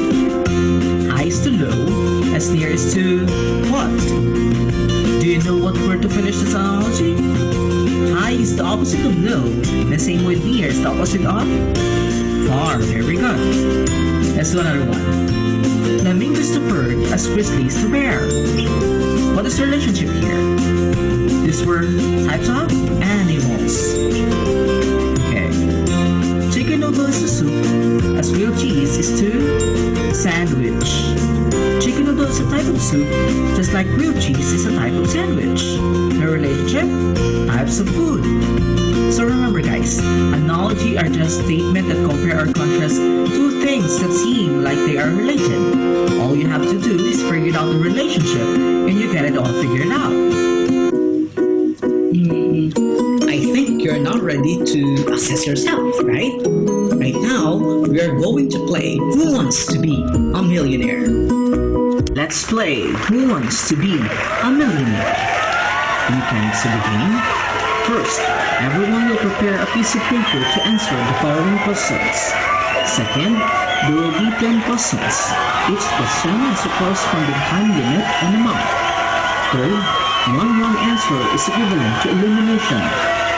High is to low, as near is to what? Do you know what word to finish this analogy? High is the opposite of low, the same with near is the opposite of far. Very good. Let's do another one. Flamingo is to bird, as grizzly is the bear. What is the relationship here? These were types of animals. To soup, as grilled cheese is to sandwich. Chicken noodle is a type of soup, just like grilled cheese is a type of sandwich. The relationship? Types of food. So remember guys, analogy are just statements that compare or contrast two things that seem like they are related. All you have to do is figure out the relationship and you get it all figured out. Mm, I think you're not ready to assess yourself? Right to play Who Wants to Be a Millionaire? Let's play Who Wants to Be a Millionaire? Mechanics of the game. First, everyone will prepare a piece of paper to answer the following questions. Second, there will be 10 questions. Each question has a corresponding time limit and amount. Third, one wrong answer is equivalent to elimination.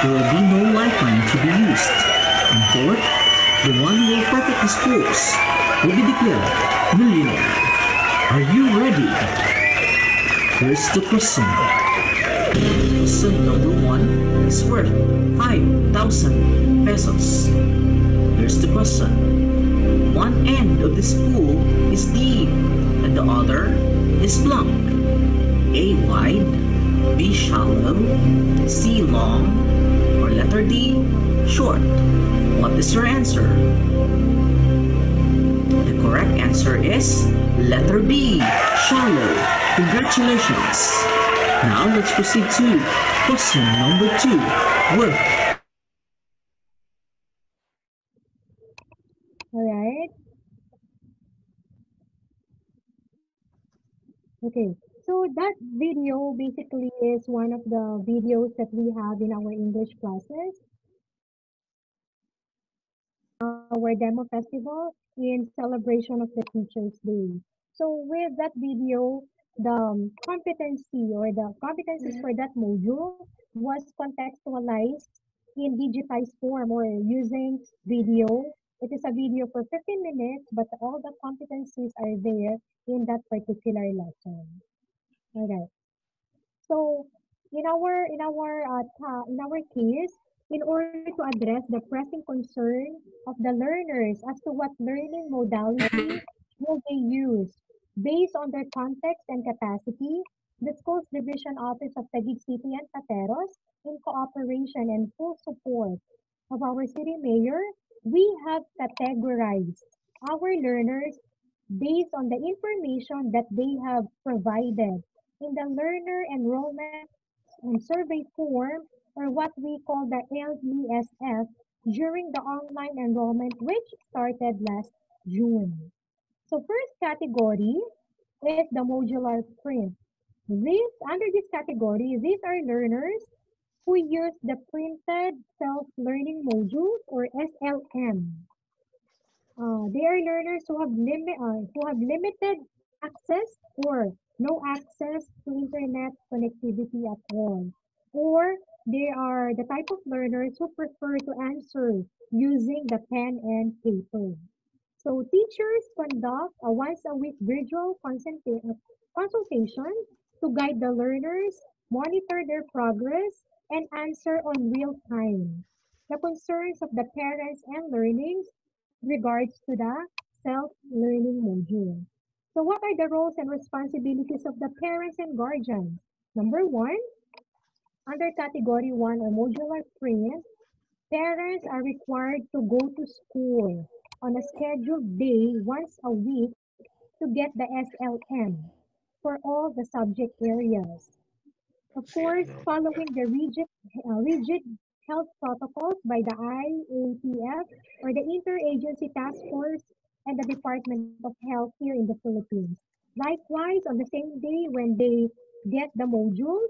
There will be no lifeline to be used. And fourth, the one who will perfectly scores will be declared millionaire. Are you ready? Here's the question. Question number one is worth 5,000 pesos. Here's the question. One end of this pool is deep and the other is long. A wide, B shallow, C long, or letter D short. What is your answer? The correct answer is letter B, shallow. Congratulations. Now let's proceed to question number two. Worth. All right. Okay, so that video basically is one of the videos that we have in our English classes. Our demo festival in celebration of the Teachers' Day. So with that video, the um, competency or the competencies for that module was contextualized in digitized form or using video. It is a video for 15 minutes, but all the competencies are there in that particular lesson. All right. So in our in our uh, in our case, in order to address the pressing concern of the learners as to what learning modality will they use. Based on their context and capacity, the school's division office of Taguig City and Pateros, in cooperation and full support of our city mayor, we have categorized our learners based on the information that they have provided in the learner enrollment and survey form or what we call the LESF during the online enrollment which started last June. So first category is the modular print. This, under this category, these are learners who use the printed self-learning modules or SLM. Uh, they are learners who have, limit, uh, who have limited access or no access to internet connectivity at all. Or they are the type of learners who prefer to answer using the pen and paper. So teachers conduct a once a week virtual consultation to guide the learners, monitor their progress, and answer on real time the concerns of the parents and learnings regards to the self-learning module. So what are the roles and responsibilities of the parents and guardians? Number one, under category one or modular print, parents are required to go to school on a scheduled day once a week to get the SLM for all the subject areas. Of course, following the rigid, uh, rigid health protocols by the IATF or the Interagency Task Force and the Department of Health here in the Philippines. Likewise, on the same day when they get the modules,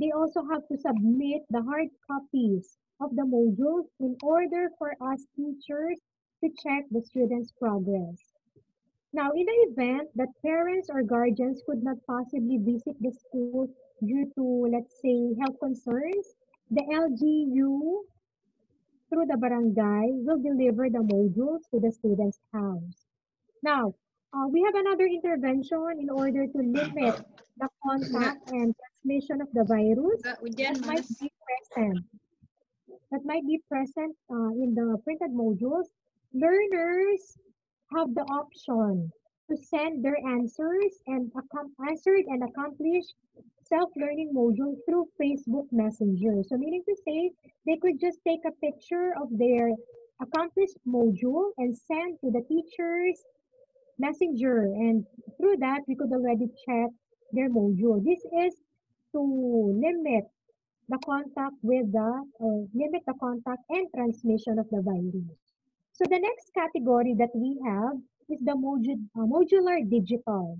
they also have to submit the hard copies of the modules in order for us teachers to check the students' progress. Now, in the event that parents or guardians could not possibly visit the school due to, let's say, health concerns, the LGU through the barangay will deliver the modules to the student's house. Now, uh, we have another intervention in order to limit the contact and transmission of the virus that might be present. That might be present uh, in the printed modules. Learners have the option to send their answers and answered and accomplished self-learning module through Facebook Messenger. So meaning to say, they could just take a picture of their accomplished module and send to the teachers messenger and through that we could already check their module. This is to limit the contact with the uh, limit the contact and transmission of the virus. So the next category that we have is the modu uh, modular digital.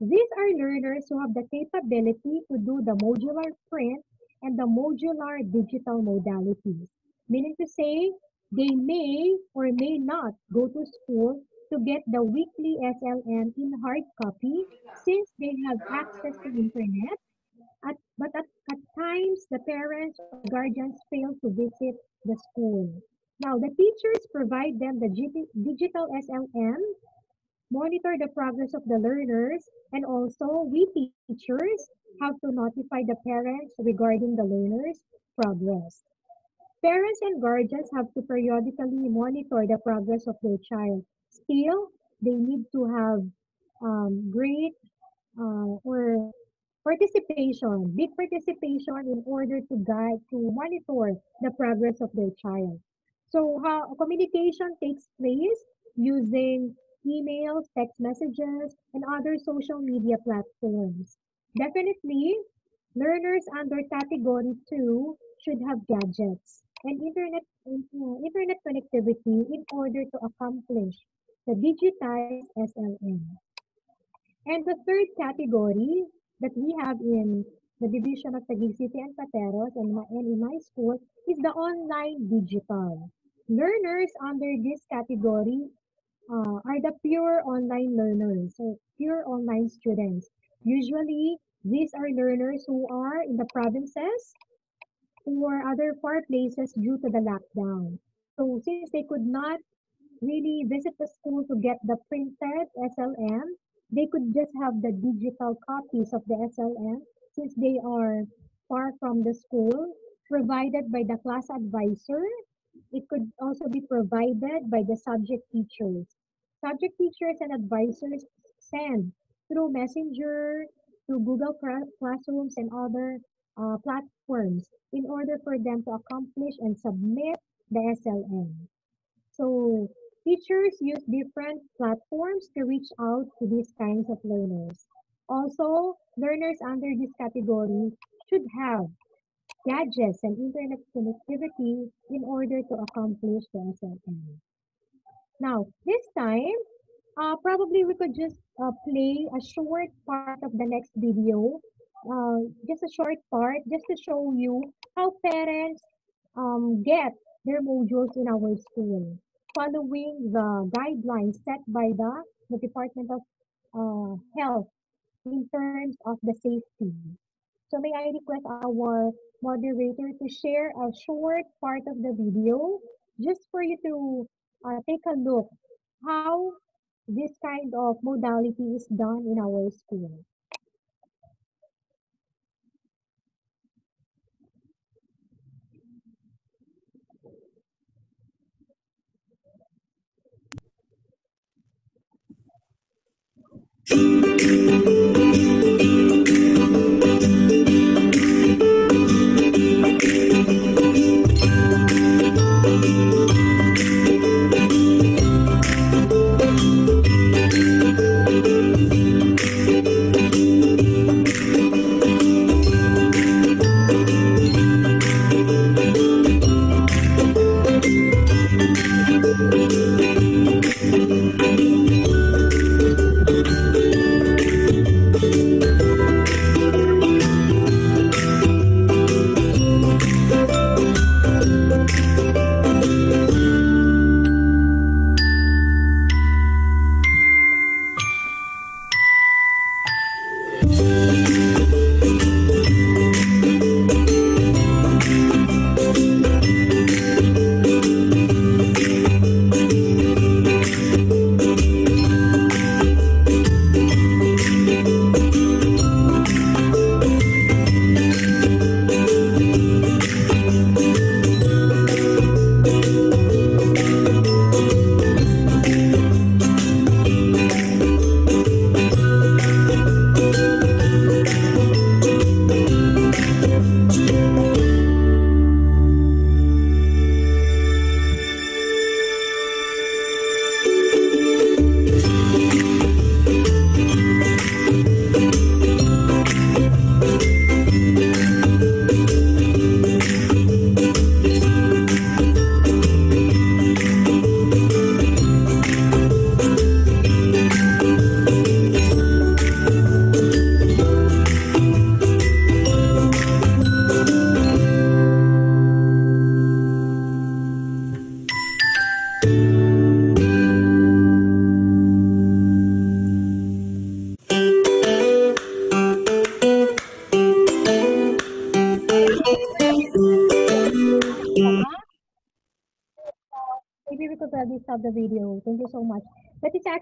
These are learners who have the capability to do the modular print and the modular digital modalities. Meaning to say, they may or may not go to school to get the weekly SLM in hard copy since they have access to internet. At, but at, at times, the parents or guardians fail to visit the school. Now, the teachers provide them the digital SLM, monitor the progress of the learners, and also we teachers have to notify the parents regarding the learners' progress. Parents and guardians have to periodically monitor the progress of their child. Still, they need to have um, great uh, or participation, big participation in order to guide, to monitor the progress of their child. So how communication takes place using emails, text messages, and other social media platforms. Definitely, learners under category 2 should have gadgets and internet, uh, internet connectivity in order to accomplish the digitized SLM. And the third category that we have in the division of Taguig City and Pateros and, my, in my school is the online digital. Learners under this category uh, are the pure online learners, so pure online students. Usually, these are learners who are in the provinces or other far places due to the lockdown. So since they could not really visit the school to get the printed SLM, they could just have the digital copies of the SLM since they are far from the school, provided by the class advisor. It could also be provided by the subject teachers. Subject teachers and advisors send through Messenger, through Google Classrooms and other uh, platforms in order for them to accomplish and submit the SLM. So teachers use different platforms to reach out to these kinds of learners. Also, learners under this category should have gadgets and internet connectivity in order to accomplish the SLM. Now, this time, uh, probably we could just uh, play a short part of the next video, uh, just a short part, just to show you how parents um, get their modules in our school, following the guidelines set by the, the Department of uh, Health in terms of the safety. So may I request our moderator to share a short part of the video just for you to uh, take a look how this kind of modality is done in our school. 嗯。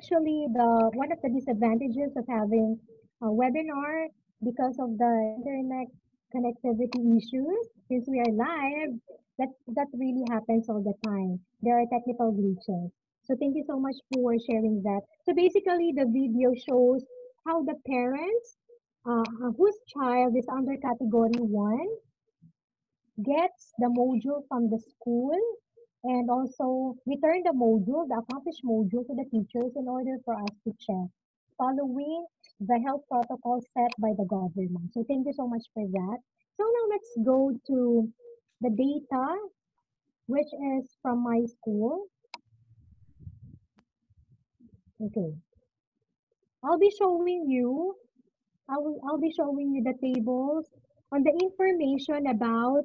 Actually the one of the disadvantages of having a webinar because of the internet connectivity issues. Since we are live, that that really happens all the time. There are technical glitches. So thank you so much for sharing that. So basically, the video shows how the parents uh, whose child is under category one gets the module from the school and also return the module, the accomplished module to the teachers in order for us to check, following the health protocol set by the government. So thank you so much for that. So now let's go to the data, which is from my school. Okay. I'll be showing you, I will, I'll be showing you the tables on the information about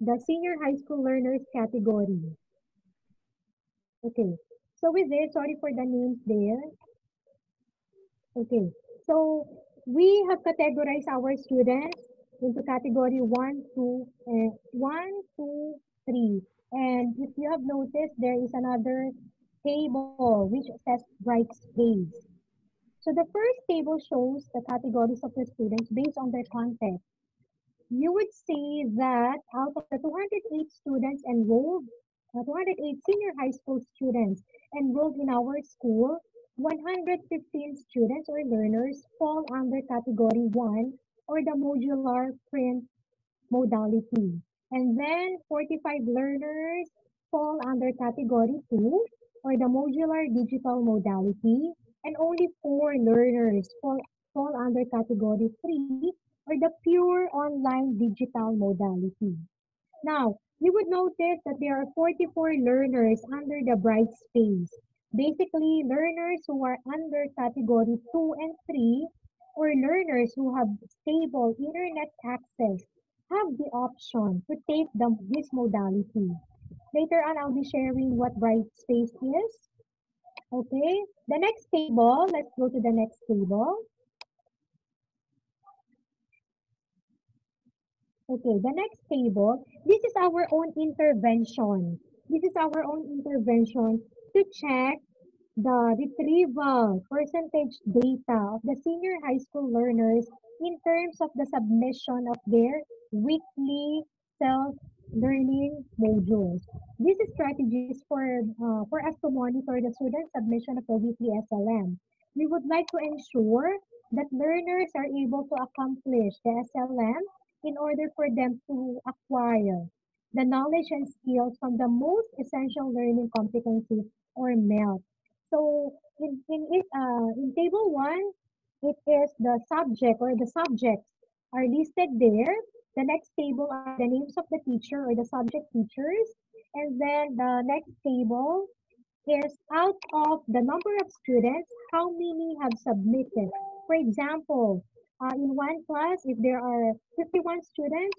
the senior high school learners category. Okay, so with this, sorry for the names there. Okay, so we have categorized our students into category one, two, uh, one, two, three. And if you have noticed, there is another table which says bright space. So the first table shows the categories of the students based on their content. You would see that out of the 208 students enrolled, uh, 208 senior high school students enrolled in our school, 115 students or learners fall under category 1 or the modular print modality. And then 45 learners fall under category 2 or the modular digital modality. And only 4 learners fall, fall under category 3 or the pure online digital modality. Now, you would notice that there are 44 learners under the Brightspace. Basically, learners who are under category 2 and 3 or learners who have stable internet access have the option to take the, this modality. Later on, I'll be sharing what Brightspace is. Okay, the next table, let's go to the next table. Okay, the next table, this is our own intervention. This is our own intervention to check the retrieval percentage data of the senior high school learners in terms of the submission of their weekly self-learning modules. This is for, uh, for us to monitor the student submission of the weekly SLM. We would like to ensure that learners are able to accomplish the SLM in order for them to acquire the knowledge and skills from the most essential learning competencies or MELC. So in, in, it, uh, in table one, it is the subject or the subjects are listed there. The next table are the names of the teacher or the subject teachers. And then the next table is out of the number of students, how many have submitted. For example, uh, in one class, if there are 51 students,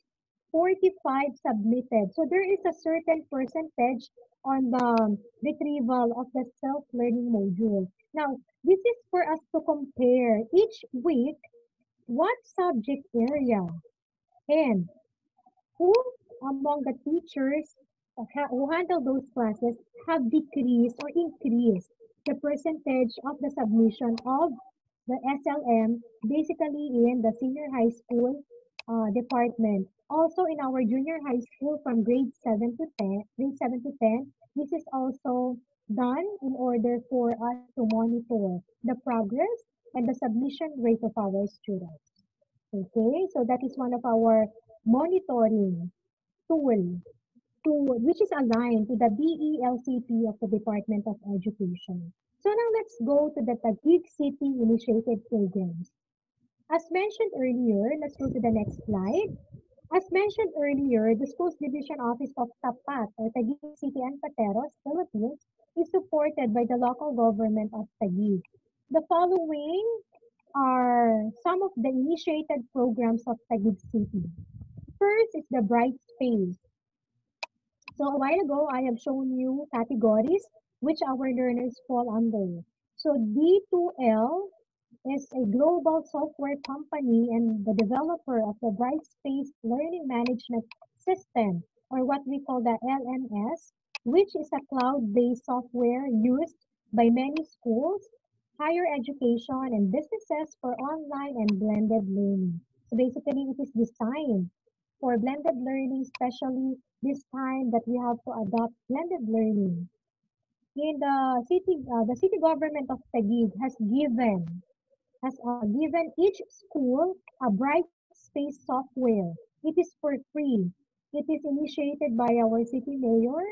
45 submitted. So there is a certain percentage on the retrieval of the self-learning module. Now, this is for us to compare each week what subject area and who among the teachers who handle those classes have decreased or increased the percentage of the submission of the SLM basically in the senior high school uh, department. Also in our junior high school from grade 7 to 10, grade 7 to 10, this is also done in order for us to monitor the progress and the submission rate of our students. Okay, so that is one of our monitoring tool, tool which is aligned to the BELCP of the Department of Education. So now let's go to the Taguig City initiated programs. As mentioned earlier, let's go to the next slide. As mentioned earlier, the Schools Division Office of Tapat or Taguig City and Pateros, Philippines, is supported by the local government of Taguig. The following are some of the initiated programs of Taguig City. First is the Bright Space. So a while ago, I have shown you categories which our learners fall under. So D2L is a global software company and the developer of the Brightspace Learning Management System, or what we call the LMS, which is a cloud-based software used by many schools, higher education, and businesses for online and blended learning. So basically, it is designed for blended learning, especially this time that we have to adopt blended learning. In the city, uh, the city government of Taguig has given has uh, given each school a bright space software. It is for free. It is initiated by our city mayor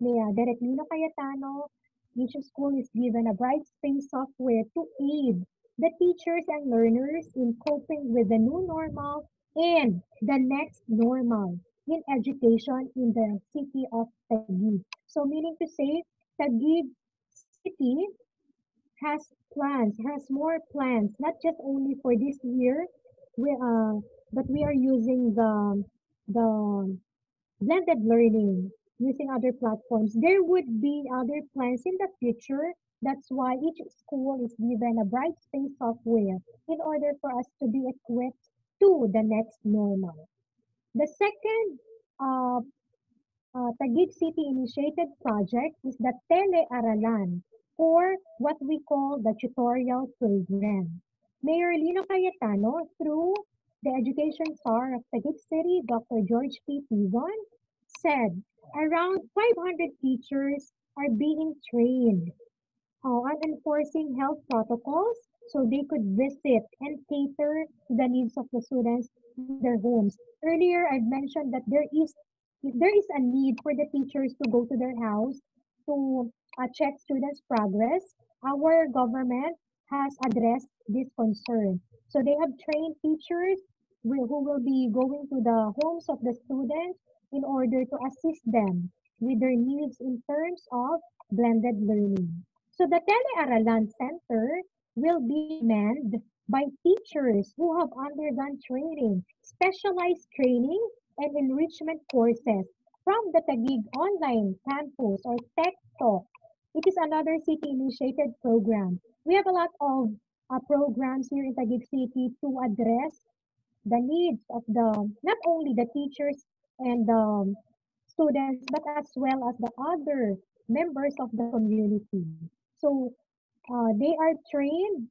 Mayor Direct Lino Cayetano, each school is given a Brightspace software to aid the teachers and learners in coping with the new normal and the next normal in education in the city of Taguig. So meaning to say, Taguig City has plans, has more plans, not just only for this year, we, uh, but we are using the, the blended learning using other platforms. There would be other plans in the future. That's why each school is given a Brightspace software in order for us to be equipped to the next normal. The second uh, uh, Taguig City initiated project is the Telearalan or what we call the tutorial program. Mayor Lino Cayetano, through the education czar of Taguig City, Dr. George P. Tizon, said around 500 teachers are being trained uh, on enforcing health protocols so they could visit and cater to the needs of the students in their homes. Earlier, I mentioned that there is there is a need for the teachers to go to their house to uh, check students' progress. Our government has addressed this concern. So they have trained teachers who will be going to the homes of the students in order to assist them with their needs in terms of blended learning. So the Telearalan Center will be manned by teachers who have undergone training, specialized training, and enrichment courses from the Taguig Online Campus or Tech Talk. It is another city-initiated program. We have a lot of uh, programs here in Taguig City to address the needs of the, not only the teachers and the students, but as well as the other members of the community. So uh, they are trained,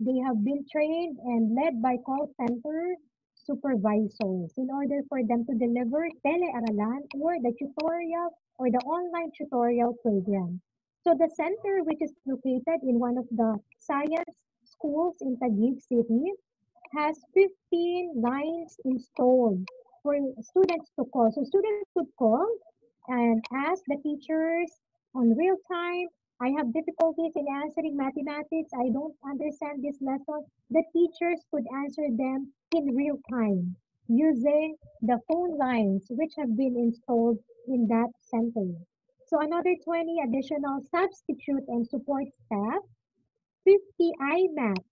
they have been trained and led by call center supervisors in order for them to deliver telearalan or the tutorial or the online tutorial program. So the center, which is located in one of the science schools in Taguig City, has 15 lines installed for students to call. So students could call and ask the teachers on real time. I have difficulties in answering mathematics. I don't understand this lesson. The teachers could answer them in real time using the phone lines which have been installed in that center. So another 20 additional substitute and support staff, 50 iMac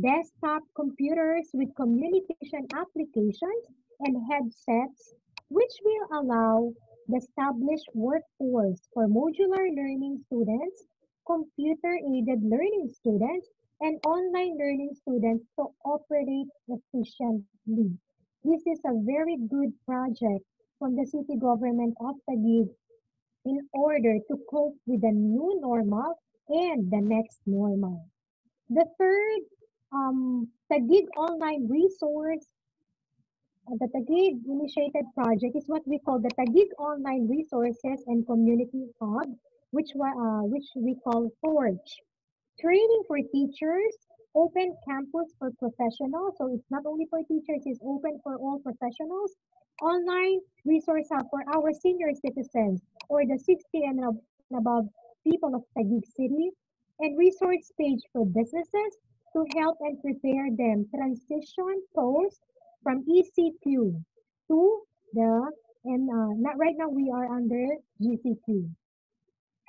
desktop computers with communication applications and headsets, which will allow the established workforce for modular learning students, computer-aided learning students, and online learning students to operate efficiently. This is a very good project from the city government of Taguig in order to cope with the new normal and the next normal. The third um, Taguig online resource, the Taguig initiated project is what we call the Taguig online resources and community hub, which, uh, which we call TORCH. Training for teachers, open campus for professionals. So it's not only for teachers, it's open for all professionals. Online resource hub for our senior citizens or the 60 and and above people of Taguig City. And resource page for businesses to help and prepare them transition post from ECQ to the, and uh, not right now we are under GCQ.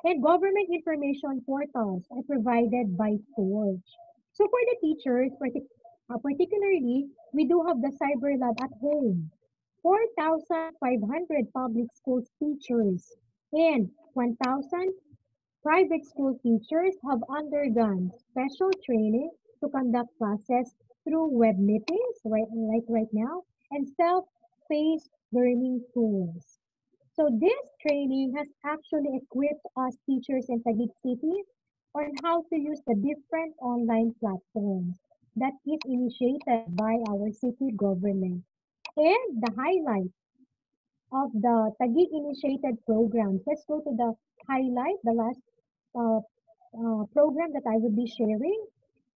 And government information portals are provided by TORCH. So for the teachers, partic- uh, particularly, we do have the Cyber Lab at home. 4,500 public school teachers and 1,000 private school teachers have undergone special training to conduct classes through web meetings, right, like right now, and self-paced learning tools. So this training has actually equipped us teachers in Taguig City on how to use the different online platforms that is initiated by our city government. And the highlight of the Taguig initiated programs. Let's go to the highlight, the last uh, uh, program that I will be sharing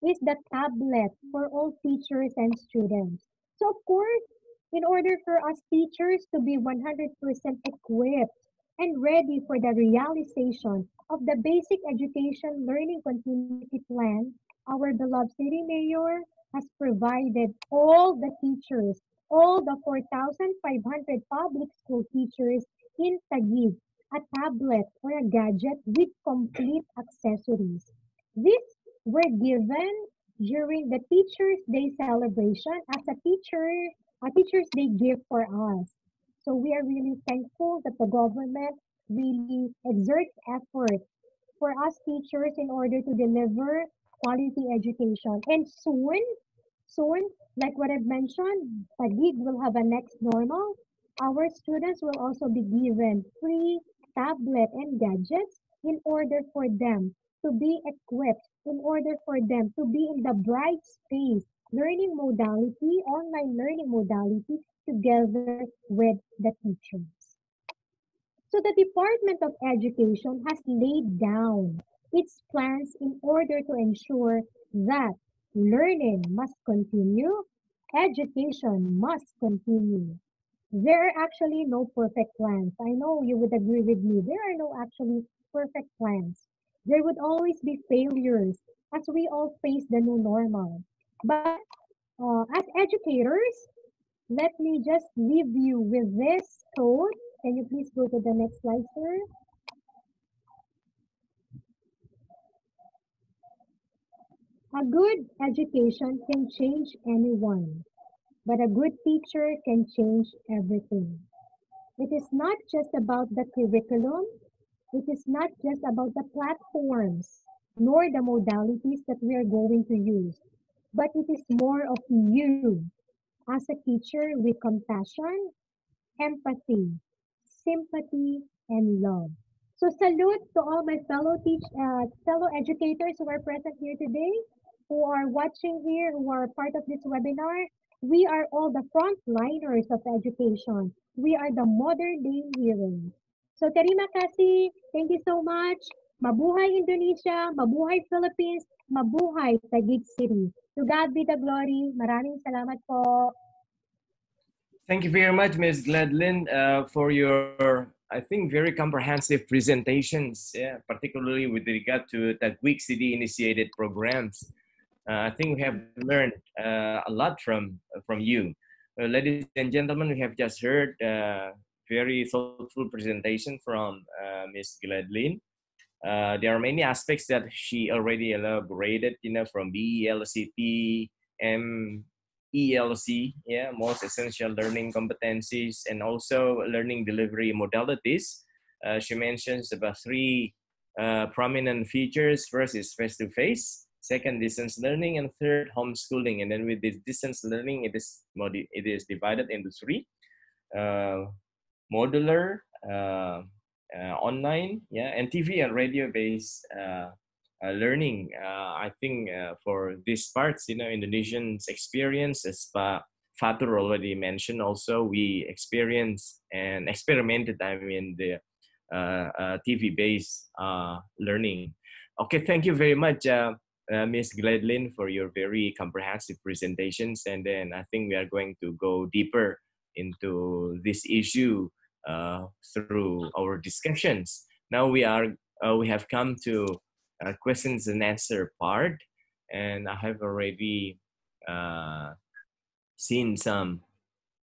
is the tablet for all teachers and students. So of course, in order for us teachers to be 100% equipped and ready for the realization of the basic education learning continuity plan, our beloved city mayor has provided all the teachers, all the 4,500 public school teachers in Taguig a tablet or a gadget with complete accessories. These were given during the Teachers' Day celebration as a teacher, a Teachers' Day gift for us. So we are really thankful that the government really exerts effort for us teachers in order to deliver quality education. And soon, soon, like what I've mentioned, Taguig will have a next normal. Our students will also be given free tablet and gadgets in order for them to be equipped, in order for them to be in the Brightspace learning modality, online learning modality together with the teachers. So the Department of Education has laid down its plans in order to ensure that learning must continue, education must continue. There are actually no perfect plans. I know you would agree with me. There are no actually perfect plans. There would always be failures as we all face the new normal. But uh, as educators, let me just leave you with this quote. Can you please go to the next slide, sir? A good education can change anyone, but a good teacher can change everything. It is not just about the curriculum, it is not just about the platforms, nor the modalities that we are going to use, but it is more of you as a teacher with compassion, empathy, sympathy, and love. So salute to all my fellow teach, uh, fellow educators who are present here today, who are watching here, who are part of this webinar. We are all the frontliners of education. We are the modern day heroes. So terima kasih. Thank you so much. Mabuhay Indonesia, mabuhay Philippines, mabuhay Taguig City. To God be the glory. Maraming salamat po. Thank you very much, Ms. Gladlyn, uh, for your, I think, very comprehensive presentations, yeah, particularly with regard to Taguig City initiated programs. Uh, I think we have learned uh, a lot from, from you. Uh, ladies and gentlemen, we have just heard uh, very thoughtful presentation from uh, Ms. Gladlyn. Uh, there are many aspects that she already elaborated, you know, from BELCP, MELC, yeah, most essential learning competencies, and also learning delivery modalities. Uh, she mentions about three uh, prominent features. First is face-to-face, second distance learning, and third homeschooling. And then with this distance learning, it is it is divided into three: uh, modular, uh, uh, online, yeah, and TV and radio-based uh, learning. I think for these parts, you know, Indonesians experience, as Fatur already mentioned, also we experience and experimented. I mean the TV-based learning. Okay, thank you very much, uh, Ms. Gladlyn, for your very comprehensive presentations. And then I think we are going to go deeper into this issue through our discussions. Now we are uh, we have come to uh, questions and answer part, and I have already uh, seen some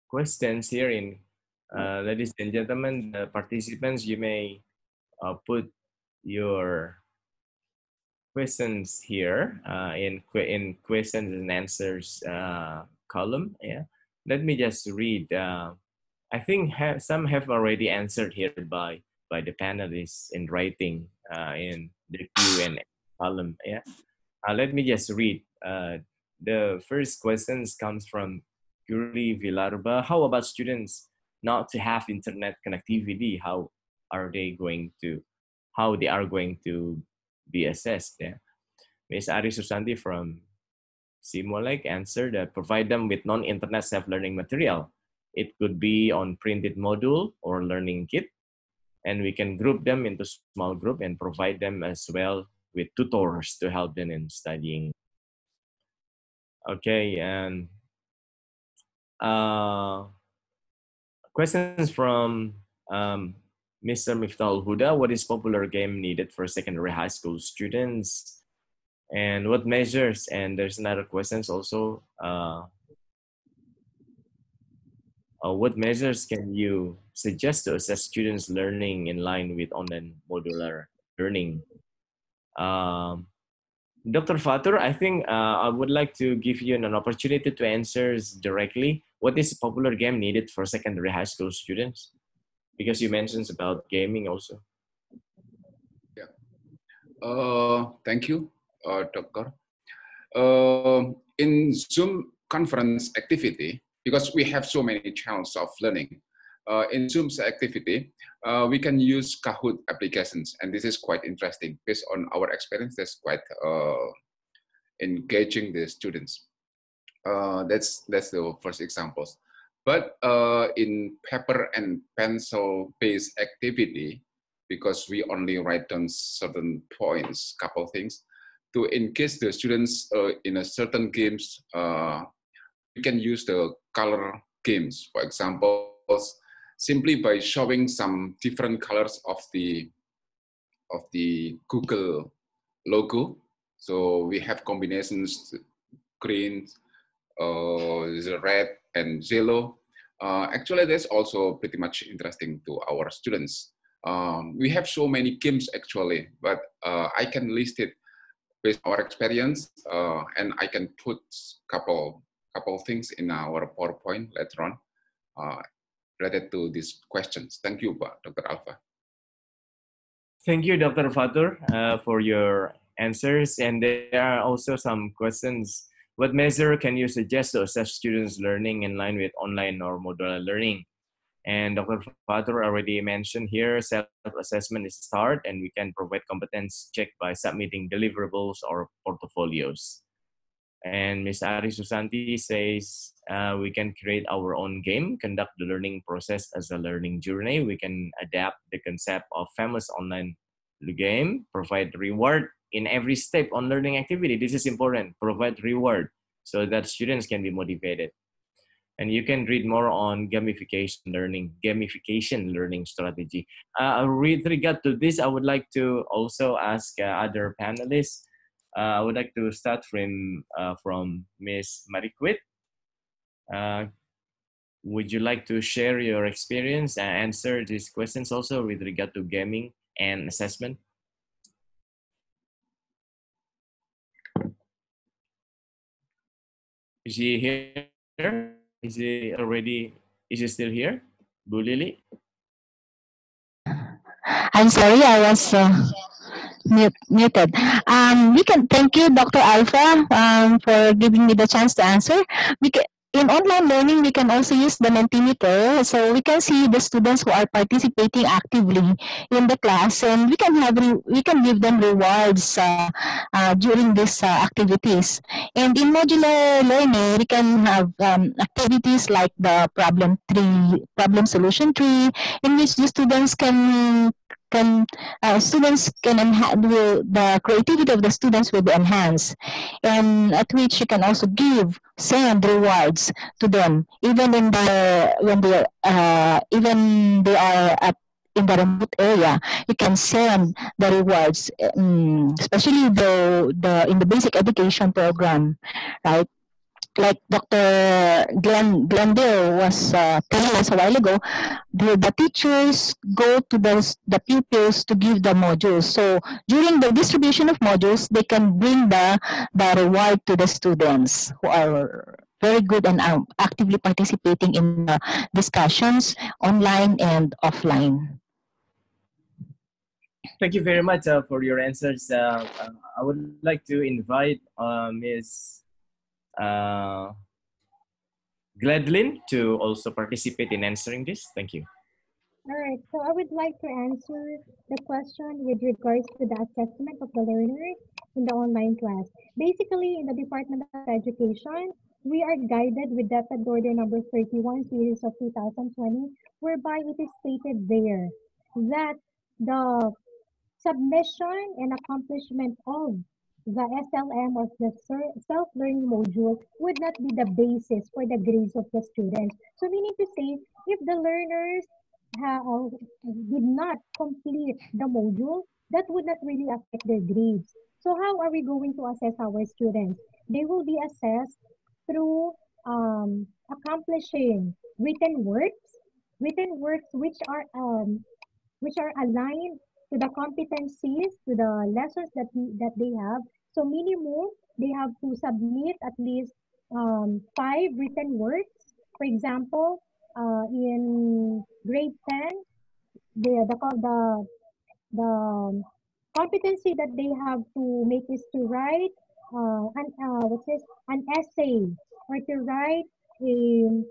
questions here. In uh, ladies and gentlemen, the participants, you may uh, put your questions here uh, in que- in questions and answers uh, column. Yeah, let me just read. Uh, I think ha- some have already answered here by by the panelists in writing uh, in the Q and A column. Yeah, uh, let me just read. Uh, the first questions comes from Yuri Villarba. How about students not to have internet connectivity? How are they going to? How they are going to be assessed? Yeah, Ms. Ari Susanti from SEAMOLEC answered that provide them with non-internet self-learning material. It could be on printed module or learning kit, and we can group them into small group and provide them as well with tutors to help them in studying. Okay, and uh, questions from um, Mr. Miftahul Huda, what is popular game needed for secondary high school students? And what measures? And there's another questions also. Uh, uh, what measures can you suggest to assess students' learning in line with online modular learning? Um, Dr. Fatur, I think uh, I would like to give you an opportunity to answer directly. What is a popular game needed for secondary high school students? Because you mentioned about gaming also. Uh, thank you, uh, Doctor. Uh, in Zoom conference activity, because we have so many channels of learning, uh, in Zoom's activity, uh, we can use Kahoot applications, and this is quite interesting. Based on our experience, that's quite uh, engaging the students. Uh, that's that's the first examples. But uh, in paper and pencil-based activity, because we only write down certain points, couple things, to engage the students uh, in a certain games, we can use the color games. For example, simply by showing some different colors of the of the Google logo. So we have combinations green, uh, red, and yellow. Uh, actually, that's also pretty much interesting to our students. Um, we have so many games actually, but uh, I can list it based on our experience, uh, and I can put couple couple of things in our PowerPoint later on. Uh, related to these questions. Thank you, Dr. Alfa. Thank you, Dr. Fatur, uh, for your answers. And there are also some questions. What measure can you suggest to assess students' learning in line with online or modular learning? And Dr. Fatur already mentioned here, self-assessment is start, and we can provide competence check by submitting deliverables or portfolios. And Ms. Ari Susanti says uh, we can create our own game, conduct the learning process as a learning journey. We can adapt the concept of famous online game, provide reward in every step on learning activity. This is important. Provide reward so that students can be motivated. And you can read more on gamification learning, gamification learning strategy. Uh, with regard to this, I would like to also ask uh, other panelists uh, I would like to start from uh, from Miss Mariquit. Uh, would you like to share your experience and answer these questions also with regard to gaming and assessment? Is he here? Is he already? Is he still here, Bu Lily? I'm sorry, I was uh, mute, muted. Um, we can thank you, Dr. Alfa, um, for giving me the chance to answer. We can, in online learning, we can also use the Mentimeter, so we can see the students who are participating actively in the class, and we can have we can give them rewards uh, uh, during these uh, activities. And in modular learning, we can have um, activities like the problem tree, problem solution tree, in which the students can can uh, students can enhance the creativity of the students will be enhanced and at which you can also give send rewards to them even in the when they uh, even they are at in the remote area you can send the rewards um, especially the the in the basic education program right like Dr. Glenn Glendale was uh, telling us a while ago, the, the teachers go to the, the pupils to give the modules. So during the distribution of modules, they can bring the, the reward to the students who are very good and um, actively participating in the discussions online and offline. Thank you very much uh, for your answers. Uh, uh, I would like to invite uh, Ms uh, Gladlyn to also participate in answering this. Thank you. All right, so I would like to answer the question with regards to the assessment of the learners in the online class. Basically, in the Department of Education, we are guided with DepEd Order number 31 series of 2020, whereby it is stated there that the submission and accomplishment of the SLM or the self-learning module would not be the basis for the grades of the students. So we need to say if the learners ha- uh, did not complete the module, that would not really affect their grades. So how are we going to assess our students? They will be assessed through um, accomplishing written works, written works which are um, which are aligned to the competencies, to the lessons that we, that they have. So minimum, they have to submit at least um, five written works. For example, uh, in grade 10, the, the, the, the competency that they have to make is to write uh, an, uh, what's this, an essay or to write a,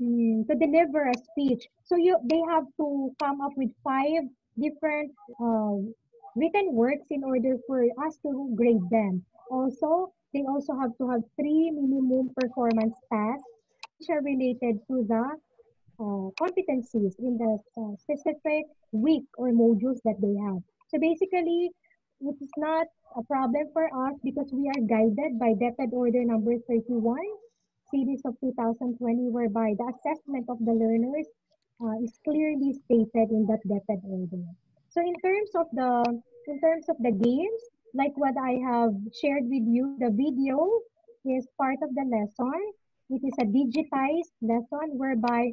mm, to deliver a speech. So you they have to come up with five different uh, written works in order for us to grade them. Also, they also have to have three minimum performance tasks which are related to the uh, competencies in the uh, specific week or modules that they have. So basically, it is not a problem for us because we are guided by DepEd Order number 31, series of 2020, whereby the assessment of the learners uh, is clearly stated in that DepEd order. So in terms of the in terms of the games, like what I have shared with you, the video is part of the lesson. It is a digitized lesson whereby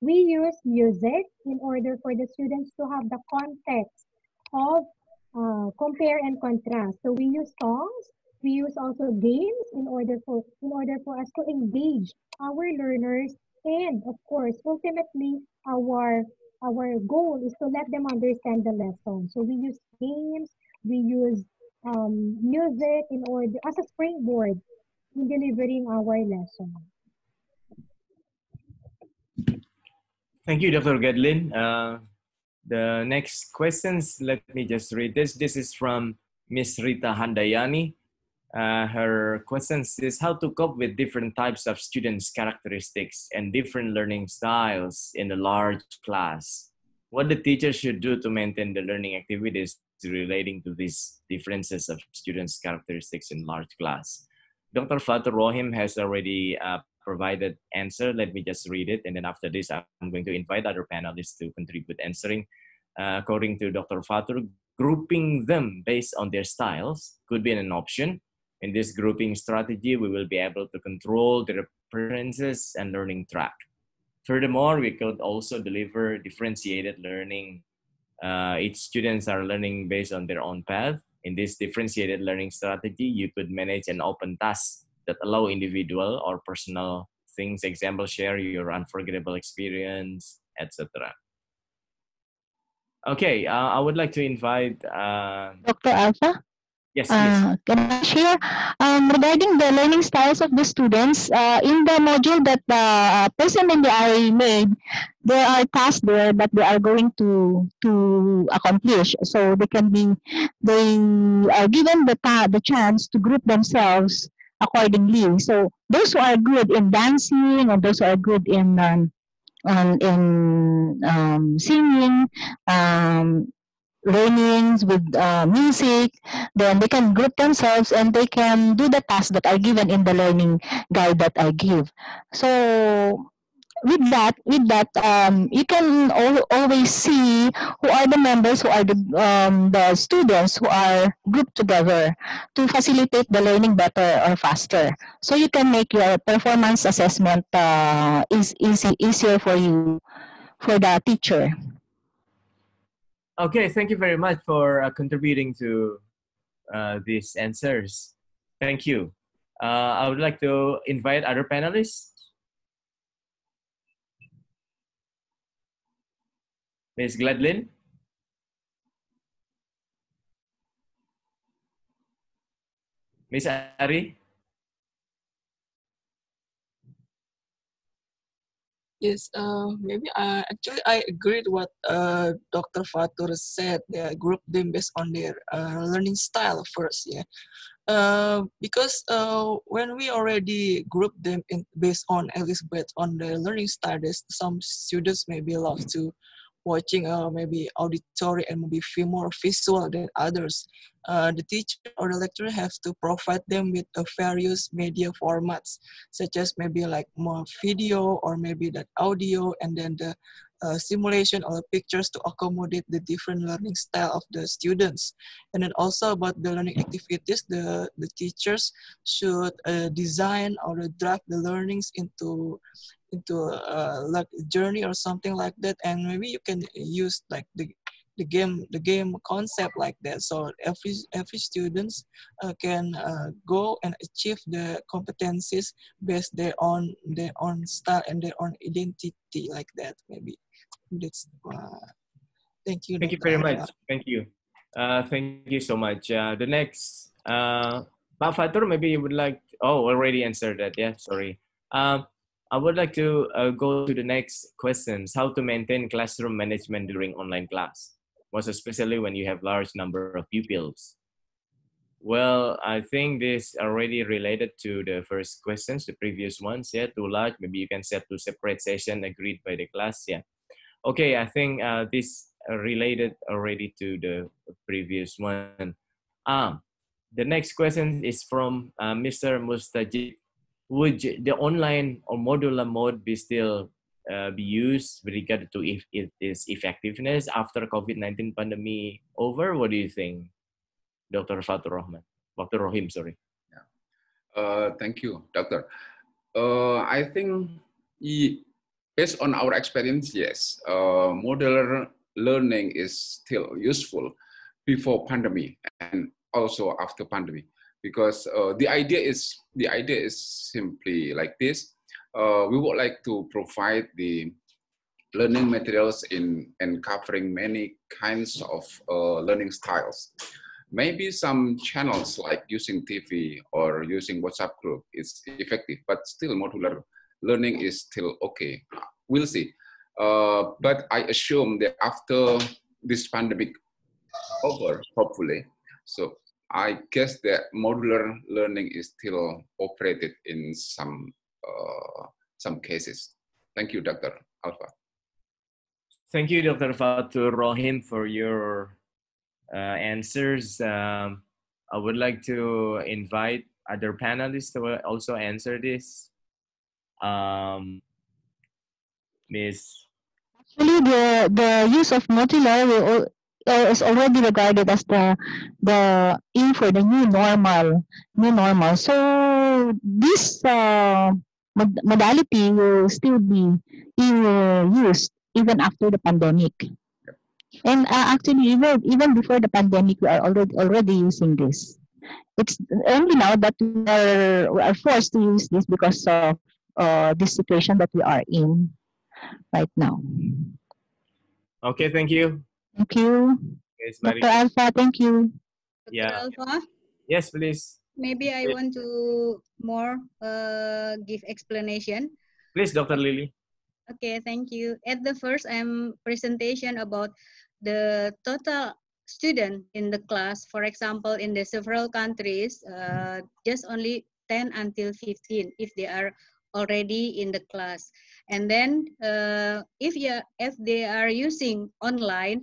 we use music in order for the students to have the context of uh, compare and contrast. So we use songs, we use also games in order for in order for us to engage our learners and of course ultimately our our goal is to let them understand the lesson. So we use games, we use um, music in order as a springboard in delivering our lesson. Thank you, Dr. Gladlyn. Uh, the next questions, let me just read this. This is from Miss Rita Handayani. Uh, her questions is how to cope with different types of students' characteristics and different learning styles in a large class. What the teacher should do to maintain the learning activities relating to these differences of students' characteristics in large class. Dr. Fatur Rohim has already uh, provided answer. Let me just read it. And then after this, I'm going to invite other panelists to contribute answering. Uh, according to Dr. Fatur, grouping them based on their styles could be an option. In this grouping strategy, we will be able to control their preferences and learning track. Furthermore, we could also deliver differentiated learning. Uh, each students are learning based on their own path. In this differentiated learning strategy, you could manage an open task that allow individual or personal things, example, share your unforgettable experience, etc. Okay, uh, I would like to invite. Uh, Dr. Alfa? Yes, please. Uh, can I share um, regarding the learning styles of the students? Uh, in the module that the uh, personally I made, there are tasks there that they are going to to accomplish. So they can be they are given the the chance to group themselves accordingly. So those who are good in dancing and those who are good in um, um, in um, singing, um, learnings with uh, music, then they can group themselves and they can do the tasks that are given in the learning guide that I give. So with that, with that, um, you can al- always see who are the members, who are the um, the students who are grouped together to facilitate the learning better or faster. So you can make your performance assessment uh, is easy easier for you for the teacher. Okay, thank you very much for uh, contributing to uh, these answers. Thank you. Uh, I would like to invite other panelists. Ms. Gladlyn? Ms. Ari? Yes, uh, maybe uh, actually I agreed what uh, Dr. Fatur said. They group them based on their uh, learning style first, yeah. Uh, because uh, when we already group them in based on at least based on their learning styles, some students maybe love to watching uh, maybe auditory and maybe feel more visual than others. Uh, the teacher or the lecturer have to provide them with uh, various media formats, such as maybe like more video or maybe that audio, and then the uh, simulation or pictures to accommodate the different learning style of the students. And then also about the learning activities, the, the teachers should uh, design or draft the learnings into into like a journey or something like that. And maybe you can use like the the game the game concept like that so every every students uh, can uh, go and achieve the competencies based their own their own style and their own identity like that maybe that's uh, thank you Thank you very much. Thank you. Uh, thank you so much. Uh, the next, uh, Pak Fatur, maybe you would like, oh, already answered that. Yeah, sorry. Um, I would like to uh, go to the next questions. How to maintain classroom management during online class, most especially when you have large number of pupils. Well, I think this already related to the first questions, the previous ones. Yeah, too large. Maybe you can set to separate session agreed by the class. Yeah. Okay, I think uh, this uh, related already to the previous one. Ah, the next question is from uh, Mr. Mustajib. Would the online or modular mode be still uh, be used with regard to if it is effectiveness after COVID-19 pandemic over? What do you think, Dr. Fatur Rahman? Dr. Rohim, sorry. Uh, thank you, Doctor. Uh, I think based on our experience, yes, uh, modular learning is still useful before pandemic and also after pandemic because uh, the idea is the idea is simply like this. Uh, we would like to provide the learning materials in and covering many kinds of uh, learning styles maybe some channels like using TV or using WhatsApp group is effective, but still modular learning is still okay. We'll see. Uh, but I assume that after this pandemic over, hopefully, so I guess that modular learning is still operated in some uh, some cases. Thank you, Dr. Alfa. Thank you, Dr. Fatur Rohim, for your uh, answers. Um, I would like to invite other panelists to also answer this. Um, Miss, Actually, the the use of modular will, uh, is already regarded as the the aim for the new normal, new normal. So this uh, mod- modality will still be uh, used even after the pandemic. And uh, actually, even even before the pandemic, we are already already using this. It's only now that we are, we are forced to use this because of uh, this situation that we are in right now. okay, thank you. Thank you. Yes, very Dr. Alfa, thank you. Yeah. Alfa, Yes, please. maybe I Yes. want to more uh, give explanation. Please, Dr. Lily. Okay, thank you. At the first, I'm presentation about the total student in the class. For example, in the several countries, uh, just only 10 until 15 if they are already in the class. And then uh, if you if they are using online,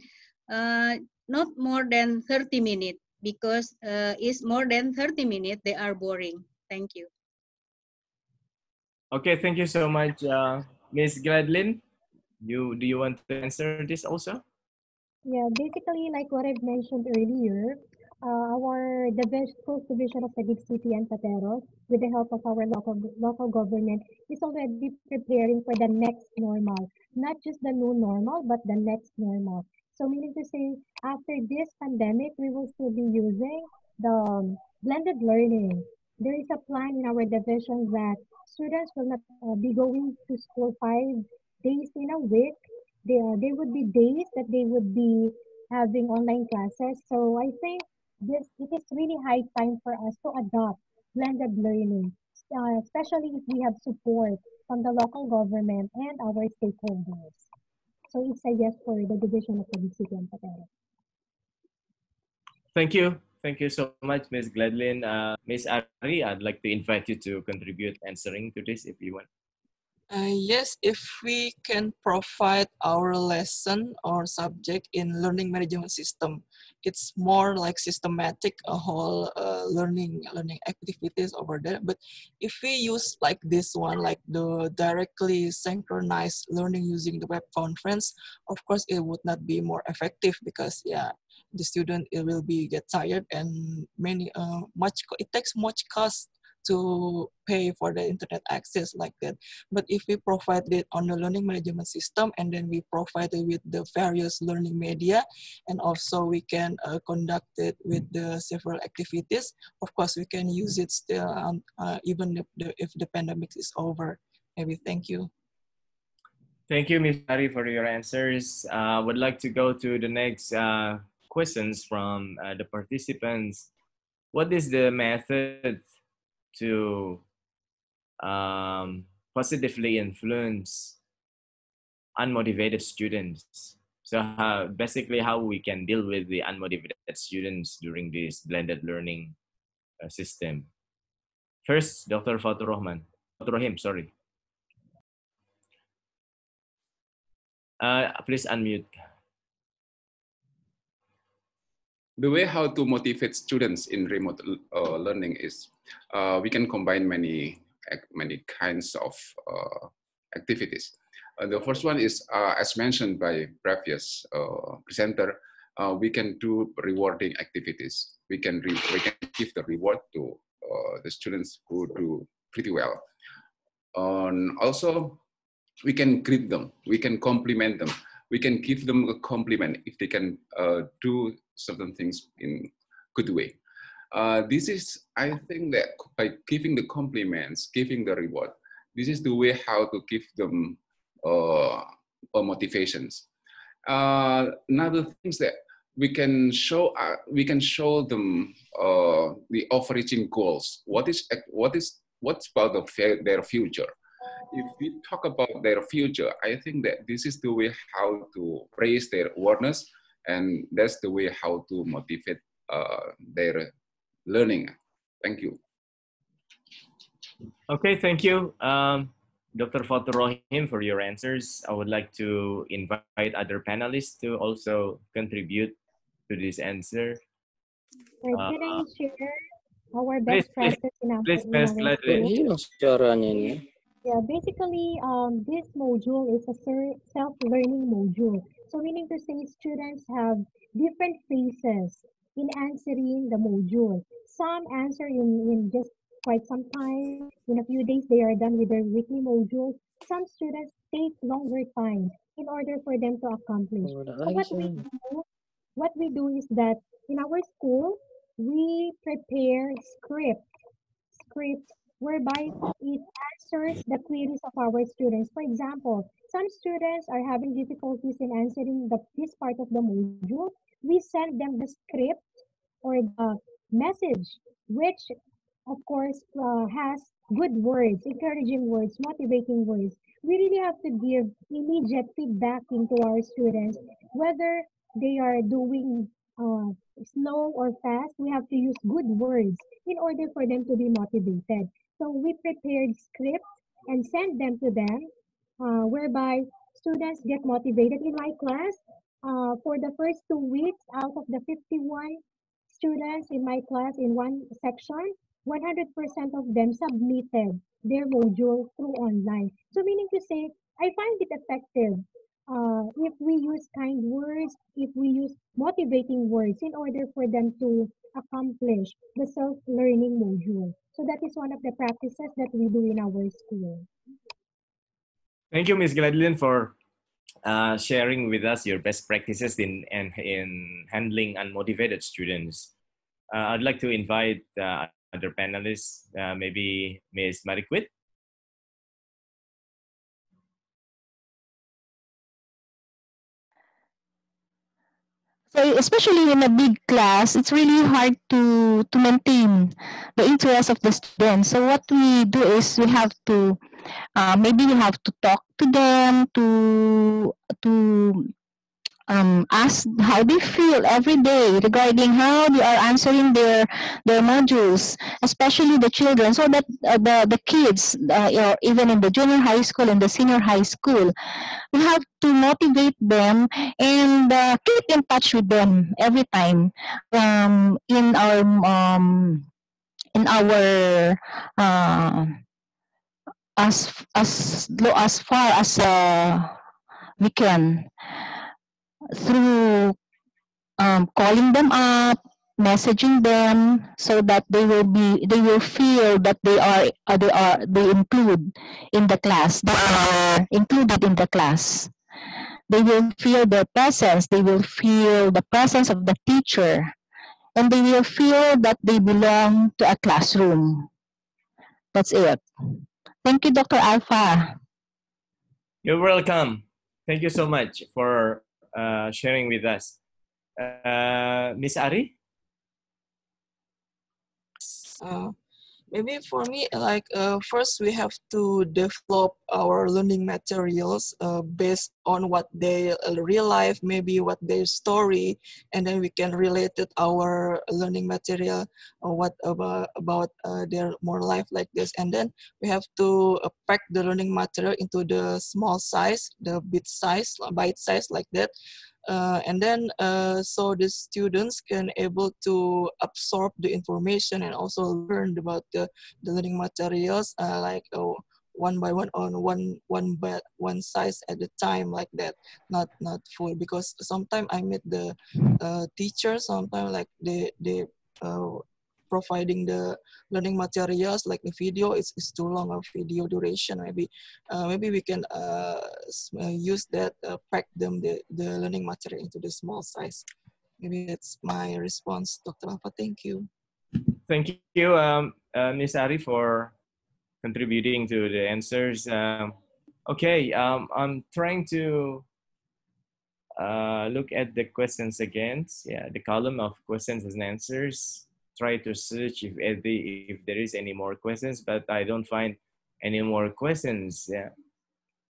uh, not more than 30 minutes because uh, is more than 30 minutes they are boring. Thank you. Okay, thank you so much, uh, Miss Gladlyn. You do you want to answer this also? Yeah, basically, like what I've mentioned earlier, uh, our the Division of Taguig City and Pateros, with the help of our local local government, is already preparing for the next normal. Not just the new normal, but the next normal. So meaning to say, after this pandemic, we will still be using the um, blended learning. There is a plan in our division that students will not uh, be going to school five days in a week there there would be days that they would be having online classes. So I think this it is really high time for us to adopt blended learning, uh, especially if we have support from the local government and our stakeholders. So it's a yes for the division of Taguig City and Patero. Thank you. Thank you so much, Miss Gladlyn. Uh, Miss Ari, I'd like to invite you to contribute answering to this if you want. Uh, yes, if we can provide our lesson or subject in learning management system it's more like systematic a whole uh, learning learning activities over there. But if we use like this one like the directly synchronized learning using the web conference of course it would not be more effective because yeah the student it will be get tired and many uh, much it takes much cost to pay for the internet access like that. But if we provide it on the learning management system and then we provide it with the various learning media and also we can uh, conduct it with the several activities, of course we can use it still um, uh, even if the, if the pandemic is over. Maybe thank you. Thank you, Ms. Ari, for your answers. I uh, would like to go to the next uh, questions from uh, the participants. What is the method to um, positively influence unmotivated students. So how, basically how we can deal with the unmotivated students during this blended learning uh, system. First, Dr. Fatur Rahman, Rahim, sorry. Uh, please unmute. The way how to motivate students in remote uh, learning is uh, we can combine many many kinds of uh, activities. Uh, the first one is, uh, as mentioned by previous uh, presenter, we can do rewarding activities. We can we can give the reward to the students who do pretty well. And also, we can greet them. We can compliment them. We can give them a compliment if they can do certain things in good way. Uh, this is, I think that by giving the compliments, giving the reward, this is the way how to give them uh, motivations. Uh, another things that we can show, uh, we can show them uh, the overreaching goals. What is what is what's about the, their future? If we talk about their future, I think that this is the way how to raise their awareness, and that's the way how to motivate uh, their learning. Thank you. Okay, thank you, um, Dr. Fatur Rahim, for your answers. I would like to invite other panelists to also contribute to this answer. Wait, Uh, can I share our please, best please, practice in our, please, in Ms. our Gladys. school? Yeah, basically, um, this module is a self-learning module. So meaning to say students have different phases in answering the module. Some answer in, in just quite some time. In a few days, they are done with their weekly module. Some students take longer time in order for them to accomplish. So what we do, what we do is that in our school, we prepare script, script whereby it answers the queries of our students. For example, some students are having difficulties in answering the, this part of the module. We send them the script or the message, which of course uh, has good words, encouraging words, motivating words. We really have to give immediate feedback into our students, whether they are doing uh, slow or fast. We have to use good words in order for them to be motivated. So we prepared scripts and sent them to them, uh, whereby students get motivated. In my class, uh, for the first two weeks, out of the 51 students in my class in one section, 100% of them submitted their module through online. So meaning to say, I find it effective uh, if we use kind words, if we use motivating words in order for them to accomplish the self-learning module. So that is one of the practices that we do in our school. Thank you, Ms. Gladlyn, for uh, sharing with us your best practices in, in, in handling unmotivated students. Uh, I'd like to invite uh, other panelists, uh, maybe Ms. Mariquit. So especially in a big class, it's really hard to to maintain the interest of the students. So what we do is we have to uh, maybe we have to talk to them to to um, ask how they feel every day regarding how they are answering their their modules, especially the children, so that uh, the the kids, uh, even in the junior high school and the senior high school, we have to motivate them and uh, keep in touch with them every time um, in our um, in our uh, as as as far as uh, we can through um, calling them up, messaging them, so that they will be they will feel that they are uh, they are they include in the class. They are included in the class. They will feel their presence. They will feel the presence of the teacher, and they will feel that they belong to a classroom. That's it. Thank you, Dr. Alfa. You're welcome. Thank you so much for uh, sharing with us. Uh, Miss Ari? Uh, maybe for me, like uh, first we have to develop our learning materials uh, based on what they uh, real life, maybe what their story, and then we can relate it our learning material or what about about uh, their more life like this, and then we have to uh, pack the learning material into the small size, the bit size, bite size like that, uh, and then uh, so the students can able to absorb the information and also learn about the, the learning materials uh, like oh, one by one on one one by one size at a time like that not not full. Because sometimes i meet the uh, teachers sometimes like they they uh, providing the learning materials like the video it's, is too long of video duration maybe uh, maybe we can uh, uh, use that uh, pack them the, the learning material into the small size maybe that's my response dr Alfa thank you Thank you, um, uh, Miss Ari, for contributing to the answers. Um, okay, um, I'm trying to uh, look at the questions again. Yeah, the column of questions and answers. Try to search if if there is any more questions, but I don't find any more questions. Yeah.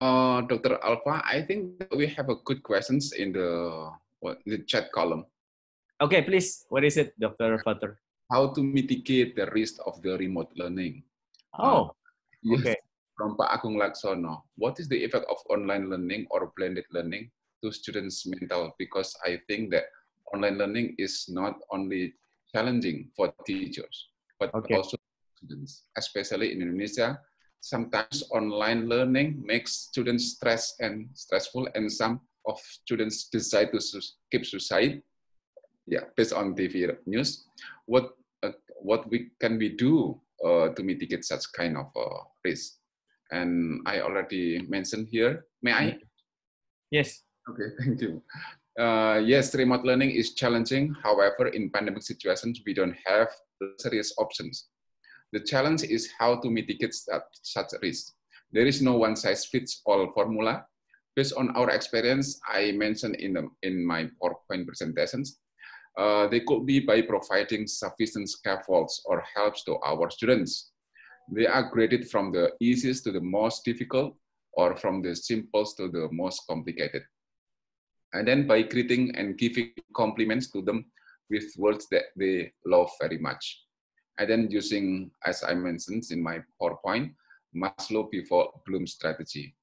Uh, Dr. Alfa, I think we have a good questions in the what the chat column. Okay, please. What is it, Dr. Fatur? How to mitigate the risk of the remote learning? Oh, Yes, okay. From Pak Agung Laksono, what is the effect of online learning or blended learning to students' mental? Because I think that online learning is not only challenging for teachers, but Okay. also students, especially in Indonesia. Sometimes online learning makes students stress and stressful, and some of students decide to keep suicide. Yeah, based on TV news, what uh, what we can we do uh, to mitigate such kind of uh, risk? And I already mentioned here. May I? Yes. Okay, thank you. Uh, yes, remote learning is challenging. However, in pandemic situations, we don't have serious options. The challenge is how to mitigate such risk. There is no one size fits all formula. Based on our experience, I mentioned in, the, in my PowerPoint presentations, uh, they could be by providing sufficient scaffolds or helps to our students. They are graded from the easiest to the most difficult or from the simplest to the most complicated. And then by greeting and giving compliments to them with words that they love very much. And then using, as I mentioned in my PowerPoint, Maslow before Bloom strategy.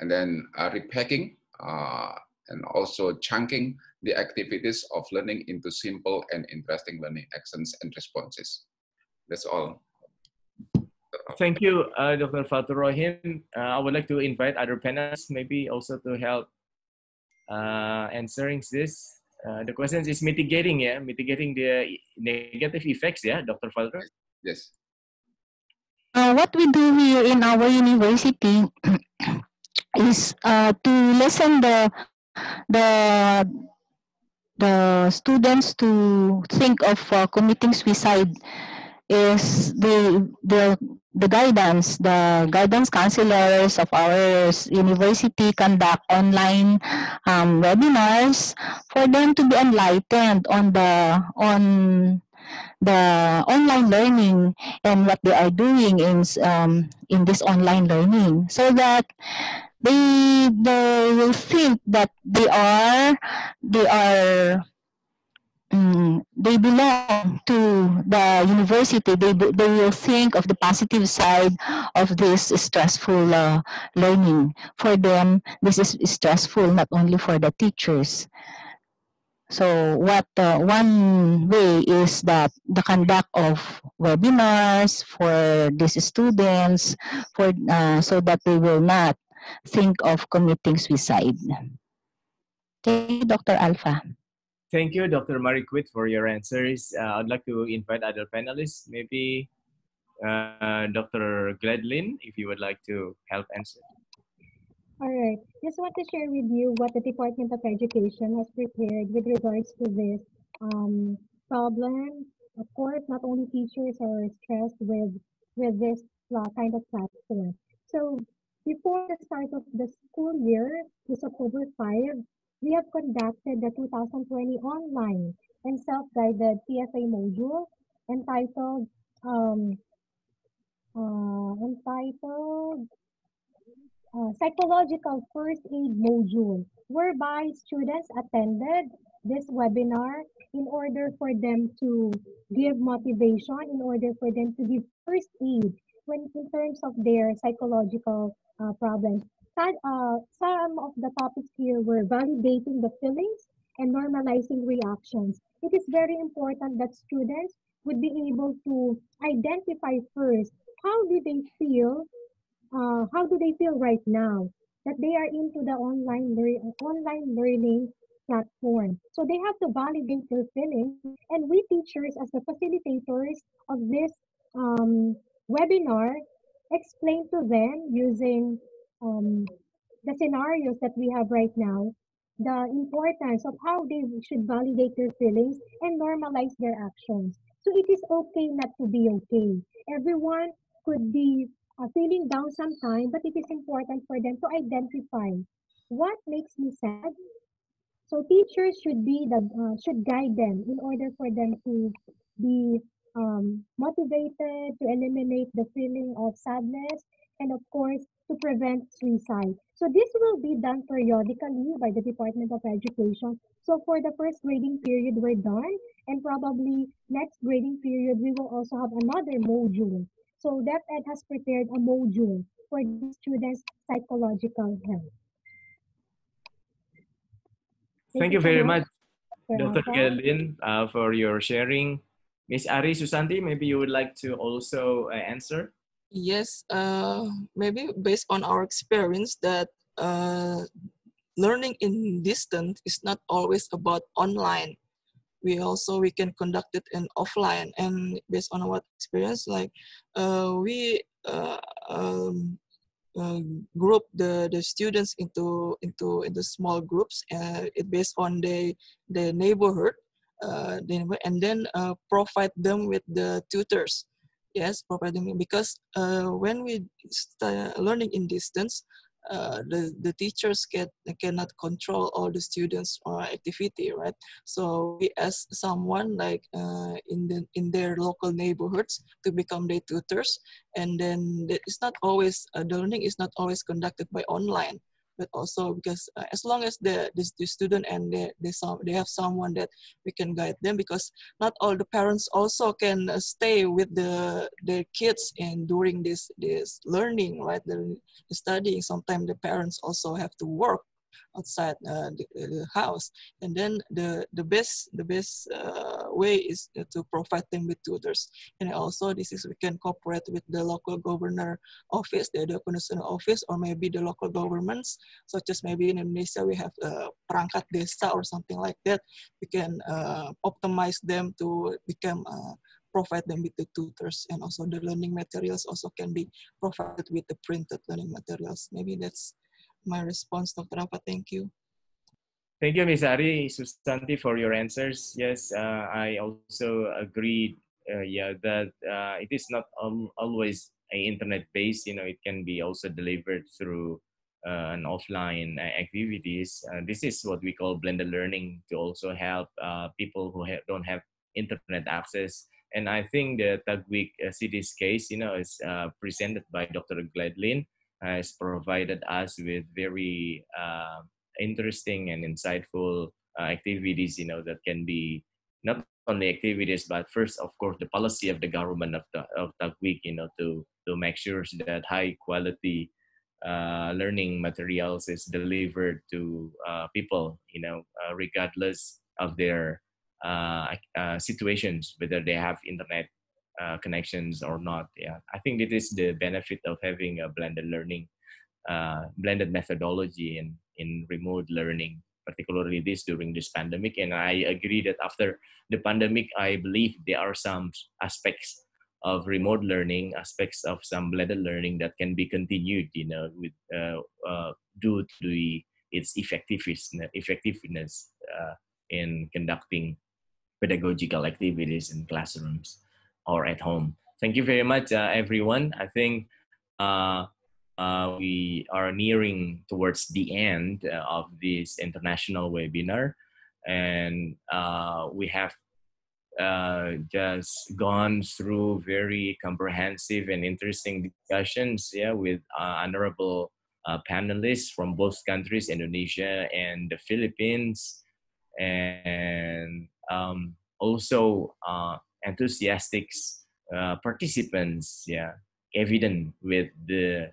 And then uh, repacking uh, and also chunking the activities of learning into simple and interesting learning actions and responses. That's all. Thank you, uh, Dr. Fatur. Uh, I would like to invite other panelists maybe also to help answering this. Uh, the question is mitigating, yeah, mitigating the negative effects, yeah, Dr. Fatur. Yes. Uh, what we do here in our university is uh, to listen the the the students to think of uh, committing suicide is the the the guidance the guidance counselors of our university conduct online um, webinars for them to be enlightened on the on the online learning and what they are doing in um, in this online learning. So that they they will think that they are they are mm, they belong to the university. They they will think of the positive side of this stressful uh, learning. For them, this is stressful not only for the teachers. So what uh, one way is that the conduct of webinars for these students for uh, so that they will not think of committing suicide. Okay, Dr. Alpha. Thank you, Dr. Mariquit, for your answers. Uh, I'd like to invite other panelists, maybe uh, Dr. Gladlyn, if you would like to help answer. All right. Just want to share with you what the Department of Education has prepared with regards to this um, problem. Of course, not only teachers are stressed with with this kind of platform. So before the start of the school year, this October 5, we have conducted the 2020 online and self-guided PFA module entitled um, uh, entitled uh, psychological first aid module, whereby students attended this webinar in order for them to give motivation, in order for them to give first aid when in terms of their psychological uh, problems. Some, uh, some of the topics here were validating the feelings and normalizing reactions. It is very important that students would be able to identify first how do they feel uh, how do they feel right now that they are into the online online learning platform so they have to validate their feelings and we teachers as the facilitators of this um, webinar explain to them using um, the scenarios that we have right now the importance of how they should validate their feelings and normalize their actions. So it is okay not to be okay. Everyone could be uh, feeling down sometime, but it is important for them to identify what makes me sad. So teachers should be the uh, should guide them in order for them to be um, motivated to eliminate the feeling of sadness. And of course to prevent suicide. So this will be done periodically by the Department of Education. So for the first grading period, we're done, and probably next grading period we will also have another module. So DepEd has prepared a module for the students' psychological health. Thank you very much, Dr. Alfa. Uh, for your sharing. Miss Ari Susanti, maybe you would like to also uh, answer? Yes, uh, maybe based on our experience that uh, learning in distance is not always about online. We also we can conduct it in offline, and based on our experience, like uh, we uh, um, uh, group the, the students into into into small groups uh, it based on the the neighborhood uh, the neighbor- and then provide them with the tutors yes them because uh, when we start learning in distance uh, the, the teachers get cannot control all the students or activity right? So we ask someone like uh, in the in their local neighborhoods to become their tutors and then it's not always uh, the learning is not always conducted by online but also because uh, as long as the, the, the student and they, they, some, they have someone that we can guide them because not all the parents also can uh, stay with the their kids and during this this learning right? The, the studying. Sometimes the parents also have to work outside uh, the, the house. And then the the best the best uh, way is to provide them with tutors. And also this is we can cooperate with the local governor office the education office or maybe the local governments such as maybe in Indonesia we have uh, perangkat desa or something like that. We can uh, optimize them to become uh, provide them with the tutors. And also the learning materials also can be provided with the printed learning materials. Maybe that's my response dr Rafa. thank you Thank you, Ms. Ari Susanti, for your answers. Yes, uh, I also agree. Uh, yeah, that uh, it is not al- always a internet-based. You know, it can be also delivered through uh, an offline uh, activities. Uh, this is what we call blended learning to also help people who ha- don't have internet access. And I think the Taguig uh, city's case, you know, is presented by Dr. Gladlyn. Has provided us with very uh, interesting and insightful uh, activities, you know, that can be not only activities, but first, of course, the policy of the government of the of week, you know, to to make sure that high quality uh, learning materials is delivered to uh, people, you know, uh, regardless of their uh, situations, whether they have internet uh, connections or not. Yeah, I think it is the benefit of having a blended learning, blended methodology in in remote learning particularly this during this pandemic. And I agree that after the pandemic, I believe there are some aspects of remote learning, aspects of some blended learning that can be continued, you know, with uh, uh, due to the, its effectiveness, effectiveness uh, in conducting pedagogical activities in classrooms or at home. Thank you very much, uh, everyone. I think uh, uh, we are nearing towards the end uh, of this international webinar and uh, we have uh, just gone through very comprehensive and interesting discussions yeah, with honorable panelists from both countries, Indonesia and the Philippines, and um, also enthusiastic participants, yeah, evident with the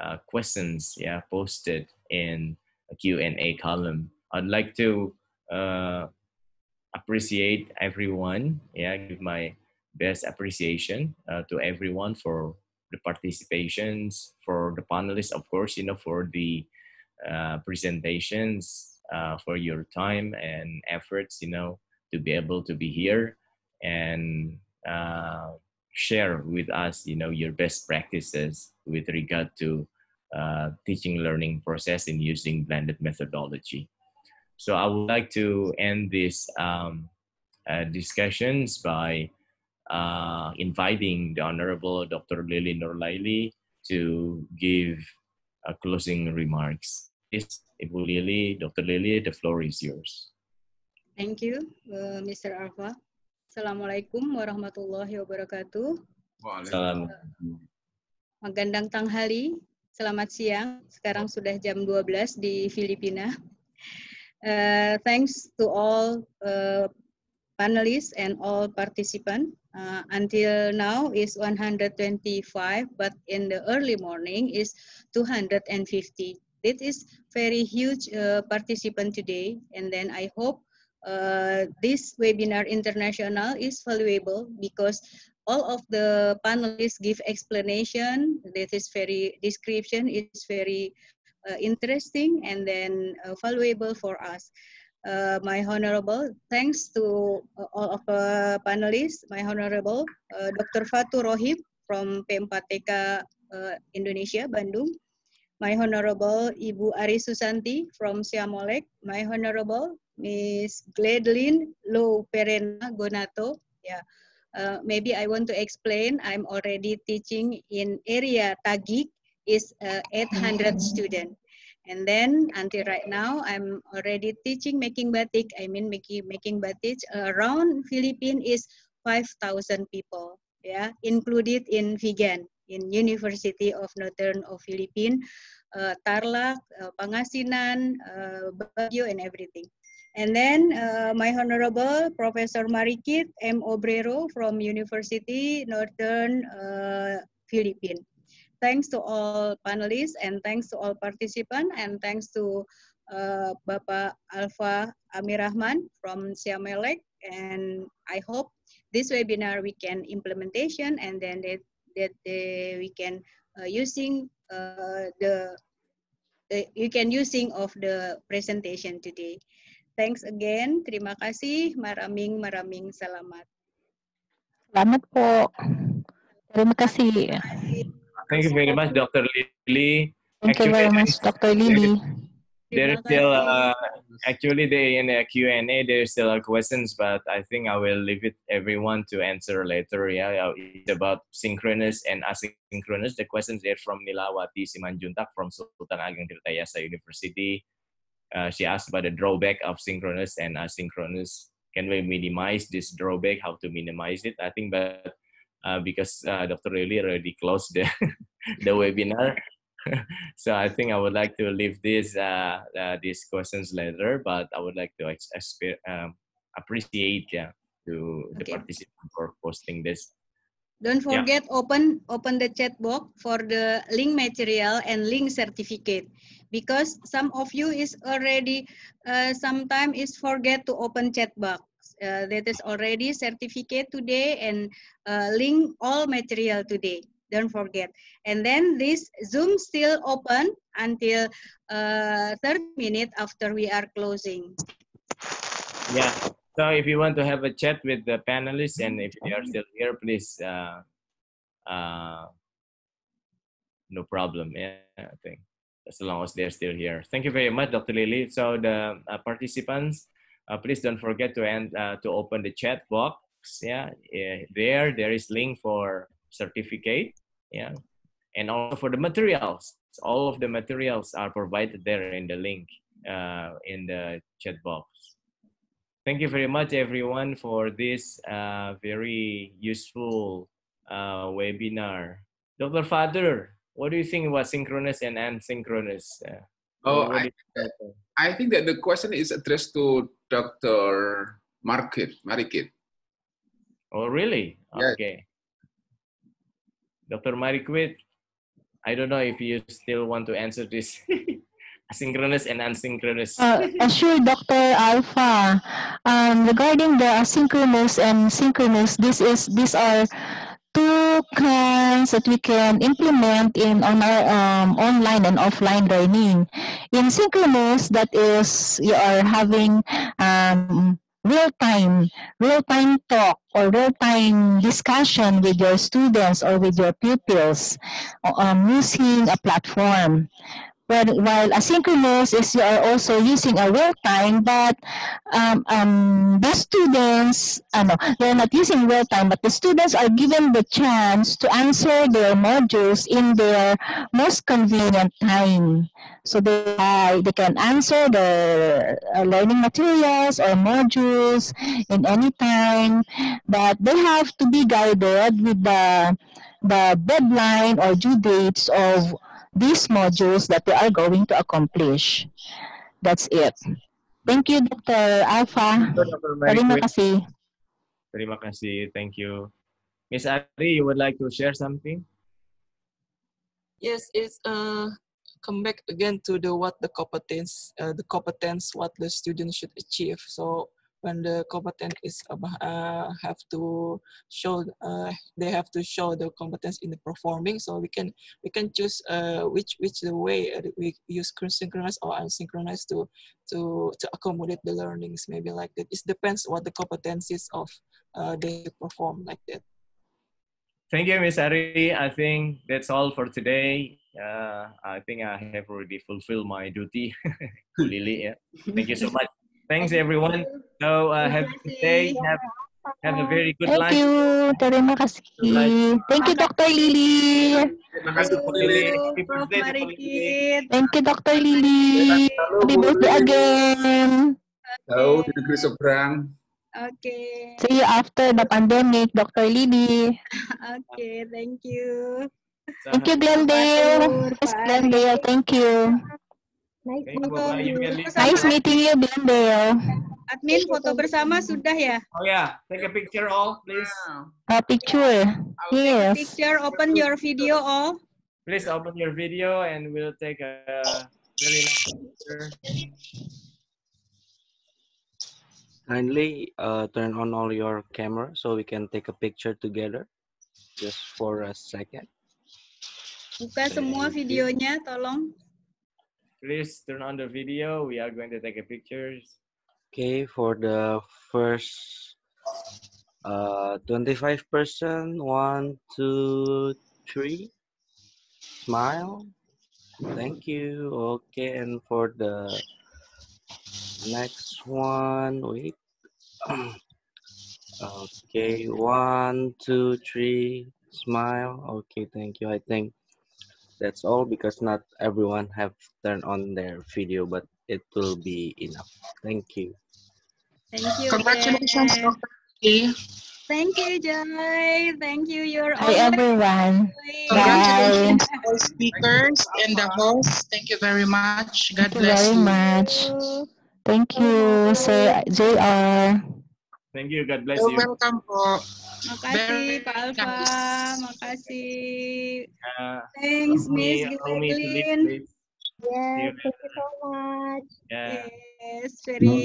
uh, questions yeah posted in a Q&A column. I'd like to uh, appreciate everyone. Yeah, give my best appreciation uh, to everyone for the participations, for the panelists, of course, you know, for the uh, presentations, uh, for your time and efforts, you know, to be able to be here and uh, share with us, you know, your best practices with regard to uh, teaching learning process in using blended methodology. So I would like to end this um, uh, discussions by uh, inviting the Honorable Dr. Lily Nurlaili to give closing remarks. Please, Lily, Dr. Lily, the floor is yours. Thank you, uh, Mr. Alfa. Assalamualaikum warahmatullahi wabarakatuh. Waalaikumsalam. Magandang tanghali, selamat siang. Sekarang sudah jam 12 di Filipina. Uh, thanks to all uh, panelists and all participants. Uh, until now is 125, but in the early morning is 250. It is very huge uh, participant today, and then I hope uh, this webinar international is valuable because all of the panelists give explanation. That is very description is very uh, interesting and then uh, valuable for us. Uh, my honorable thanks to uh, all of the panelists. My honorable uh, dr fatu rohib from p4tk indonesia bandung. My honorable ibu ari susanti from SEAMOLEC my honorable Miss Gladlyn Low Perena Gonato. Yeah. Uh, maybe I want to explain. I'm already teaching in area Tagig is uh, 800 students. And then until right now, I'm already teaching making batik. I mean making making batik around Philippines is 5,000 people. Yeah, included in vegan in University of Northern of Philippines, uh, Tarlac, uh, Pangasinan, uh, Baguio, and everything. And then uh, my Honorable Professor Mariquit M. Obrero from University Northern uh, Philippines. Thanks to all panelists and thanks to all participants and thanks to uh, Bapak Alfa Amir Rahman from SEAMOLEC. And I hope this webinar we can implementation and then that, that uh, we can uh, using uh, the, the you can using of the presentation today. Thanks again. Terima kasih. Maraming maraming salamat. Selamat po. Terima kasih. Thank you very much, Dr. Lily. Thank actually, you very much, Dr. Lily. There's still uh, actually they in a Q&A there's still questions, but I think I will leave it everyone to answer later. Yeah, it's about synchronous and asynchronous. The questions are from Nilawati Simanjuntak from Sultan Ageng Tirtayasa University. Uh, she asked about the drawback of synchronous and asynchronous. Can we minimize this drawback? How to minimize it? I think, but uh, because uh, Dr. Lily already closed the the webinar, so I think I would like to leave this uh, uh, these questions later, but I would like to um, appreciate to the Okay. participant for posting this. Don't Yeah. forget open open the chat box for the link material and link certificate because some of you is already uh, sometime is forget to open chat box. Uh, that is already certificate today and uh, link all material today. Don't forget. And then this Zoom still open until uh, 30 minutes after we are closing. Yeah. So if you want to have a chat with the panelists and if they are still here, please. Uh, uh, no problem. Yeah, I think as long as they're still here. Thank you very much, Dr. Lily. So the uh, participants, uh, please don't forget to end uh, to open the chat box. Yeah, eh, there there is link for certificate. Yeah, and also for the materials. All of the materials are provided there in the link uh, in the chat box. Thank you very much, everyone, for this uh, very useful uh, webinar. Dr. Fatur, what do you think about synchronous and asynchronous? Uh, Oh, I, think? I think that the question is addressed to Dr. Markit, Mariquit. oh, really? Yes. Okay. Dr. Mariquit, I don't know if you still want to answer this asynchronous and asynchronous. Uh, uh, sure, Dr. Alfa. Um, regarding the asynchronous and synchronous, this is these are two kinds that we can implement in on our um, online and offline learning. In synchronous, that is you are having um, real time, real time talk or real time discussion with your students or with your pupils um, using a platform. But while asynchronous is you are also using a real time, but um, um, the students, ano, they're not using real time, but the students are given the chance to answer their modules in their most convenient time. So they, uh, they can answer the uh, learning materials or modules in any time, but they have to be guided with the, the deadline or due dates of these modules that they are going to accomplish. That's it. Thank you, Dr. Alfa. Terima kasih. Terima kasih. Thank you. Miss Ari, you would like to share something? Yes, it's uh come back again to the what the competence uh, the competence what the student should achieve. So when the competence is abo- uh, have to show uh, they have to show the competence in the performing. So we can we can choose uh, which which the way uh, we use synchronous or unsynchronous to to to accommodate the learnings. Maybe like that. It depends what the competencies of uh, they perform like that. Thank you, Miss Ari. I think that's all for today. Uh, I think I have already fulfilled my duty. Lily, yeah. Thank you so much. Thanks, everyone. So uh, have a good day. Have, have a very good Thank lunch. you. Terima kasih. Thank you, Dr. Lily. Terima kasih, Dr. Thank you, Dr. Lily. Happy birthday again. Tahu di negeri seberang. Okay. See you after the pandemic, Dr. Lily. Okay, thank you. Thank you, Glendale. Glendale. Thank you. Nice. Nice meeting you, Glendale. Admin foto bersama sudah ya? Oh yeah, take a picture all, please. A picture. Yes. Picture, open your video all. Please open your video and we'll take a very nice picture. Kindly uh, turn on all your camera so we can take a picture together. Just for a second. Buka semua videonya, tolong. Please turn on the video. We are going to take a pictures. Okay, for the first uh, 25 person, one, two, three. Smile. Thank you. Okay, and for the next one, wait. okay, one, two, three. Smile. Okay, thank you. I think that's all because not everyone have turned on their video, but it will be enough. Thank you. Thank you. Congratulations, Jen. Dr. Thank you, Joy. Thank you. You're Hi, always everyone. doing Bye. all speakers and the host. Thank you very much. God Thank you bless very you. much. Thank you, say JR. Thank you. God bless You're you. welcome po. Makasih Pak Alfa, makasih. Uh, Thanks Miss please. Yes, thank you so much. Yeah. Yes, very.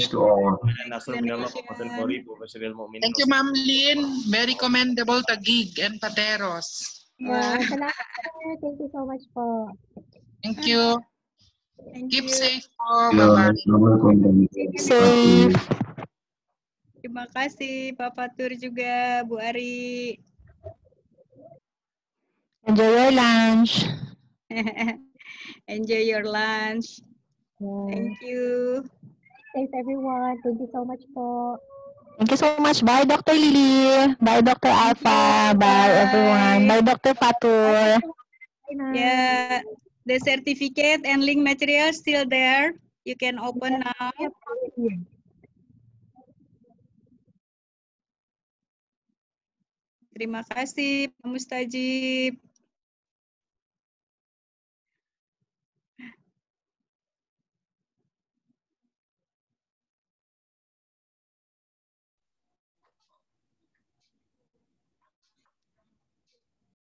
Thank you, Ma'am Lynn. Very commendable tagig and pateros. Yeah. Thank you so much po. Thank you. Thank Keep you. safe po. Bye-bye. Safe. Terima kasih Pak Fatur juga, Bu Ari. Enjoy your lunch. Enjoy your lunch. Yeah. Thank you. Thanks everyone. Thank you so much po. Thank you so much. Bye, Dr. Lily. Bye, Dr. Alpha. Bye, everyone. Bye, Dr. Fatur. Yeah, the certificate and link material still there. You can open now. Terima kasih Pak Mustajib.